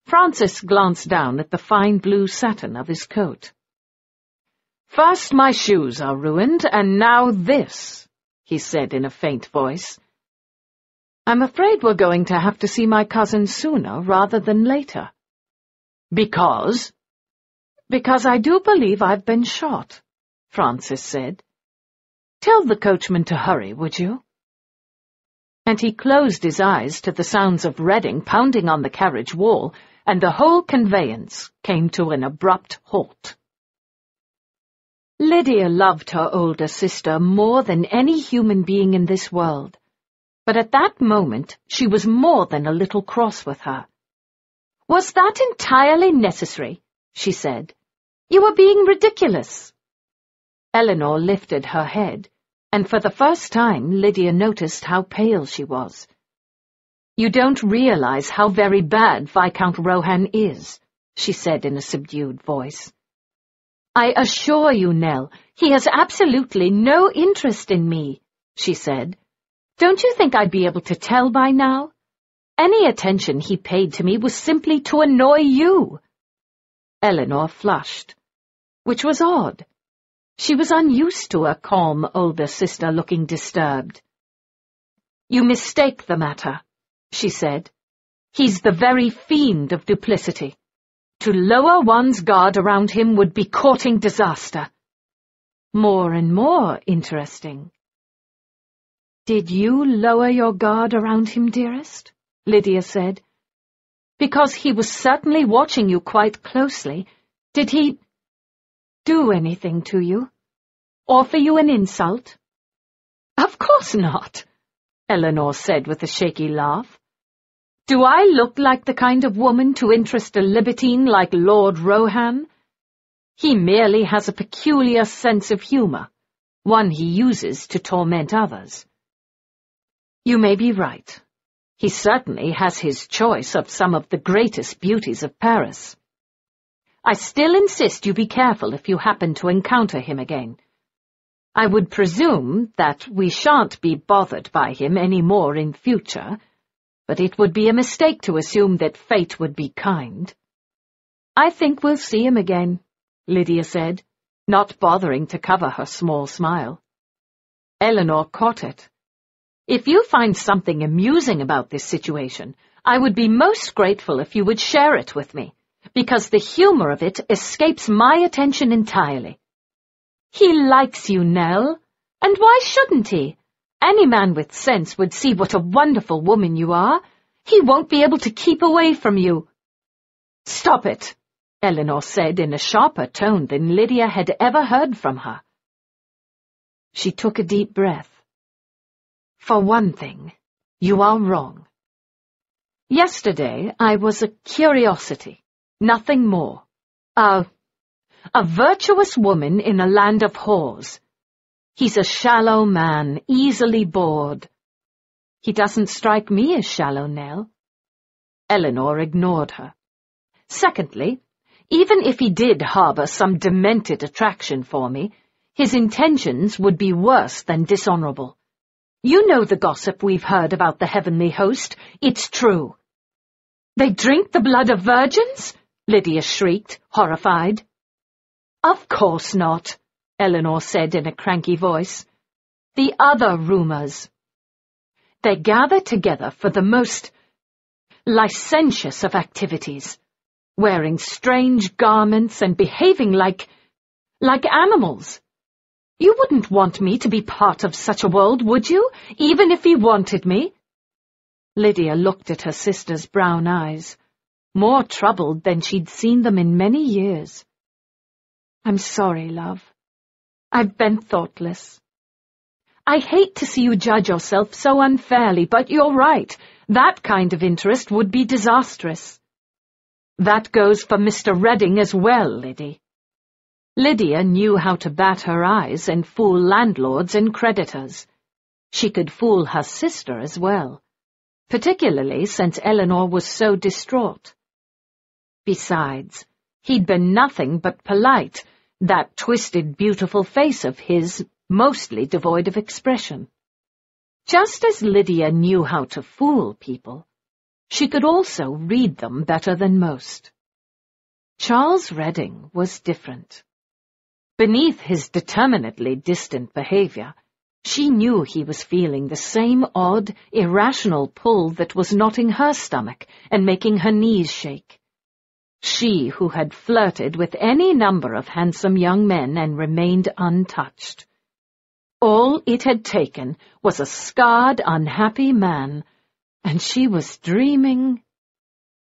Francis glanced down at the fine blue satin of his coat. First my shoes are ruined, and now this, he said in a faint voice. I'm afraid we're going to have to see my cousin sooner rather than later. Because? Because I do believe I've been shot, Francis said. Tell the coachman to hurry, would you? And he closed his eyes to the sounds of Redding pounding on the carriage wall and the whole conveyance came to an abrupt halt. Lydia loved her older sister more than any human being in this world, but at that moment she was more than a little cross with her. Was that entirely necessary? she said. You were being ridiculous. Elinor lifted her head, and for the first time Lydia noticed how pale she was. You don't realize how very bad Viscount Rohan is, she said in a subdued voice. I assure you, Nell, he has absolutely no interest in me, she said. Don't you think I'd be able to tell by now? Any attention he paid to me was simply to annoy you. Elinor flushed, which was odd. She was unused to a calm older sister looking disturbed. You mistake the matter, she said. He's the very fiend of duplicity. To lower one's guard around him would be courting disaster. More and more interesting. Did you lower your guard around him, dearest? Lydia said. Because he was certainly watching you quite closely. Did he do anything to you? Offer you an insult? Of course not. Elinor said with a shaky laugh. Do I look like the kind of woman to interest a libertine like Lord Rohan? He merely has a peculiar sense of humour, one he uses to torment others. You may be right. He certainly has his choice of some of the greatest beauties of Paris. I still insist you be careful if you happen to encounter him again. I would presume that we shan't be bothered by him any more in future, but it would be a mistake to assume that fate would be kind. I think we'll see him again, Lydia said, not bothering to cover her small smile. Elinor caught it. If you find something amusing about this situation, I would be most grateful if you would share it with me, because the humor of it escapes my attention entirely. He likes you, Nell, and why shouldn't he? Any man with sense would see what a wonderful woman you are. He won't be able to keep away from you. Stop it, Elinor said in a sharper tone than Lydia had ever heard from her. She took a deep breath. For one thing, you are wrong. Yesterday I was a curiosity, nothing more. A, a virtuous woman in a land of whores. He's a shallow man, easily bored. He doesn't strike me as shallow, Nell. Elinor ignored her. Secondly, even if he did harbour some demented attraction for me, his intentions would be worse than dishonourable. You know the gossip we've heard about the heavenly host. It's true. They drink the blood of virgins? Lydia shrieked, horrified. Of course not, Elinor said in a cranky voice. The other rumours. They gather together for the most licentious of activities, wearing strange garments and behaving like... like animals. You wouldn't want me to be part of such a world, would you, even if he wanted me? Lydia looked at her sister's brown eyes, more troubled than she'd seen them in many years. I'm sorry, love. I've been thoughtless. I hate to see you judge yourself so unfairly, but you're right. That kind of interest would be disastrous. That goes for Mr. Redding as well, Liddy. Lydia knew how to bat her eyes and fool landlords and creditors. She could fool her sister as well, particularly since Elinor was so distraught. Besides, he'd been nothing but polite, that twisted, beautiful face of his mostly devoid of expression. Just as Lydia knew how to fool people, she could also read them better than most. Charles Redding was different. Beneath his determinedly distant behavior, she knew he was feeling the same odd, irrational pull that was knotting her stomach and making her knees shake. She who had flirted with any number of handsome young men and remained untouched. All it had taken was a scarred, unhappy man, and she was dreaming...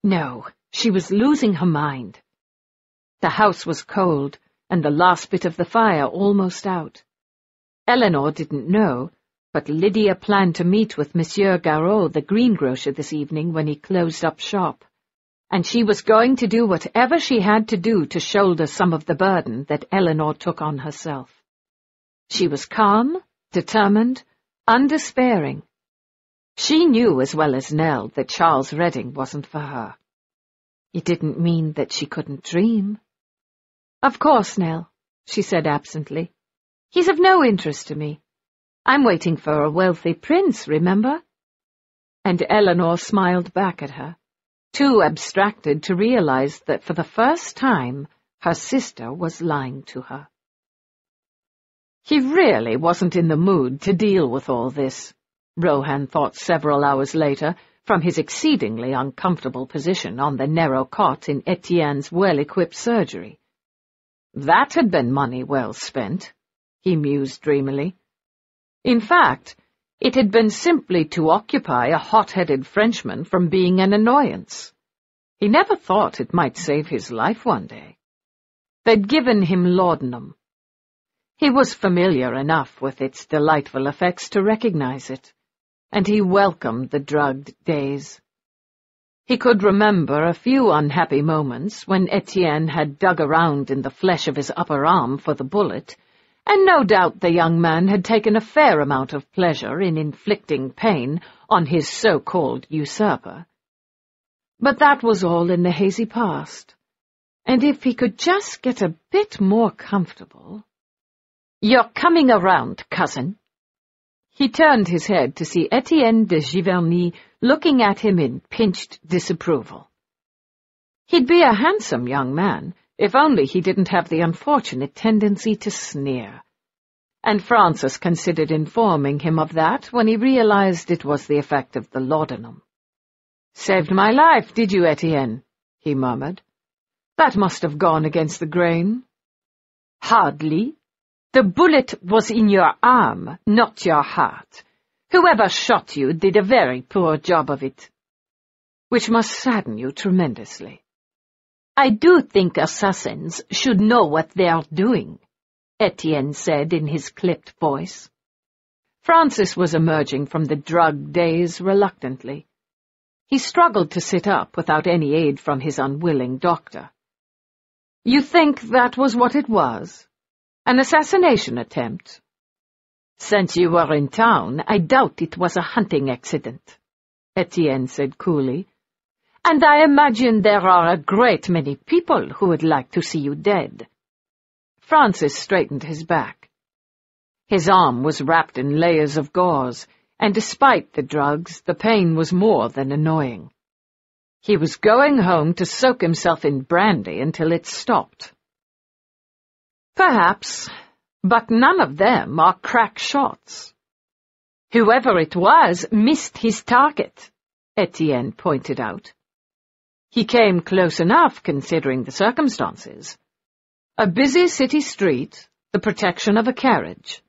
No, she was losing her mind. The house was cold, and the last bit of the fire almost out. Elinor didn't know, but Lydia planned to meet with Monsieur Garot, the greengrocer, this evening when he closed up shop, and she was going to do whatever she had to do to shoulder some of the burden that Elinor took on herself. She was calm, determined, undespairing. She knew as well as Nell that Charles Redding wasn't for her. It didn't mean that she couldn't dream. Of course, Nell, she said absently. He's of no interest to me. I'm waiting for a wealthy prince, remember? And Elinor smiled back at her, too abstracted to realize that for the first time her sister was lying to her. He really wasn't in the mood to deal with all this, Rohan thought several hours later, from his exceedingly uncomfortable position on the narrow cot in Etienne's well-equipped surgery. That had been money well spent, he mused dreamily. In fact, it had been simply to occupy a hot-headed Frenchman from being an annoyance. He never thought it might save his life one day. They'd given him laudanum. He was familiar enough with its delightful effects to recognize it, and he welcomed the drugged days. He could remember a few unhappy moments when Etienne had dug around in the flesh of his upper arm for the bullet, and no doubt the young man had taken a fair amount of pleasure in inflicting pain on his so-called usurper. But that was all in the hazy past, and if he could just get a bit more comfortable... You're coming around, cousin. He turned his head to see Etienne de Giverny looking at him in pinched disapproval. He'd be a handsome young man, if only he didn't have the unfortunate tendency to sneer. And Francis considered informing him of that when he realized it was the effect of the laudanum. Saved my life, did you, Etienne? he murmured. That must have gone against the grain. Hardly. The bullet was in your arm, not your heart. Whoever shot you did a very poor job of it. Which must sadden you tremendously. I do think assassins should know what they are doing, Etienne said in his clipped voice. Francis was emerging from the drug daze reluctantly. He struggled to sit up without any aid from his unwilling doctor. You think that was what it was? An assassination attempt? Since you were in town, I doubt it was a hunting accident, Etienne said coolly. And I imagine there are a great many people who would like to see you dead. Francis straightened his back. His arm was wrapped in layers of gauze, and despite the drugs, the pain was more than annoying. He was going home to soak himself in brandy until it stopped. Perhaps, but none of them are crack shots. Whoever it was missed his target, Etienne pointed out. He came close enough considering the circumstances. A busy city street, the protection of a carriage.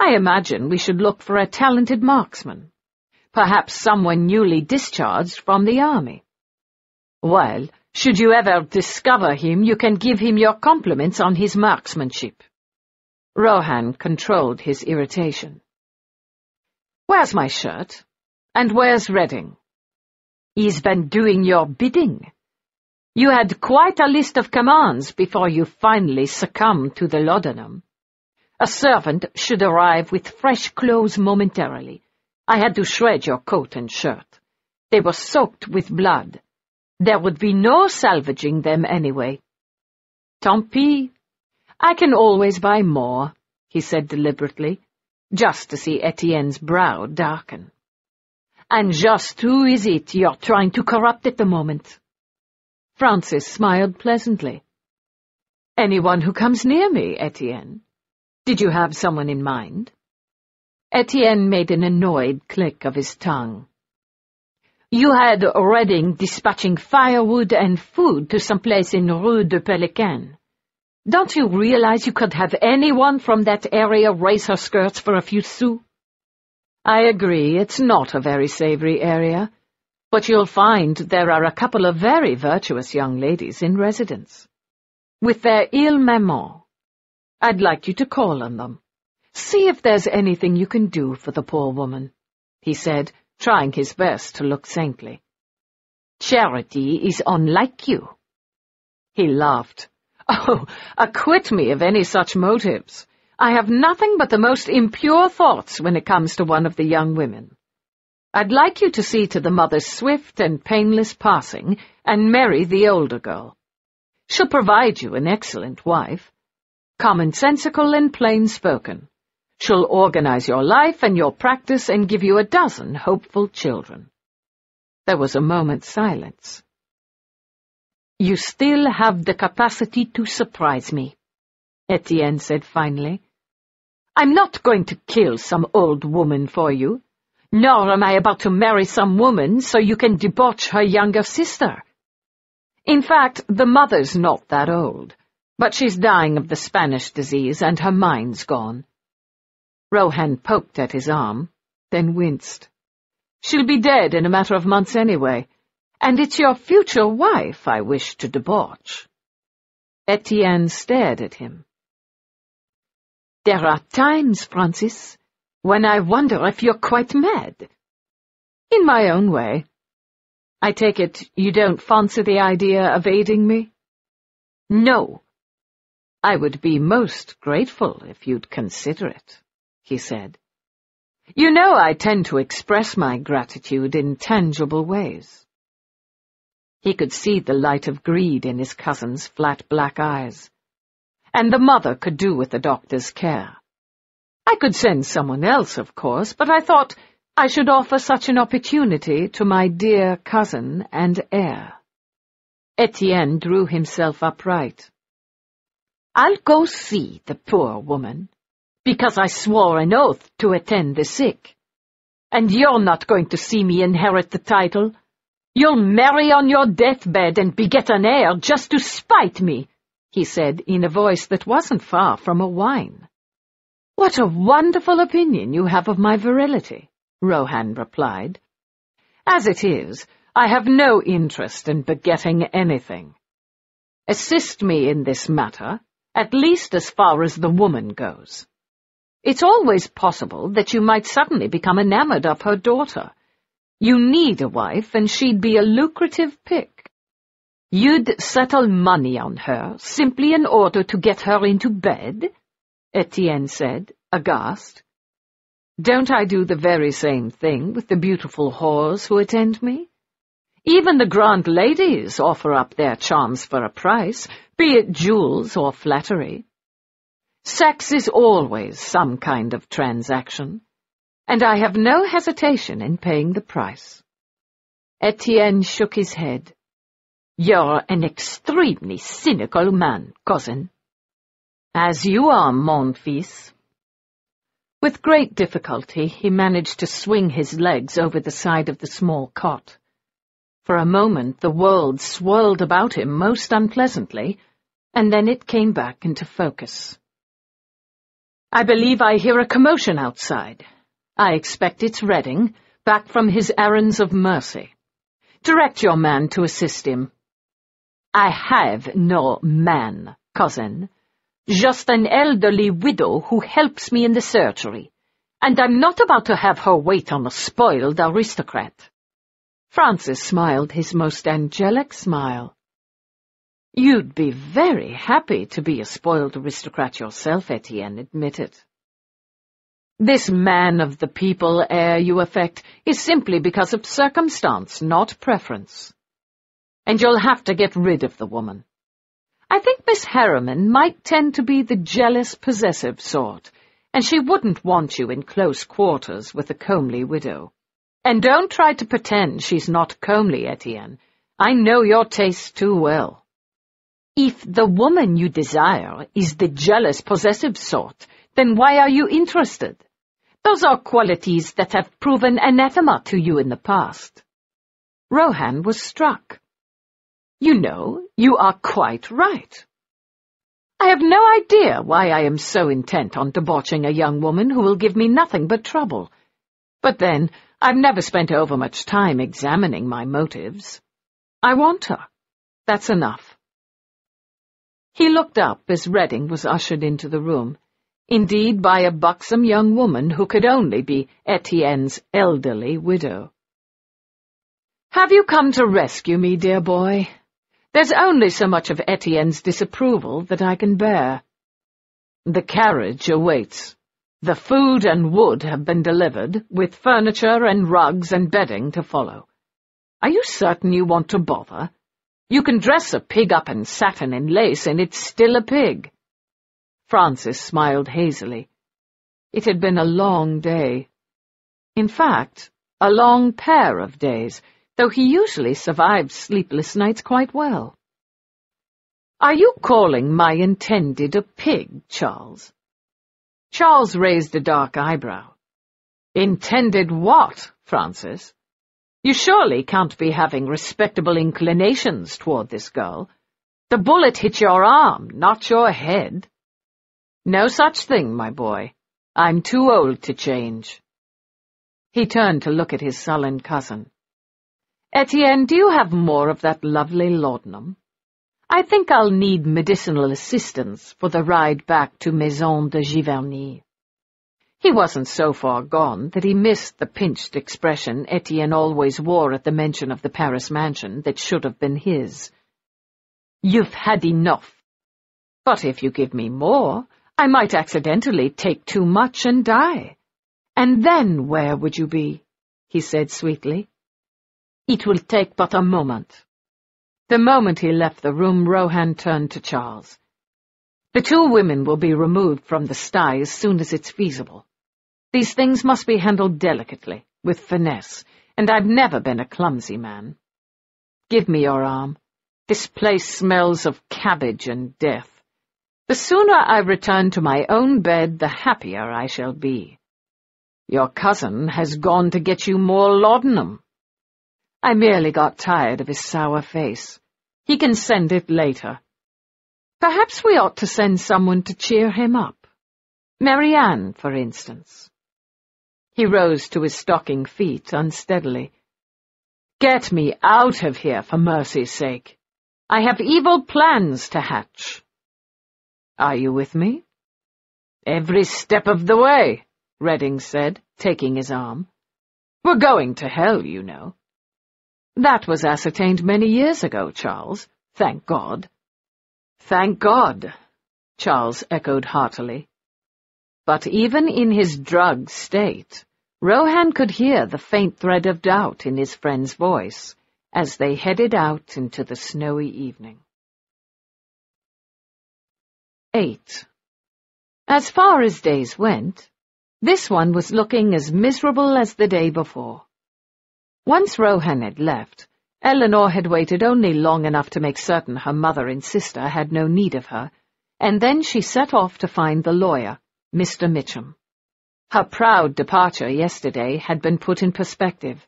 I imagine we should look for a talented marksman. Perhaps someone newly discharged from the army. Well, should you ever discover him, you can give him your compliments on his marksmanship. Rohan controlled his irritation. Where's my shirt? And where's Redding? He's been doing your bidding. You had quite a list of commands before you finally succumbed to the laudanum. A servant should arrive with fresh clothes momentarily. I had to shred your coat and shirt. They were soaked with blood. There would be no salvaging them anyway. Tant pis. I can always buy more, he said deliberately, just to see Etienne's brow darken. And just who is it you're trying to corrupt at the moment? Francis smiled pleasantly. Anyone who comes near me, Etienne. Did you have someone in mind? Etienne made an annoyed click of his tongue. You had Redding dispatching firewood and food to some place in Rue de Pelican. Don't you realize you could have anyone from that area raise her skirts for a few sous? I agree, it's not a very savory area, but you'll find there are a couple of very virtuous young ladies in residence. With their il maman. I'd like you to call on them. See if there's anything you can do for the poor woman, he said, trying his best to look saintly. Charity is unlike you. He laughed. Oh, acquit me of any such motives. I have nothing but the most impure thoughts when it comes to one of the young women. I'd like you to see to the mother's swift and painless passing and marry the older girl. She'll provide you an excellent wife. Commonsensical and plain-spoken. She'll organize your life and your practice and give you a dozen hopeful children. There was a moment's silence. You still have the capacity to surprise me, Etienne said finally. I'm not going to kill some old woman for you, nor am I about to marry some woman so you can debauch her younger sister. In fact, the mother's not that old, but she's dying of the Spanish disease and her mind's gone. Rohan poked at his arm, then winced. She'll be dead in a matter of months anyway, and it's your future wife I wish to debauch. Etienne stared at him. There are times, Francis, when I wonder if you're quite mad. In my own way. I take it you don't fancy the idea of aiding me? No. I would be most grateful if you'd consider it, he said. You know I tend to express my gratitude in tangible ways. He could see the light of greed in his cousin's flat black eyes. And the mother could do with the doctor's care. I could send someone else, of course, but I thought I should offer such an opportunity to my dear cousin and heir. Etienne drew himself upright. I'll go see the poor woman, because I swore an oath to attend the sick. And you're not going to see me inherit the title. You'll marry on your deathbed and beget an heir just to spite me, he said in a voice that wasn't far from a whine. What a wonderful opinion you have of my virility. Rohan replied. As it is, I have no interest in begetting anything. Assist me in this matter, at least as far as the woman goes. It's always possible that you might suddenly become enamored of her daughter. You need a wife, and she'd be a lucrative pick. You'd settle money on her simply in order to get her into bed? Etienne said, aghast. Don't I do the very same thing with the beautiful whores who attend me? Even the grand ladies offer up their charms for a price, be it jewels or flattery. Sex is always some kind of transaction, and I have no hesitation in paying the price. Etienne shook his head. You're an extremely cynical man, cousin. As you are, mon fils. With great difficulty, he managed to swing his legs over the side of the small cot. For a moment, the world swirled about him most unpleasantly, and then it came back into focus. I believe I hear a commotion outside. I expect it's Redding, back from his errands of mercy. Direct your man to assist him. I have no man, cousin, just an elderly widow who helps me in the surgery, and I'm not about to have her wait on a spoiled aristocrat. Francis smiled his most angelic smile. You'd be very happy to be a spoiled aristocrat yourself, Etienne admitted. This man of the people air you affect is simply because of circumstance, not preference. And you'll have to get rid of the woman. I think Miss Harriman might tend to be the jealous, possessive sort, and she wouldn't want you in close quarters with a comely widow. And don't try to pretend she's not comely, Etienne. I know your tastes too well. If the woman you desire is the jealous, possessive sort, then why are you interested? Those are qualities that have proven anathema to you in the past. Rohan was struck. You know, you are quite right. I have no idea why I am so intent on debauching a young woman who will give me nothing but trouble. But then, I've never spent over much time examining my motives. I want her. That's enough. He looked up as Redding was ushered into the room, indeed by a buxom young woman who could only be Etienne's elderly widow. Have you come to rescue me, dear boy? There's only so much of Etienne's disapproval that I can bear. The carriage awaits. The food and wood have been delivered, with furniture and rugs and bedding to follow. Are you certain you want to bother? You can dress a pig up in satin and lace, and it's still a pig. Francis smiled hazily. It had been a long day. In fact, a long pair of days, though he usually survived sleepless nights quite well. Are you calling my intended a pig, Charles? Charles raised a dark eyebrow. Intended what, Francis? You surely can't be having respectable inclinations toward this girl. The bullet hit your arm, not your head. No such thing, my boy. I'm too old to change. He turned to look at his sullen cousin. Etienne, do you have more of that lovely laudanum? I think I'll need medicinal assistance for the ride back to Maison de Giverny. He wasn't so far gone that he missed the pinched expression Etienne always wore at the mention of the Paris mansion that should have been his. You've had enough. But if you give me more, I might accidentally take too much and die. And then where would you be? he said sweetly. It will take but a moment. The moment he left the room, Rohan turned to Charles. The two women will be removed from the sty as soon as it's feasible. These things must be handled delicately, with finesse, and I've never been a clumsy man. Give me your arm. This place smells of cabbage and death. The sooner I return to my own bed, the happier I shall be. Your cousin has gone to get you more laudanum. I merely got tired of his sour face. He can send it later. Perhaps we ought to send someone to cheer him up. Marianne, for instance. He rose to his stocking feet unsteadily. Get me out of here, for mercy's sake. I have evil plans to hatch. Are you with me? Every step of the way, Redding said, taking his arm. We're going to hell, you know. That was ascertained many years ago, Charles. Thank God. Thank God, Charles echoed heartily. But even in his drugged state, Rohan could hear the faint thread of doubt in his friend's voice as they headed out into the snowy evening. 8. As far as days went, this one was looking as miserable as the day before. Once Rohan had left, Elinor had waited only long enough to make certain her mother and sister had no need of her, and then she set off to find the lawyer, Mr. Mitchum. Her proud departure yesterday had been put in perspective.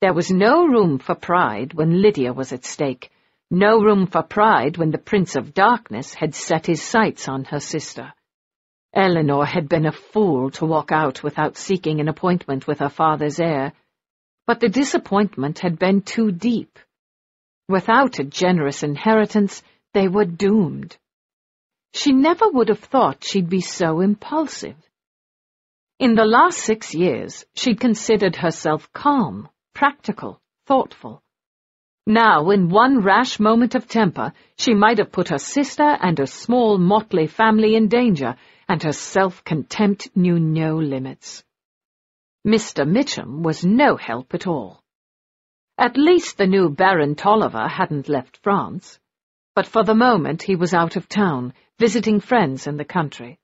There was no room for pride when Lydia was at stake, no room for pride when the Prince of Darkness had set his sights on her sister. Elinor had been a fool to walk out without seeking an appointment with her father's heir, but the disappointment had been too deep. Without a generous inheritance, they were doomed. She never would have thought she'd be so impulsive. In the last six years, she'd considered herself calm, practical, thoughtful. Now, in one rash moment of temper, she might have put her sister and her small, motley family in danger, and her self-contempt knew no limits. Mr. Mitchum was no help at all. At least the new Baron Tolliver hadn't left France, but for the moment he was out of town, visiting friends in the country.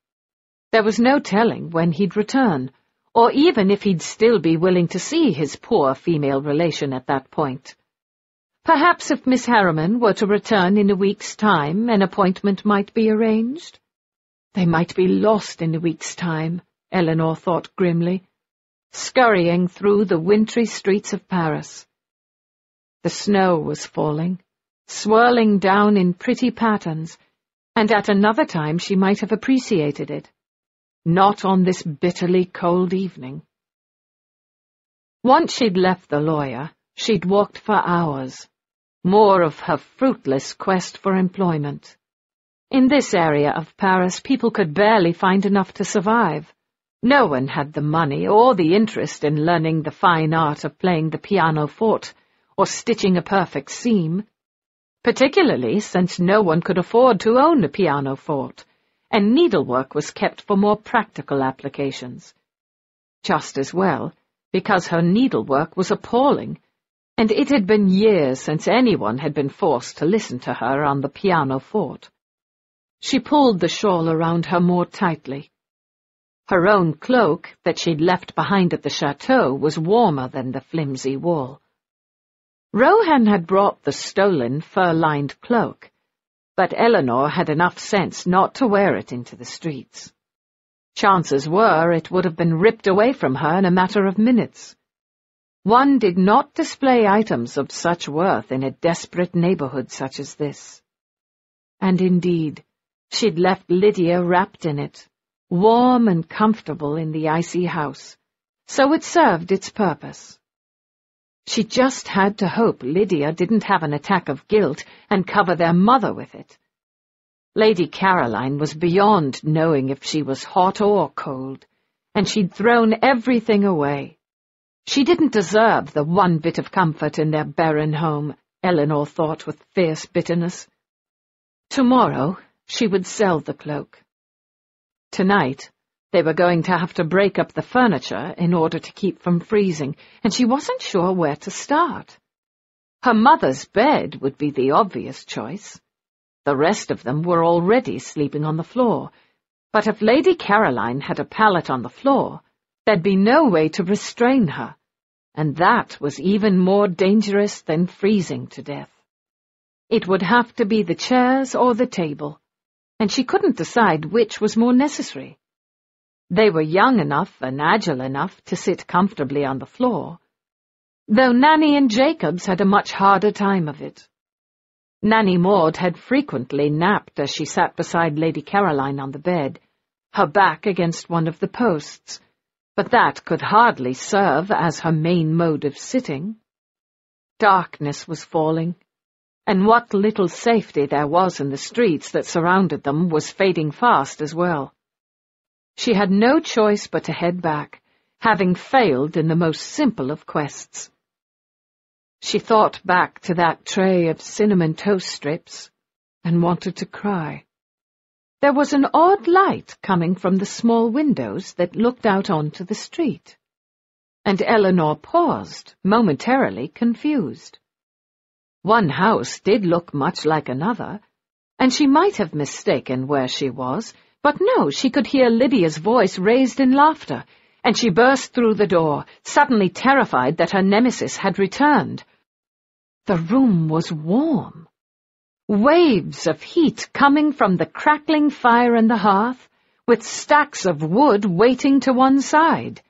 There was no telling when he'd return, or even if he'd still be willing to see his poor female relation at that point. Perhaps if Miss Harriman were to return in a week's time, an appointment might be arranged. They might be lost in a week's time, Elinor thought grimly scurrying through the wintry streets of Paris. The snow was falling, swirling down in pretty patterns, and at another time she might have appreciated it. Not on this bitterly cold evening. Once she'd left the lawyer, she'd walked for hours, more of her fruitless quest for employment. In this area of Paris, people could barely find enough to survive. No one had the money or the interest in learning the fine art of playing the pianoforte or stitching a perfect seam, particularly since no one could afford to own a pianoforte, and needlework was kept for more practical applications. Just as well, because her needlework was appalling, and it had been years since anyone had been forced to listen to her on the pianoforte. She pulled the shawl around her more tightly. Her own cloak, that she'd left behind at the chateau, was warmer than the flimsy wool. Rohan had brought the stolen, fur-lined cloak, but Elinor had enough sense not to wear it into the streets. Chances were it would have been ripped away from her in a matter of minutes. One did not display items of such worth in a desperate neighborhood such as this. And indeed, she'd left Lydia wrapped in it, warm and comfortable in the icy house, so it served its purpose. She just had to hope Lydia didn't have an attack of guilt and cover their mother with it. Lady Caroline was beyond knowing if she was hot or cold, and she'd thrown everything away. She didn't deserve the one bit of comfort in their barren home, Elinor thought with fierce bitterness. Tomorrow she would sell the cloak. Tonight they were going to have to break up the furniture in order to keep from freezing, and she wasn't sure where to start. Her mother's bed would be the obvious choice. The rest of them were already sleeping on the floor, but if Lady Caroline had a pallet on the floor, there'd be no way to restrain her, and that was even more dangerous than freezing to death. It would have to be the chairs or the table, and she couldn't decide which was more necessary. They were young enough and agile enough to sit comfortably on the floor, though Nanny and Jacobs had a much harder time of it. Nanny Maud had frequently napped as she sat beside Lady Caroline on the bed, her back against one of the posts, but that could hardly serve as her main mode of sitting. Darkness was falling, and what little safety there was in the streets that surrounded them was fading fast as well. She had no choice but to head back, having failed in the most simple of quests. She thought back to that tray of cinnamon toast strips and wanted to cry. There was an odd light coming from the small windows that looked out onto the street. And Elinor paused, momentarily confused. One house did look much like another, and she might have mistaken where she was, but no, she could hear Lydia's voice raised in laughter, and she burst through the door, suddenly terrified that her nemesis had returned. The room was warm. Waves of heat coming from the crackling fire in the hearth, with stacks of wood waiting to one side.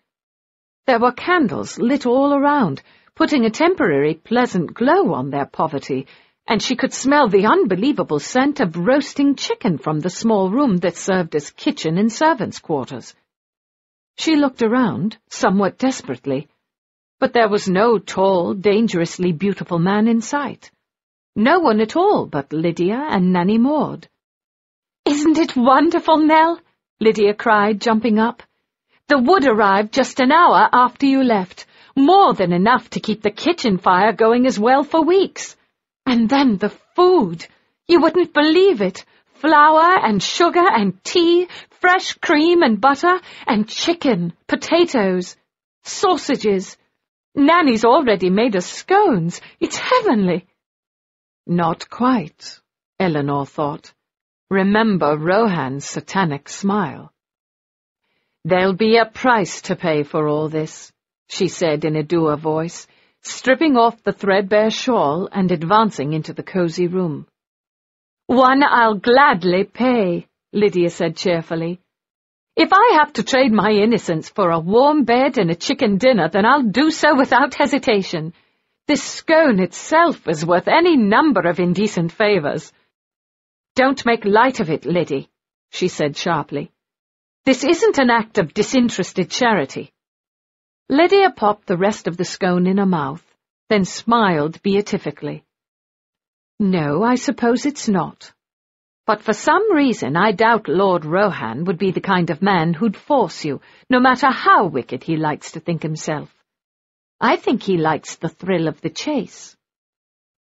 There were candles lit all around, putting a temporary pleasant glow on their poverty, and she could smell the unbelievable scent of roasting chicken from the small room that served as kitchen and servants' quarters. She looked around, somewhat desperately, but there was no tall, dangerously beautiful man in sight. No one at all but Lydia and Nanny Maud. Isn't it wonderful, Nell? Lydia cried, jumping up. The wood arrived just an hour after you left, more than enough to keep the kitchen fire going as well for weeks. And then the food. You wouldn't believe it. Flour and sugar and tea, fresh cream and butter, and chicken, potatoes, sausages. Nanny's already made us scones. It's heavenly. Not quite, Elinor thought. Remember Rohan's satanic smile. There'll be a price to pay for all this, she said in a dour voice, stripping off the threadbare shawl and advancing into the cosy room. One I'll gladly pay, Lydia said cheerfully. If I have to trade my innocence for a warm bed and a chicken dinner, then I'll do so without hesitation. This scone itself is worth any number of indecent favours. Don't make light of it, Liddy, she said sharply. This isn't an act of disinterested charity. Lydia popped the rest of the scone in her mouth, then smiled beatifically. No, I suppose it's not. But for some reason I doubt Lord Rohan would be the kind of man who'd force you, no matter how wicked he likes to think himself. I think he likes the thrill of the chase.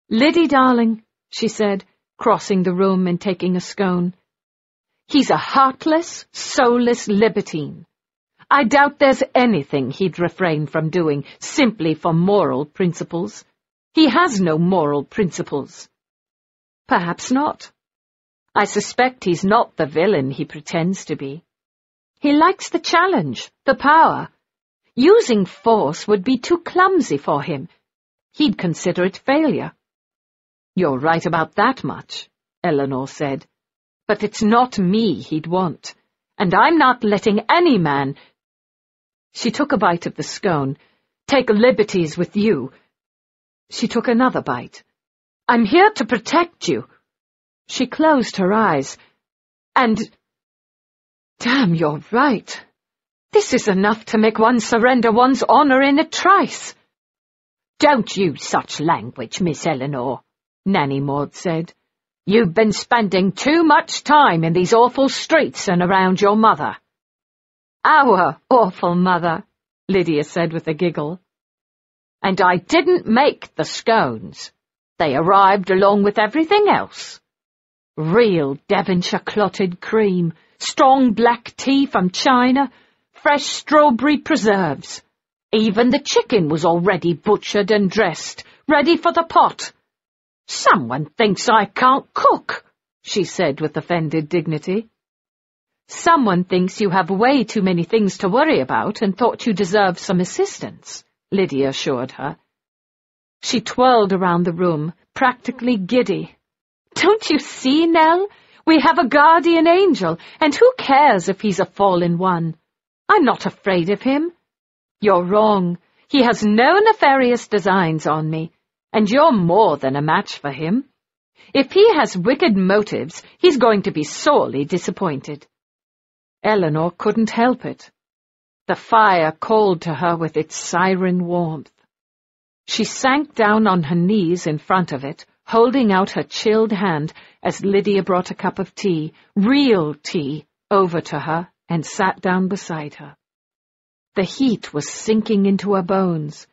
Liddy, darling, she said, crossing the room and taking a scone. He's a heartless, soulless libertine. I doubt there's anything he'd refrain from doing simply for moral principles. He has no moral principles. Perhaps not. I suspect he's not the villain he pretends to be. He likes the challenge, the power. Using force would be too clumsy for him. He'd consider it failure. You're right about that much, Elinor said. But it's not me he'd want, and I'm not letting any man... She took a bite of the scone. Take liberties with you. She took another bite. I'm here to protect you. She closed her eyes. And... Damn, you're right. This is enough to make one surrender one's honour in a trice. Don't use such language, Miss Elinor, Nanny Maud said. You've been spending too much time in these awful streets and around your mother. Our awful mother, Lydia said with a giggle. And I didn't make the scones. They arrived along with everything else. Real Devonshire clotted cream, strong black tea from China, fresh strawberry preserves. Even the chicken was already butchered and dressed, ready for the pot. Someone thinks I can't cook, she said with offended dignity. Someone thinks you have way too many things to worry about and thought you deserved some assistance, Lydia assured her. She twirled around the room, practically giddy. Don't you see, Nell? We have a guardian angel, and who cares if he's a fallen one? I'm not afraid of him. You're wrong. He has no nefarious designs on me, and you're more than a match for him. If he has wicked motives, he's going to be sorely disappointed. Elinor couldn't help it. The fire called to her with its siren warmth. She sank down on her knees in front of it, holding out her chilled hand as Lydia brought a cup of tea, real tea, over to her and sat down beside her. The heat was sinking into her bones,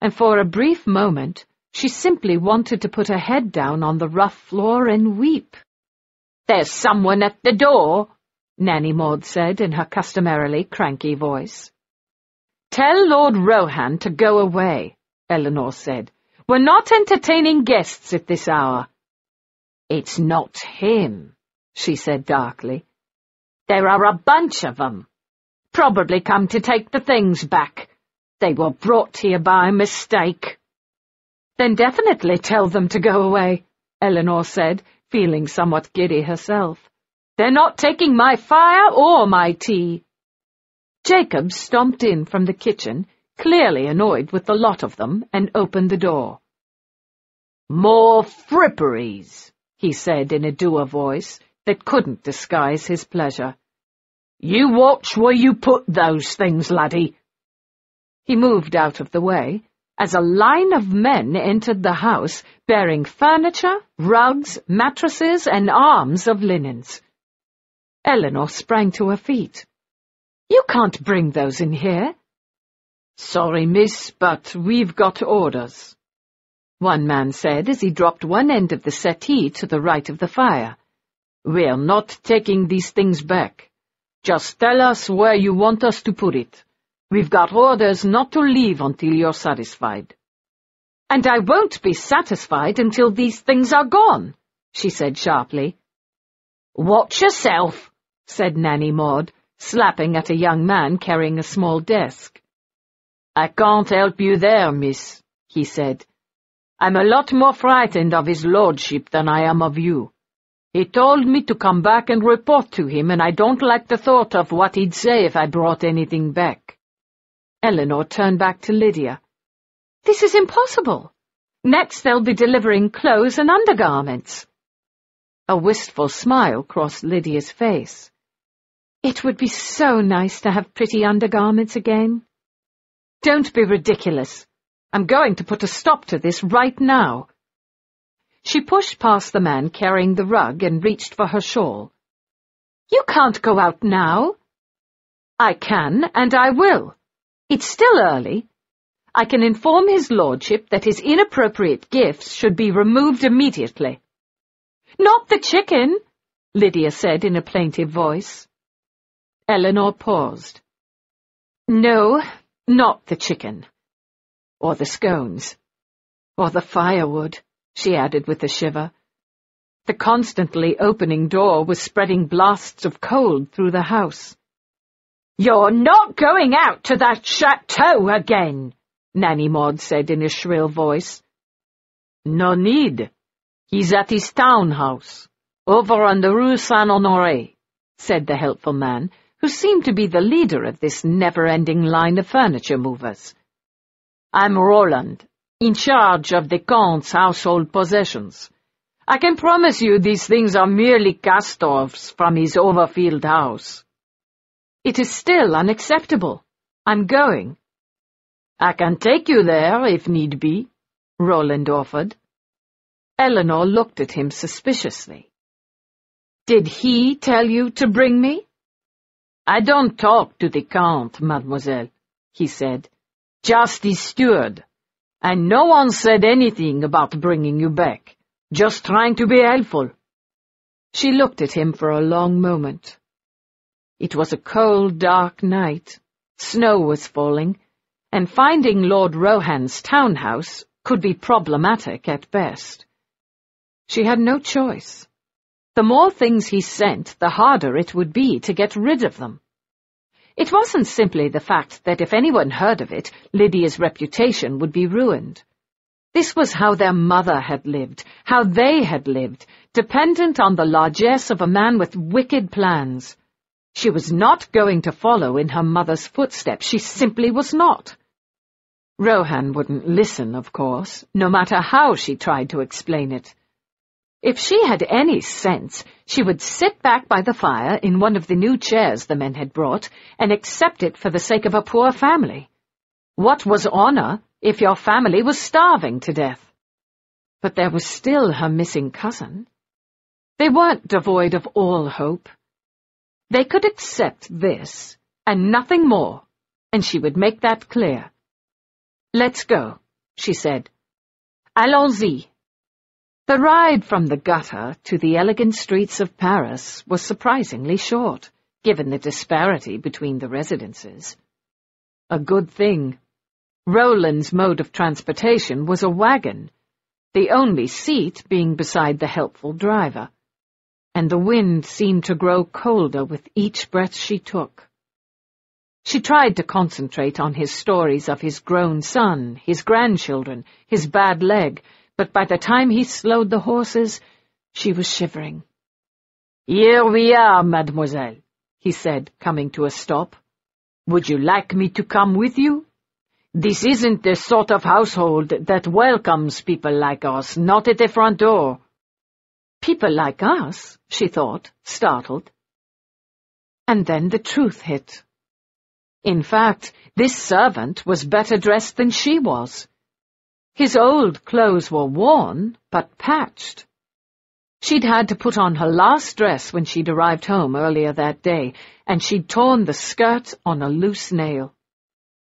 and for a brief moment she simply wanted to put her head down on the rough floor and weep. There's someone at the door, Nanny Maud said in her customarily cranky voice. Tell Lord Rohan to go away, Elinor said. We're not entertaining guests at this hour. It's not him, she said darkly. There are a bunch of them. Probably come to take the things back. They were brought here by mistake. Then definitely tell them to go away, Elinor said, feeling somewhat giddy herself. They're not taking my fire or my tea. Jacob stomped in from the kitchen clearly annoyed with the lot of them, and opened the door. More fripperies, he said in a dour voice that couldn't disguise his pleasure. You watch where you put those things, laddie. He moved out of the way as a line of men entered the house bearing furniture, rugs, mattresses, and arms of linens. Elinor sprang to her feet. You can't bring those in here. Sorry, miss, but we've got orders, one man said as he dropped one end of the settee to the right of the fire. We're not taking these things back. Just tell us where you want us to put it. We've got orders not to leave until you're satisfied. And I won't be satisfied until these things are gone, she said sharply. Watch yourself, said Nanny Maud, slapping at a young man carrying a small desk. I can't help you there, miss, he said. I'm a lot more frightened of his lordship than I am of you. He told me to come back and report to him, and I don't like the thought of what he'd say if I brought anything back. Elinor turned back to Lydia. This is impossible. Next they'll be delivering clothes and undergarments. A wistful smile crossed Lydia's face. It would be so nice to have pretty undergarments again. Don't be ridiculous. I'm going to put a stop to this right now. She pushed past the man carrying the rug and reached for her shawl. You can't go out now. I can, and I will. It's still early. I can inform his lordship that his inappropriate gifts should be removed immediately. Not the chicken, Lydia said in a plaintive voice. Elinor paused. No, not the chicken. Or the scones. Or the firewood, she added with a shiver. The constantly opening door was spreading blasts of cold through the house. You're not going out to that chateau again, Nanny Maud said in a shrill voice. No need. He's at his town house, over on the Rue Saint-Honoré, said the helpful man, who seemed to be the leader of this never-ending line of furniture movers. I'm Roland, in charge of the Count's household possessions. I can promise you these things are merely cast-offs from his overfilled house. It is still unacceptable. I'm going. I can take you there, if need be, Roland offered. Elinor looked at him suspiciously. Did he tell you to bring me? I don't talk to the Count, mademoiselle, he said. Just the steward. And no one said anything about bringing you back. Just trying to be helpful. She looked at him for a long moment. It was a cold, dark night. Snow was falling, and finding Lord Rohan's townhouse could be problematic at best. She had no choice. The more things he sent, the harder it would be to get rid of them. It wasn't simply the fact that if anyone heard of it, Lydia's reputation would be ruined. This was how their mother had lived, how they had lived, dependent on the largesse of a man with wicked plans. She was not going to follow in her mother's footsteps, she simply was not. Rohan wouldn't listen, of course, no matter how she tried to explain it. If she had any sense, she would sit back by the fire in one of the new chairs the men had brought and accept it for the sake of a poor family. What was honor if your family was starving to death? But there was still her missing cousin. They weren't devoid of all hope. They could accept this, and nothing more, and she would make that clear. Let's go, she said. Allons-y. The ride from the gutter to the elegant streets of Paris was surprisingly short, given the disparity between the residences. A good thing. Roland's mode of transportation was a wagon, the only seat being beside the helpful driver, and the wind seemed to grow colder with each breath she took. She tried to concentrate on his stories of his grown son, his grandchildren, his bad leg, but by the time he slowed the horses, she was shivering. Here we are, mademoiselle, he said, coming to a stop. Would you like me to come with you? This isn't the sort of household that welcomes people like us, not at the front door. People like us, she thought, startled. And then the truth hit. In fact, this servant was better dressed than she was. His old clothes were worn, but patched. She'd had to put on her last dress when she'd arrived home earlier that day, and she'd torn the skirt on a loose nail.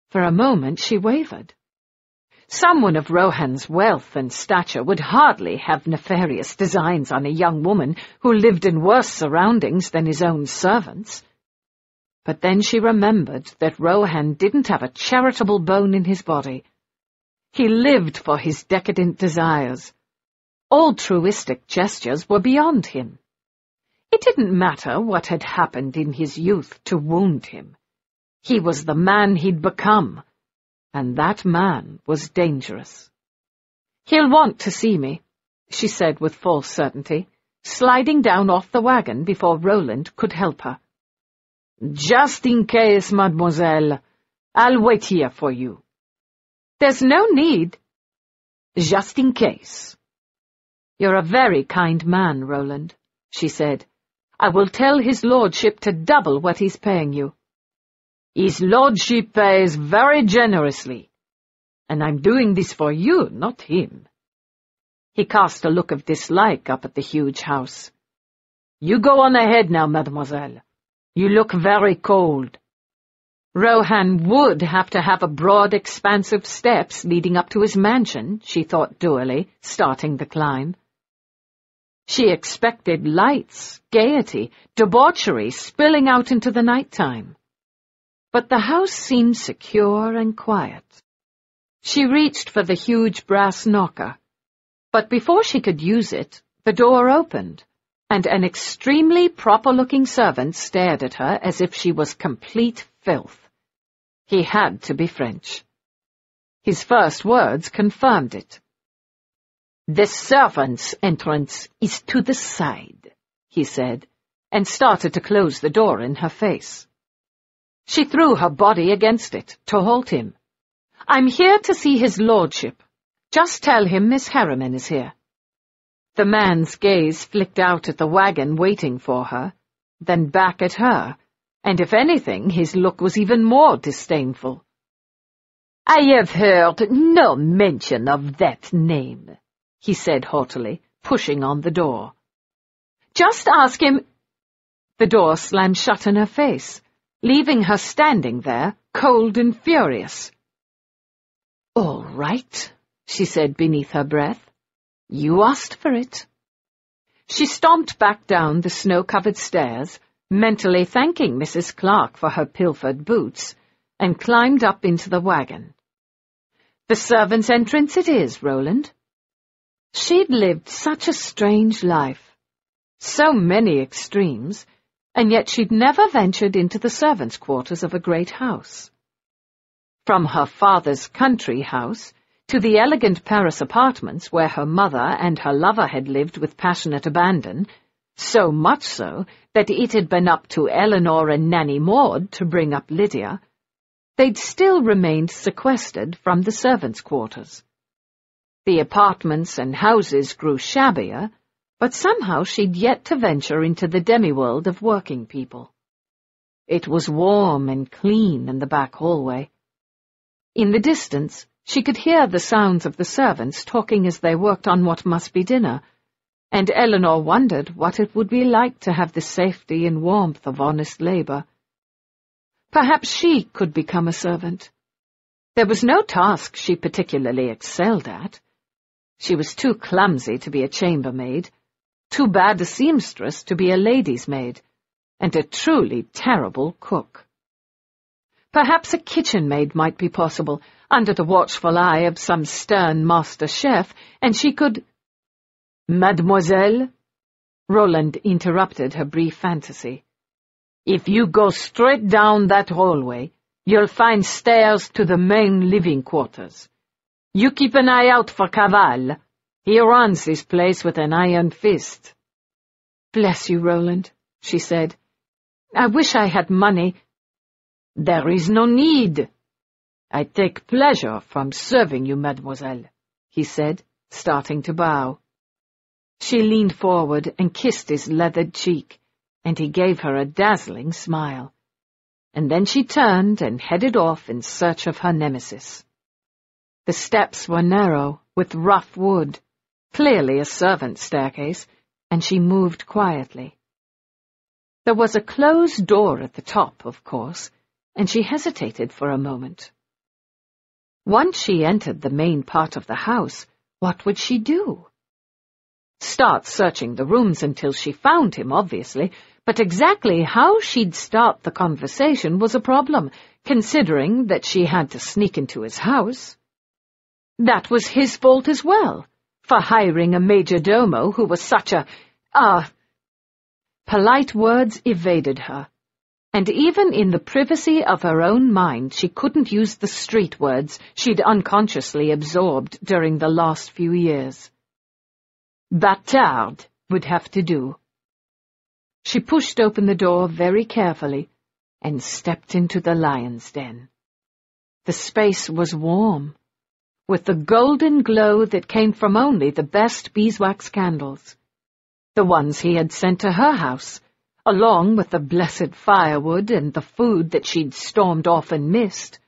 For a moment she wavered. Someone of Rohan's wealth and stature would hardly have nefarious designs on a young woman who lived in worse surroundings than his own servants. But then she remembered that Rohan didn't have a charitable bone in his body. He lived for his decadent desires. Altruistic gestures were beyond him. It didn't matter what had happened in his youth to wound him. He was the man he'd become, and that man was dangerous. He'll want to see me, she said with false certainty, sliding down off the wagon before Roland could help her. Just in case, mademoiselle. I'll wait here for you. There's no need. Just in case. You're a very kind man, Roland, she said. I will tell his lordship to double what he's paying you. His lordship pays very generously. And I'm doing this for you, not him. He cast a look of dislike up at the huge house. You go on ahead now, mademoiselle. You look very cold. Rohan would have to have a broad expanse of steps leading up to his mansion, she thought dourly, starting the climb. She expected lights, gaiety, debauchery spilling out into the night time. But the house seemed secure and quiet. She reached for the huge brass knocker, but before she could use it, the door opened and an extremely proper-looking servant stared at her as if she was complete filth. He had to be French. His first words confirmed it. The servant's entrance is to the side, he said, and started to close the door in her face. She threw her body against it to halt him. I'm here to see his lordship. Just tell him Miss Harriman is here. The man's gaze flicked out at the wagon waiting for her, then back at her, and if anything, his look was even more disdainful. I have heard no mention of that name, he said haughtily, pushing on the door. Just ask him— The door slammed shut in her face, leaving her standing there, cold and furious. All right, she said beneath her breath. You asked for it. She stomped back down the snow-covered stairs, mentally thanking Mrs. Clark for her pilfered boots, and climbed up into the wagon. The servants' entrance it is, Roland. She'd lived such a strange life. So many extremes, and yet she'd never ventured into the servants' quarters of a great house. From her father's country house to the elegant Paris apartments where her mother and her lover had lived with passionate abandon, so much so that it had been up to Elinor and Nanny Maud to bring up Lydia, they'd still remained sequestered from the servants' quarters. The apartments and houses grew shabbier, but somehow she'd yet to venture into the demi-world of working people. It was warm and clean in the back hallway. In the distance, she could hear the sounds of the servants talking as they worked on what must be dinner, and Elinor wondered what it would be like to have the safety and warmth of honest labour. Perhaps she could become a servant. There was no task she particularly excelled at. She was too clumsy to be a chambermaid, too bad a seamstress to be a lady's maid, and a truly terrible cook. Perhaps a kitchen maid might be possible, under the watchful eye of some stern master chef, and she could— Mademoiselle, Roland interrupted her brief fantasy. If you go straight down that hallway, you'll find stairs to the main living quarters. You keep an eye out for Caval. He runs this place with an iron fist. Bless you, Roland, she said. I wish I had money. There is no need. I take pleasure from serving you, mademoiselle, he said, starting to bow. She leaned forward and kissed his leathered cheek, and he gave her a dazzling smile. And then she turned and headed off in search of her nemesis. The steps were narrow, with rough wood, clearly a servant's staircase, and she moved quietly. There was a closed door at the top, of course, and she hesitated for a moment. Once she entered the main part of the house, what would she do? Start searching the rooms until she found him, obviously, but exactly how she'd start the conversation was a problem, considering that she had to sneak into his house. That was his fault as well for hiring a major domo who was such a, ah... Polite words evaded her, and even in the privacy of her own mind she couldn't use the street words she'd unconsciously absorbed during the last few years. Bâtard would have to do. She pushed open the door very carefully and stepped into the lion's den. The space was warm with the golden glow that came from only the best beeswax candles. The ones he had sent to her house, along with the blessed firewood and the food that she'd stormed off and missed.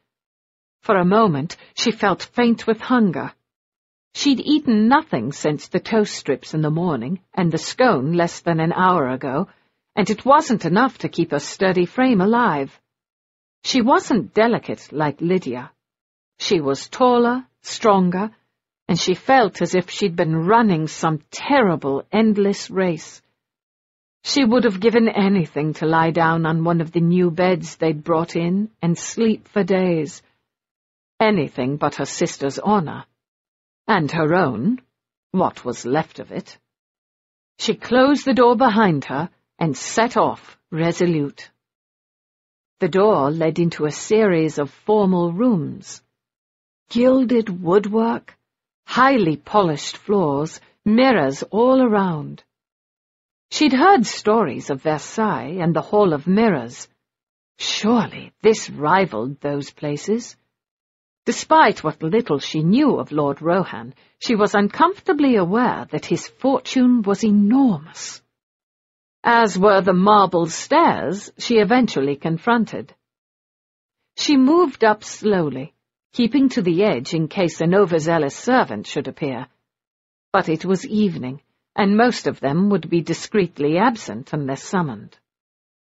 For a moment she felt faint with hunger. She'd eaten nothing since the toast strips in the morning and the scone less than an hour ago, and it wasn't enough to keep her sturdy frame alive. She wasn't delicate like Lydia. She was taller stronger, and she felt as if she'd been running some terrible, endless race. She would have given anything to lie down on one of the new beds they'd brought in and sleep for days. Anything but her sister's honor. And her own, what was left of it. She closed the door behind her and set off, resolute. The door led into a series of formal rooms gilded woodwork, highly polished floors, mirrors all around. She'd heard stories of Versailles and the Hall of Mirrors. Surely this rivaled those places. Despite what little she knew of Lord Rohan, she was uncomfortably aware that his fortune was enormous. As were the marble stairs she eventually confronted. She moved up slowly, keeping to the edge in case an overzealous servant should appear. But it was evening, and most of them would be discreetly absent unless summoned.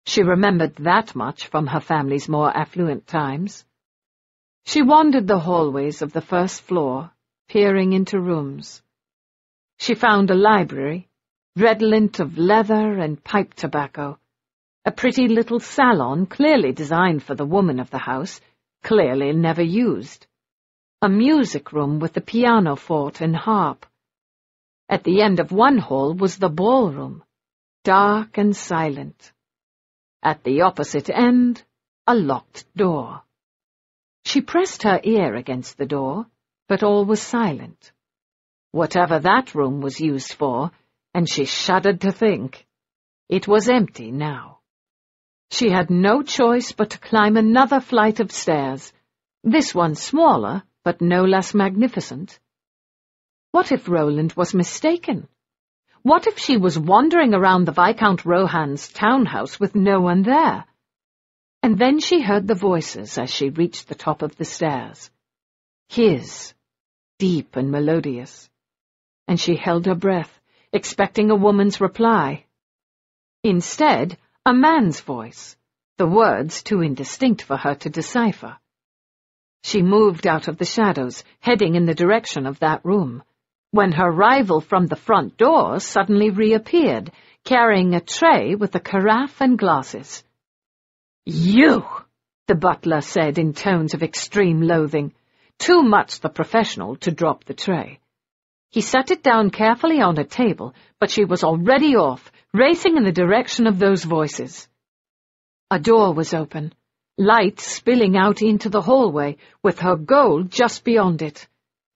She remembered that much from her family's more affluent times. She wandered the hallways of the first floor, peering into rooms. She found a library, redolent of leather and pipe tobacco, a pretty little salon clearly designed for the woman of the house, clearly never used, a music room with a pianoforte and harp. At the end of one hall was the ballroom, dark and silent. At the opposite end, a locked door. She pressed her ear against the door, but all was silent. Whatever that room was used for, and she shuddered to think, it was empty now. She had no choice but to climb another flight of stairs, this one smaller, but no less magnificent. What if Roland was mistaken? What if she was wandering around the Viscount Rohan's townhouse with no one there? And then she heard the voices as she reached the top of the stairs. His, deep and melodious. And she held her breath, expecting a woman's reply. Instead, a man's voice, the words too indistinct for her to decipher. She moved out of the shadows, heading in the direction of that room, when her rival from the front door suddenly reappeared, carrying a tray with a carafe and glasses. You! the butler said in tones of extreme loathing, too much the professional to drop the tray. He set it down carefully on a table, but she was already off, racing in the direction of those voices. A door was open, light spilling out into the hallway, with her goal just beyond it.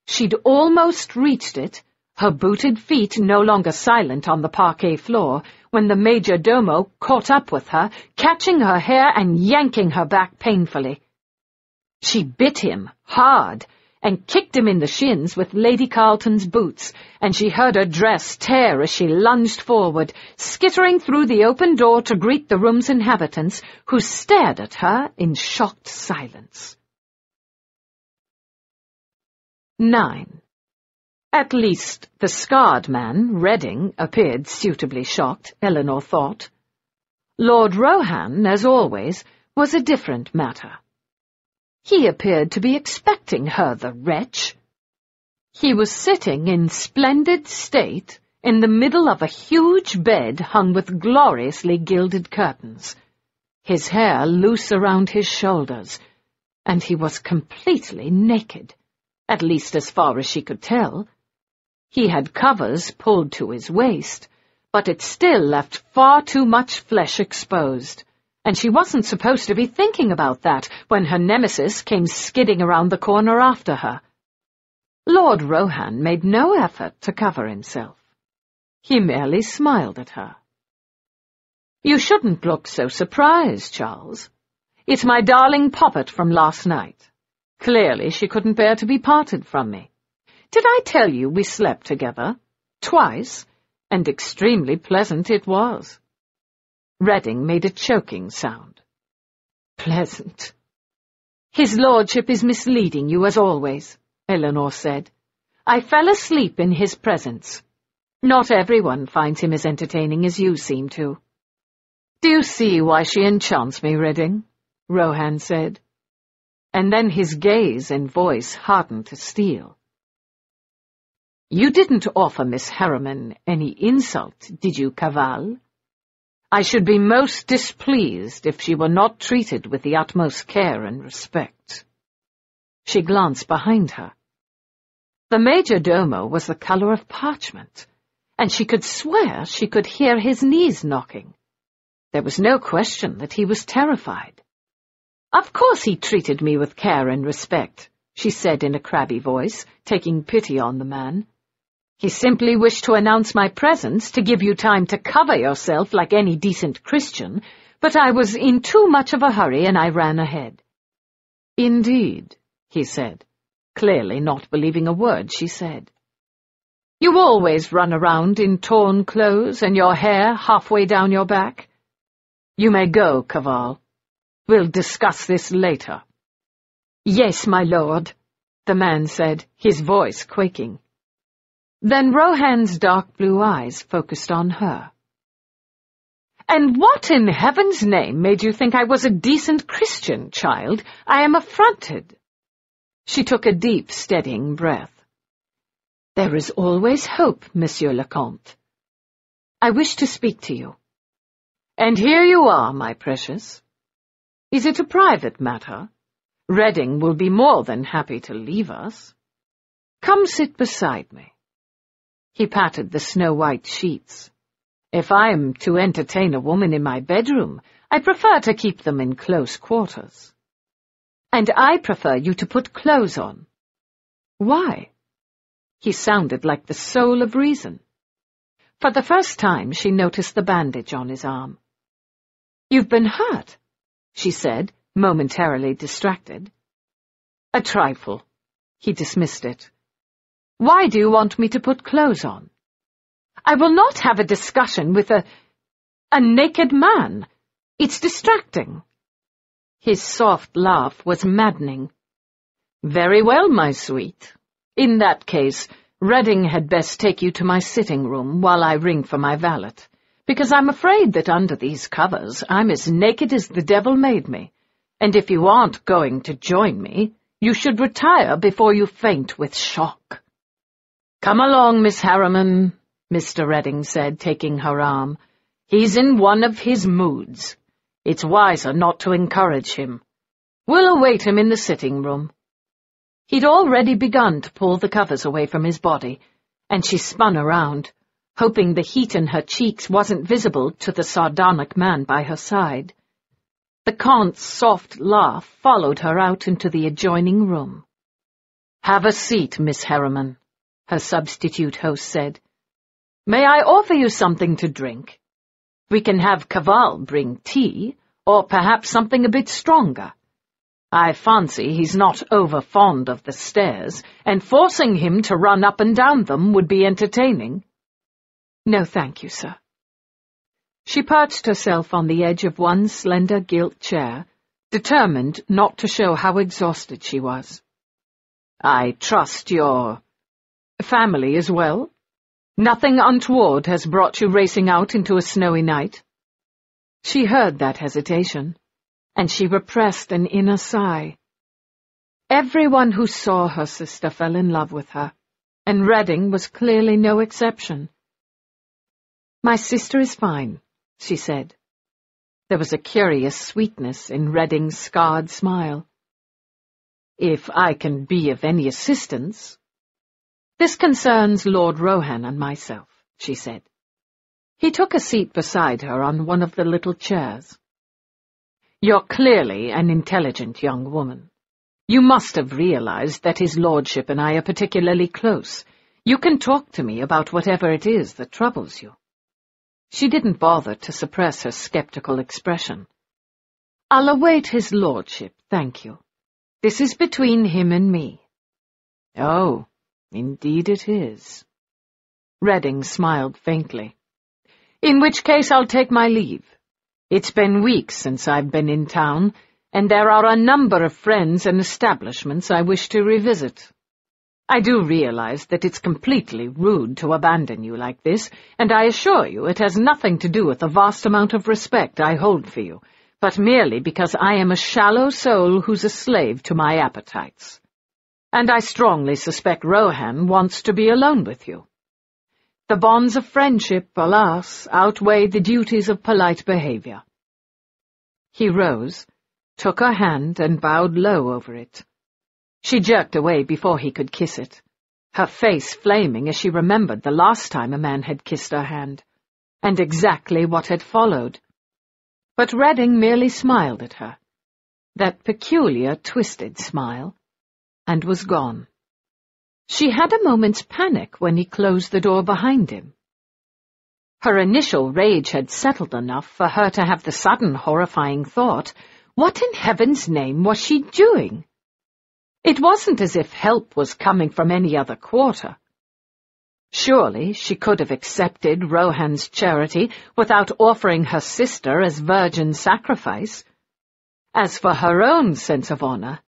She'd almost reached it, her booted feet no longer silent on the parquet floor, when the major domo caught up with her, catching her hair and yanking her back painfully. She bit him, hard, and kicked him in the shins with Lady Carlton's boots, and she heard her dress tear as she lunged forward, skittering through the open door to greet the room's inhabitants, who stared at her in shocked silence. 9. At least the scarred man, Redding, appeared suitably shocked, Elinor thought. Lord Rohan, as always, was a different matter. He appeared to be expecting her, the wretch. He was sitting in splendid state in the middle of a huge bed hung with gloriously gilded curtains, his hair loose around his shoulders, and he was completely naked at least as far as she could tell. He had covers pulled to his waist, but it still left far too much flesh exposed, and she wasn't supposed to be thinking about that when her nemesis came skidding around the corner after her. Lord Rohan made no effort to cover himself. He merely smiled at her. You shouldn't look so surprised, Charles. It's my darling poppet from last night. Clearly she couldn't bear to be parted from me. Did I tell you we slept together? Twice, and extremely pleasant it was. Redding made a choking sound. Pleasant. His lordship is misleading you as always, Elinor said. I fell asleep in his presence. Not everyone finds him as entertaining as you seem to. Do you see why she enchants me, Redding? Rohan said and then his gaze and voice hardened to steel. You didn't offer Miss Harriman any insult, did you, Cavall? I should be most displeased if she were not treated with the utmost care and respect. She glanced behind her. The major domo was the color of parchment, and she could swear she could hear his knees knocking. There was no question that he was terrified. Of course he treated me with care and respect, she said in a crabby voice, taking pity on the man. He simply wished to announce my presence to give you time to cover yourself like any decent Christian, but I was in too much of a hurry and I ran ahead. Indeed, he said, clearly not believing a word she said. You always run around in torn clothes and your hair halfway down your back. You may go, Cavall. We'll discuss this later. Yes, my lord, the man said, his voice quaking. Then Rohan's dark blue eyes focused on her. And what in heaven's name made you think I was a decent Christian, child? I am affronted. She took a deep, steadying breath. There is always hope, Monsieur le Comte. I wish to speak to you. And here you are, my precious. Is it a private matter? Redding will be more than happy to leave us. Come sit beside me. He patted the snow-white sheets. If I am to entertain a woman in my bedroom, I prefer to keep them in close quarters. And I prefer you to put clothes on. Why? He sounded like the soul of reason. For the first time, she noticed the bandage on his arm. You've been hurt, she said, momentarily distracted. A trifle. He dismissed it. Why do you want me to put clothes on? I will not have a discussion with a... a naked man. It's distracting. His soft laugh was maddening. Very well, my sweet. In that case, Redding had best take you to my sitting room while I ring for my valet, because I'm afraid that under these covers I'm as naked as the devil made me, and if you aren't going to join me, you should retire before you faint with shock. Come along, Miss Harriman, Mr. Redding said, taking her arm. He's in one of his moods. It's wiser not to encourage him. We'll await him in the sitting room. He'd already begun to pull the covers away from his body, and she spun around, hoping the heat in her cheeks wasn't visible to the sardonic man by her side. The Comte's soft laugh followed her out into the adjoining room. Have a seat, Miss Harriman, her substitute host said. May I offer you something to drink? We can have Caval bring tea, or perhaps something a bit stronger. I fancy he's not over fond of the stairs, and forcing him to run up and down them would be entertaining. No, thank you, sir. She perched herself on the edge of one slender gilt chair, determined not to show how exhausted she was. I trust your family as well? Nothing untoward has brought you racing out into a snowy night? She heard that hesitation, and she repressed an inner sigh. Everyone who saw her sister fell in love with her, and Redding was clearly no exception. My sister is fine, she said. There was a curious sweetness in Redding's scarred smile. If I can be of any assistance... This concerns Lord Rohan and myself, she said. He took a seat beside her on one of the little chairs. You're clearly an intelligent young woman. You must have realized that his lordship and I are particularly close. You can talk to me about whatever it is that troubles you. She didn't bother to suppress her skeptical expression. I'll await his lordship, thank you. This is between him and me. Oh, indeed it is. Redding smiled faintly. In which case I'll take my leave. It's been weeks since I've been in town, and there are a number of friends and establishments I wish to revisit. I do realize that it's completely rude to abandon you like this, and I assure you it has nothing to do with the vast amount of respect I hold for you, but merely because I am a shallow soul who's a slave to my appetites. And I strongly suspect Rohan wants to be alone with you. The bonds of friendship, alas, outweigh the duties of polite behavior. He rose, took her hand, and bowed low over it. She jerked away before he could kiss it, her face flaming as she remembered the last time a man had kissed her hand, and exactly what had followed. But Redding merely smiled at her, that peculiar, twisted smile, and was gone. She had a moment's panic when he closed the door behind him. Her initial rage had settled enough for her to have the sudden horrifying thought, what in heaven's name was she doing? It wasn't as if help was coming from any other quarter. Surely she could have accepted Rohan's charity without offering her sister as virgin sacrifice. As for her own sense of honor,